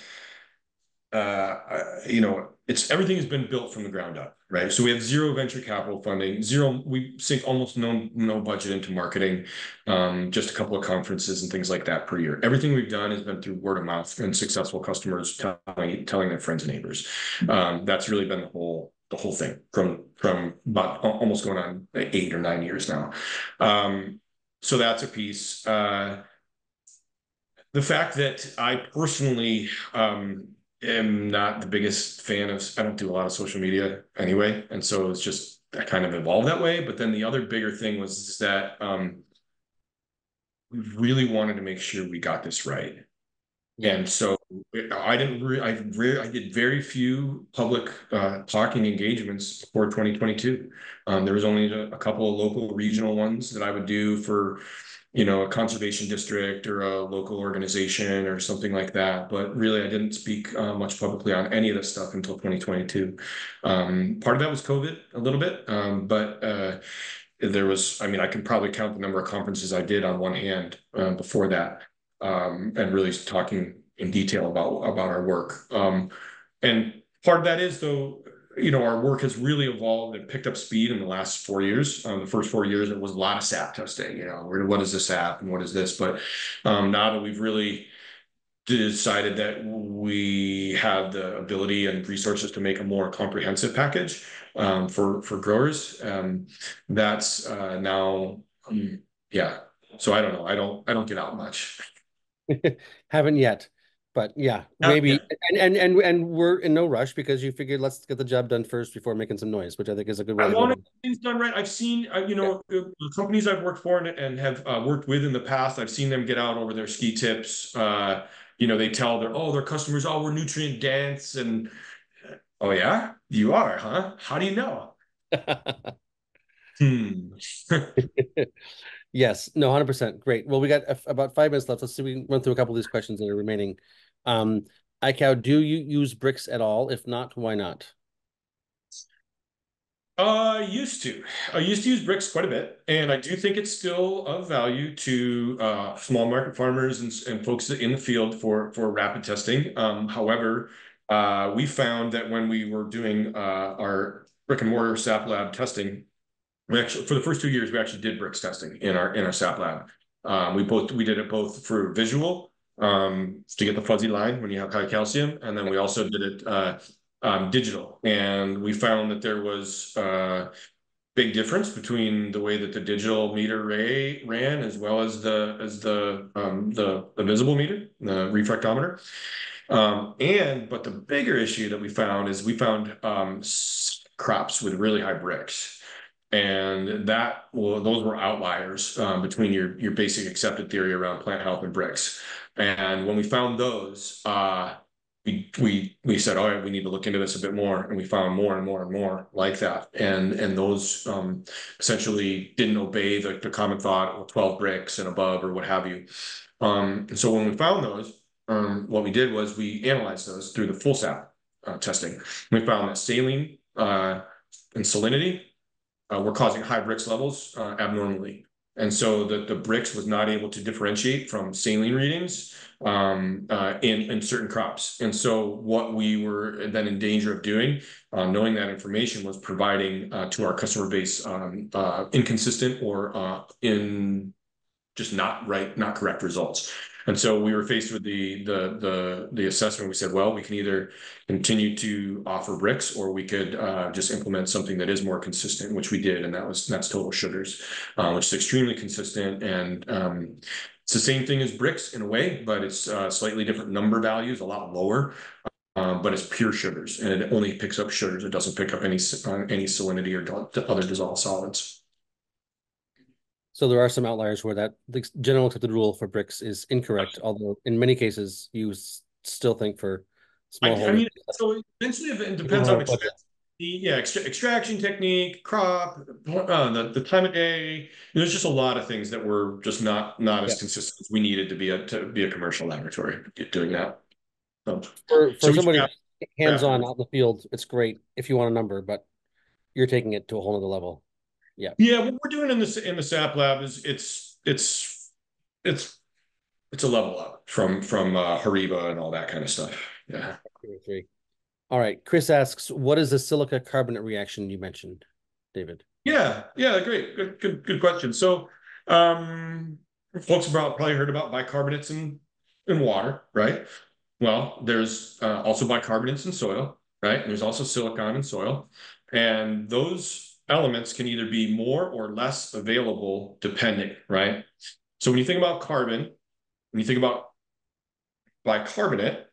uh, you know, it's everything has been built from the ground up, right? So we have zero venture capital funding, zero. We sink almost no no budget into marketing, um, just a couple of conferences and things like that per year. Everything we've done has been through word of mouth and successful customers telling telling their friends and neighbors. Um, that's really been the whole the whole thing from from about almost going on eight or nine years now. Um, so that's a piece. Uh, the fact that I personally um, am not the biggest fan of I don't do a lot of social media anyway. And so it's just I kind of evolved that way. But then the other bigger thing was that um we really wanted to make sure we got this right. And so I didn't re- I re- I did very few public uh, talking engagements for 2022. Um, there was only a, a couple of local regional ones that I would do for you know, a conservation district or a local organization or something like that. But really, I didn't speak uh, much publicly on any of this stuff until 2022. Um, part of that was COVID a little bit, um, but uh, there was, I mean, I can probably count the number of conferences I did on one hand uh, before that, um, and really talking in detail about about our work. Um, and part of that is though you know, our work has really evolved and picked up speed in the last four years. Um, the first four years, it was a lot of sap testing, you know, what is this app and what is this? But um, now that we've really decided that we have the ability and resources to make a more comprehensive package um, for for growers, um, that's uh, now, um, yeah. So I don't know. I don't. I don't get out much. Haven't yet but yeah, maybe yeah. And, and and and we're in no rush because you figured let's get the job done first before making some noise, which I think is a good way. I want things done right. I've seen, uh, you know, yeah. the companies I've worked for and, and have uh, worked with in the past. I've seen them get out over their ski tips. Uh, you know, they tell their oh their customers oh we're nutrient dense and Oh yeah, you are, huh? How do you know? hmm. yes, no, hundred percent. Great. Well, we got about five minutes left. Let's see. We can run through a couple of these questions that are remaining. Um, iCow, do you use Brix at all? If not, why not? Uh, used to. I used to use Brix quite a bit, and I do think it's still of value to uh, small market farmers and, and folks in the field for for rapid testing. Um, however, uh, we found that when we were doing uh, our brick and mortar sap lab testing, we actually for the first two years we actually did Brix testing in our in our sap lab. Um, we both we did it both for visual um, to get the fuzzy line when you have high calcium, and then we also did it uh, um, digital. And we found that there was a uh, big difference between the way that the digital meter ray ran as well as the as the um, the, the visible meter, the refractometer. Um, and but the bigger issue that we found is we found um, crops with really high Brix. And that well, those were outliers um, between your your basic accepted theory around plant health and Brix. And when we found those, uh, we we we said, all right, we need to look into this a bit more, and we found more and more and more like that, and and those um, essentially didn't obey the, the common thought of twelve Brix and above or what have you. Um, and so when we found those, um, what we did was we analyzed those through the full sap uh, testing. We found that saline uh, and salinity uh, were causing high Brix levels uh, abnormally. And so the, the Brix was not able to differentiate from saline readings um, uh, in, in certain crops. And so what we were then in danger of doing, uh, knowing that information, was providing uh, to our customer base um, uh, inconsistent or uh, in just not right, not correct results. And so we were faced with the the the the assessment. We said, well, we can either continue to offer Brix, or we could uh, just implement something that is more consistent, which we did, and that was that's total sugars, uh, which is extremely consistent and. Um, it's the same thing as Brix in a way, but it's uh, slightly different number values, a lot lower. Um, but it's pure sugars, and it only picks up sugars. It doesn't pick up any uh, any salinity or other dissolved solids. So there are some outliers where that the general accepted rule for Brix is incorrect, although in many cases you still think for small. I, I mean, so eventually it depends on the yeah extra, extraction technique, crop, uh, the the time of day. There's just a lot of things that were just not not as yeah. consistent as we needed to be a to be a commercial laboratory doing that. So, for for so somebody hands on out in the field, it's great if you want a number, but you're taking it to a whole other level. Yeah. Yeah, what we're doing in this in the sap lab is it's it's it's it's a level up from from uh, Horiba and all that kind of stuff. Yeah. All right. Chris asks, what is the silica carbonate reaction you mentioned, David? Yeah, yeah, great. Good, good, good question. So um folks have probably heard about bicarbonates in in water, right? Well, there's uh, also bicarbonates in soil, right? And there's also silicon in soil. And those elements can either be more or less available depending, right? So when you think about carbon, when you think about bicarbonate,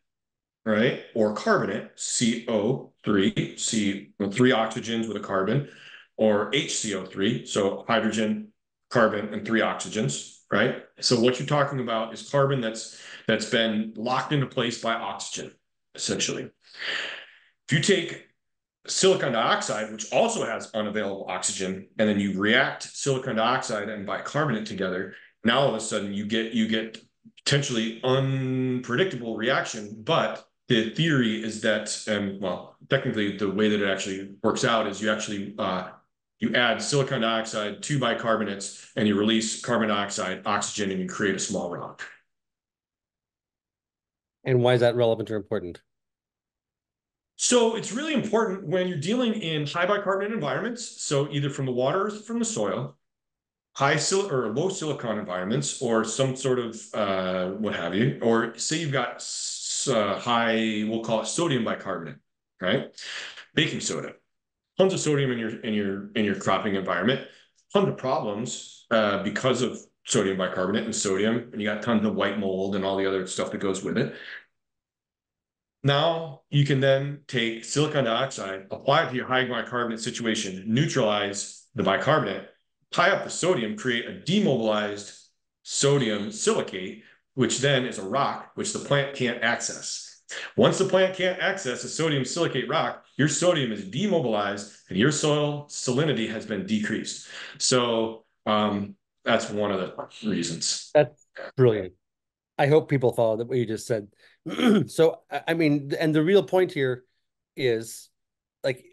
right, or carbonate, CO3, C, three oxygens with a carbon, or HCO3, so hydrogen, carbon, and three oxygens, right? So what you're talking about is carbon that's that's been locked into place by oxygen, essentially. If you take silicon dioxide, which also has unavailable oxygen, and then you react silicon dioxide and bicarbonate together, now all of a sudden you get you get potentially unpredictable reaction. But the theory is that, and well, technically the way that it actually works out is you actually uh, you add silicon dioxide to bicarbonates and you release carbon dioxide, oxygen, and you create a small rock. And why is that relevant or important? So it's really important when you're dealing in high bicarbonate environments, so either from the water or from the soil, high sil or low silicon environments, or some sort of uh, what have you, or say you've got uh, high, we'll call it sodium bicarbonate, right? Baking soda, tons of sodium in your in your in your cropping environment, tons of problems uh, because of sodium bicarbonate and sodium, and you got tons of white mold and all the other stuff that goes with it. Now you can then take silicon dioxide, apply it to your high bicarbonate situation, neutralize the bicarbonate, tie up the sodium, create a demobilized sodium silicate, which then is a rock, which the plant can't access. Once the plant can't access a sodium silicate rock, your sodium is demobilized and your soil salinity has been decreased. So um, that's one of the reasons. That's brilliant. I hope people follow what you just said. so, I mean, and the real point here is like,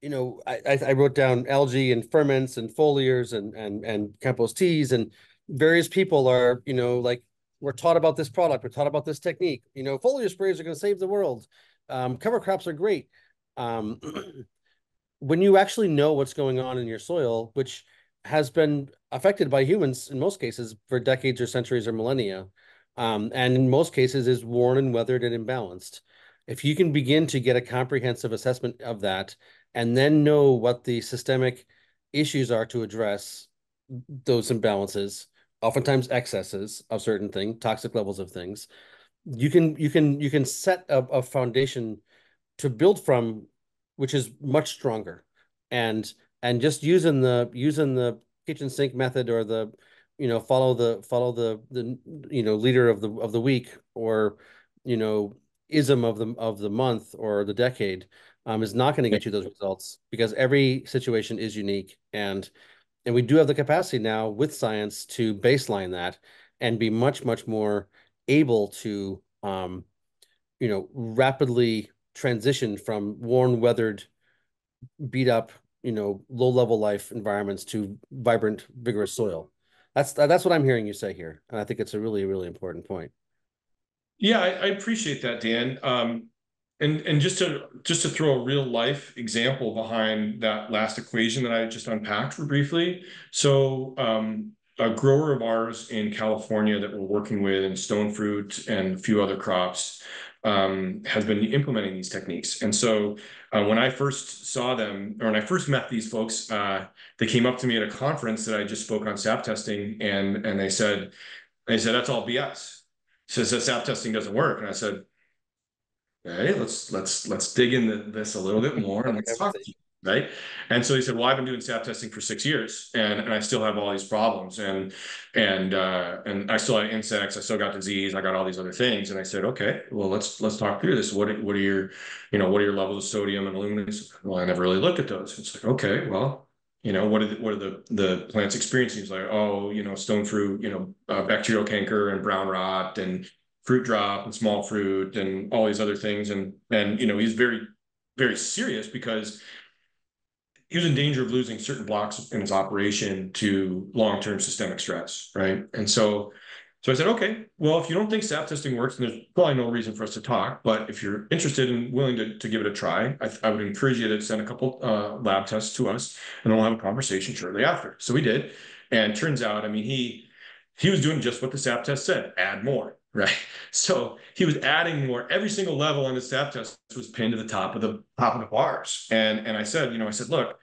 you know, I, I wrote down algae and ferments and foliars and and and compost teas and various people are, you know, like we're taught about this product, we're taught about this technique. You know, foliar sprays are going to save the world. Um, cover crops are great. Um, when you actually know what's going on in your soil, which has been affected by humans in most cases for decades or centuries or millennia, um, and in most cases is worn and weathered and imbalanced. If you can begin to get a comprehensive assessment of that and then know what the systemic issues are to address those imbalances, oftentimes excesses of certain things, toxic levels of things, you can you can you can set a, a foundation to build from, which is much stronger, and and just using the using the kitchen sink method or the you know follow the follow the the you know leader of the of the week or you know ism of the of the month or the decade um, is not going to get you those results because every situation is unique and and we do have the capacity now with science to baseline that and be much much more able to um, you know rapidly transition from worn weathered beat up you know low level life environments to vibrant vigorous soil that's that's what i'm hearing you say here and i think it's a really really important point yeah i, I appreciate that dan um, and and just to just to throw a real life example behind that last equation that I just unpacked briefly. So um, a grower of ours in California that we're working with in stone fruit and a few other crops um, has been implementing these techniques. And so uh, when I first saw them, or when I first met these folks, uh, they came up to me at a conference that I just spoke on sap testing, and and they said, they said that's all BS. Says that sap testing doesn't work, and I said, okay, let's let's let's dig into this a little bit more and let's talk. Right. And so he said, Well, I've been doing sap testing for six years and, and I still have all these problems and and uh and I still have insects, I still got disease, I got all these other things. And I said, Okay, well let's let's talk through this. What what are your, you know, what are your levels of sodium and aluminum? Well, I never really looked at those. It's like, okay, well, you know what are the, what are the the plants experiencing? It's like, oh, you know, stone fruit, you know, uh, bacterial canker and brown rot and fruit drop and small fruit and all these other things. And and you know, he's very, very serious because he was in danger of losing certain blocks in his operation to long-term systemic stress, right? And so so I said, okay, well, if you don't think sap testing works, then there's probably no reason for us to talk. But if you're interested and willing to, to give it a try, I, I would encourage you to send a couple uh, lab tests to us, and we'll have a conversation shortly after. So we did, and turns out, I mean, he he was doing just what the sap test said: add more, right? So he was adding more. Every single level on the sap test was pinned to the top of the top of the bars. And and I said, you know, I said, look,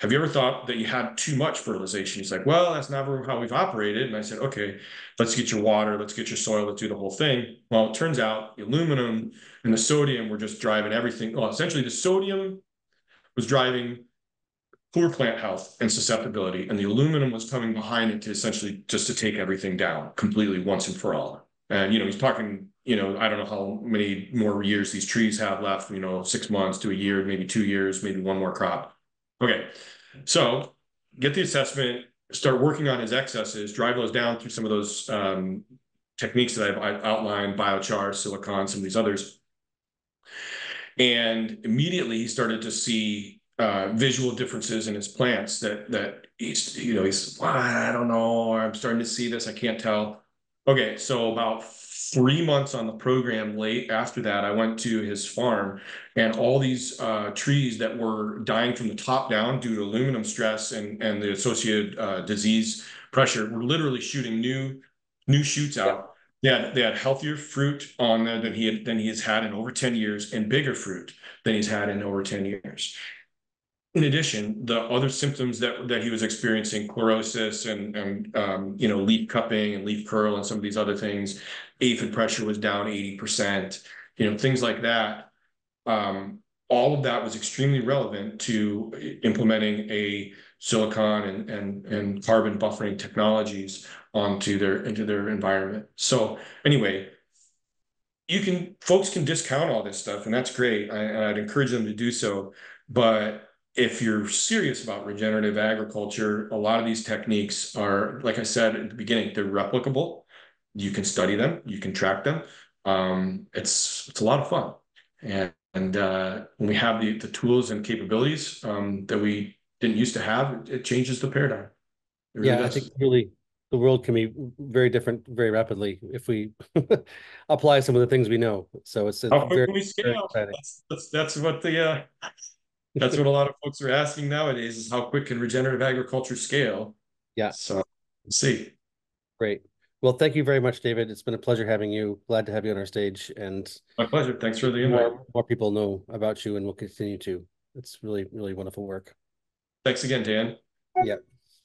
have you ever thought that you had too much fertilization? He's like, well, that's never how we've operated. And I said, okay, let's get your water, let's get your soil, let's do the whole thing. Well, it turns out the aluminum and the sodium were just driving everything. Well, essentially the sodium was driving poor plant health and susceptibility, and the aluminum was coming behind it to essentially just to take everything down completely once and for all. And, you know, he's talking, you know, I don't know how many more years these trees have left, you know, six months to a year, maybe two years, maybe one more crop. Okay. So get the assessment, start working on his excesses, drive those down through some of those um, techniques that I've outlined, biochar, silicon, some of these others. And immediately he started to see uh, visual differences in his plants that that he's you know he's well, I don't know I'm starting to see this I can't tell Okay, so about three months on the program late after that, I went to his farm and all these uh, trees that were dying from the top down due to aluminum stress and, and the associated uh, disease pressure were literally shooting new new shoots out. Yeah. They had, they had healthier fruit on there than he had than he has had in over 10 years and bigger fruit than he's had in over 10 years in addition, the other symptoms that that he was experiencing, chlorosis and and um, you know leaf cupping and leaf curl and some of these other things, aphid pressure was down eighty percent. You know things like that. Um, all of that was extremely relevant to implementing a silicon and and and carbon buffering technologies onto their into their environment. So anyway, you can, folks can discount all this stuff and that's great. I, I'd encourage them to do so. But if you're serious about regenerative agriculture, a lot of these techniques are, like I said at the beginning, they're replicable. You can study them, you can track them. Um, it's it's a lot of fun, and and uh, when we have the the tools and capabilities um, that we didn't used to have, it changes the paradigm. Really yeah, does. I think really the world can be very different very rapidly if we apply some of the things we know. So it's, it's How very, we scale? That's, that's, that's what the uh, that's what a lot of folks are asking nowadays is how quick can regenerative agriculture scale? Yeah. So see. Great. Well, thank you very much, David. It's been a pleasure having you. Glad to have you on our stage. And my pleasure. Thanks for the invite. More, more people know about you and we'll continue to. It's really, really wonderful work. Thanks again, Dan. Yeah.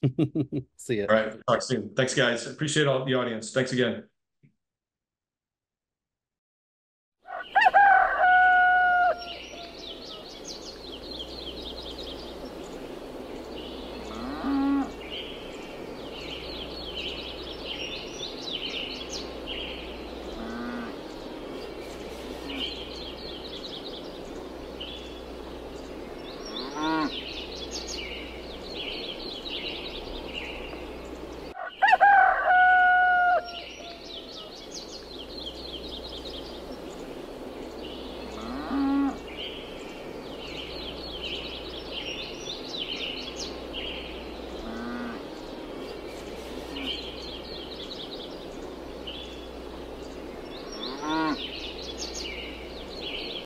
See you. All right. Talk soon. Thanks, guys. Appreciate all the audience. Thanks again.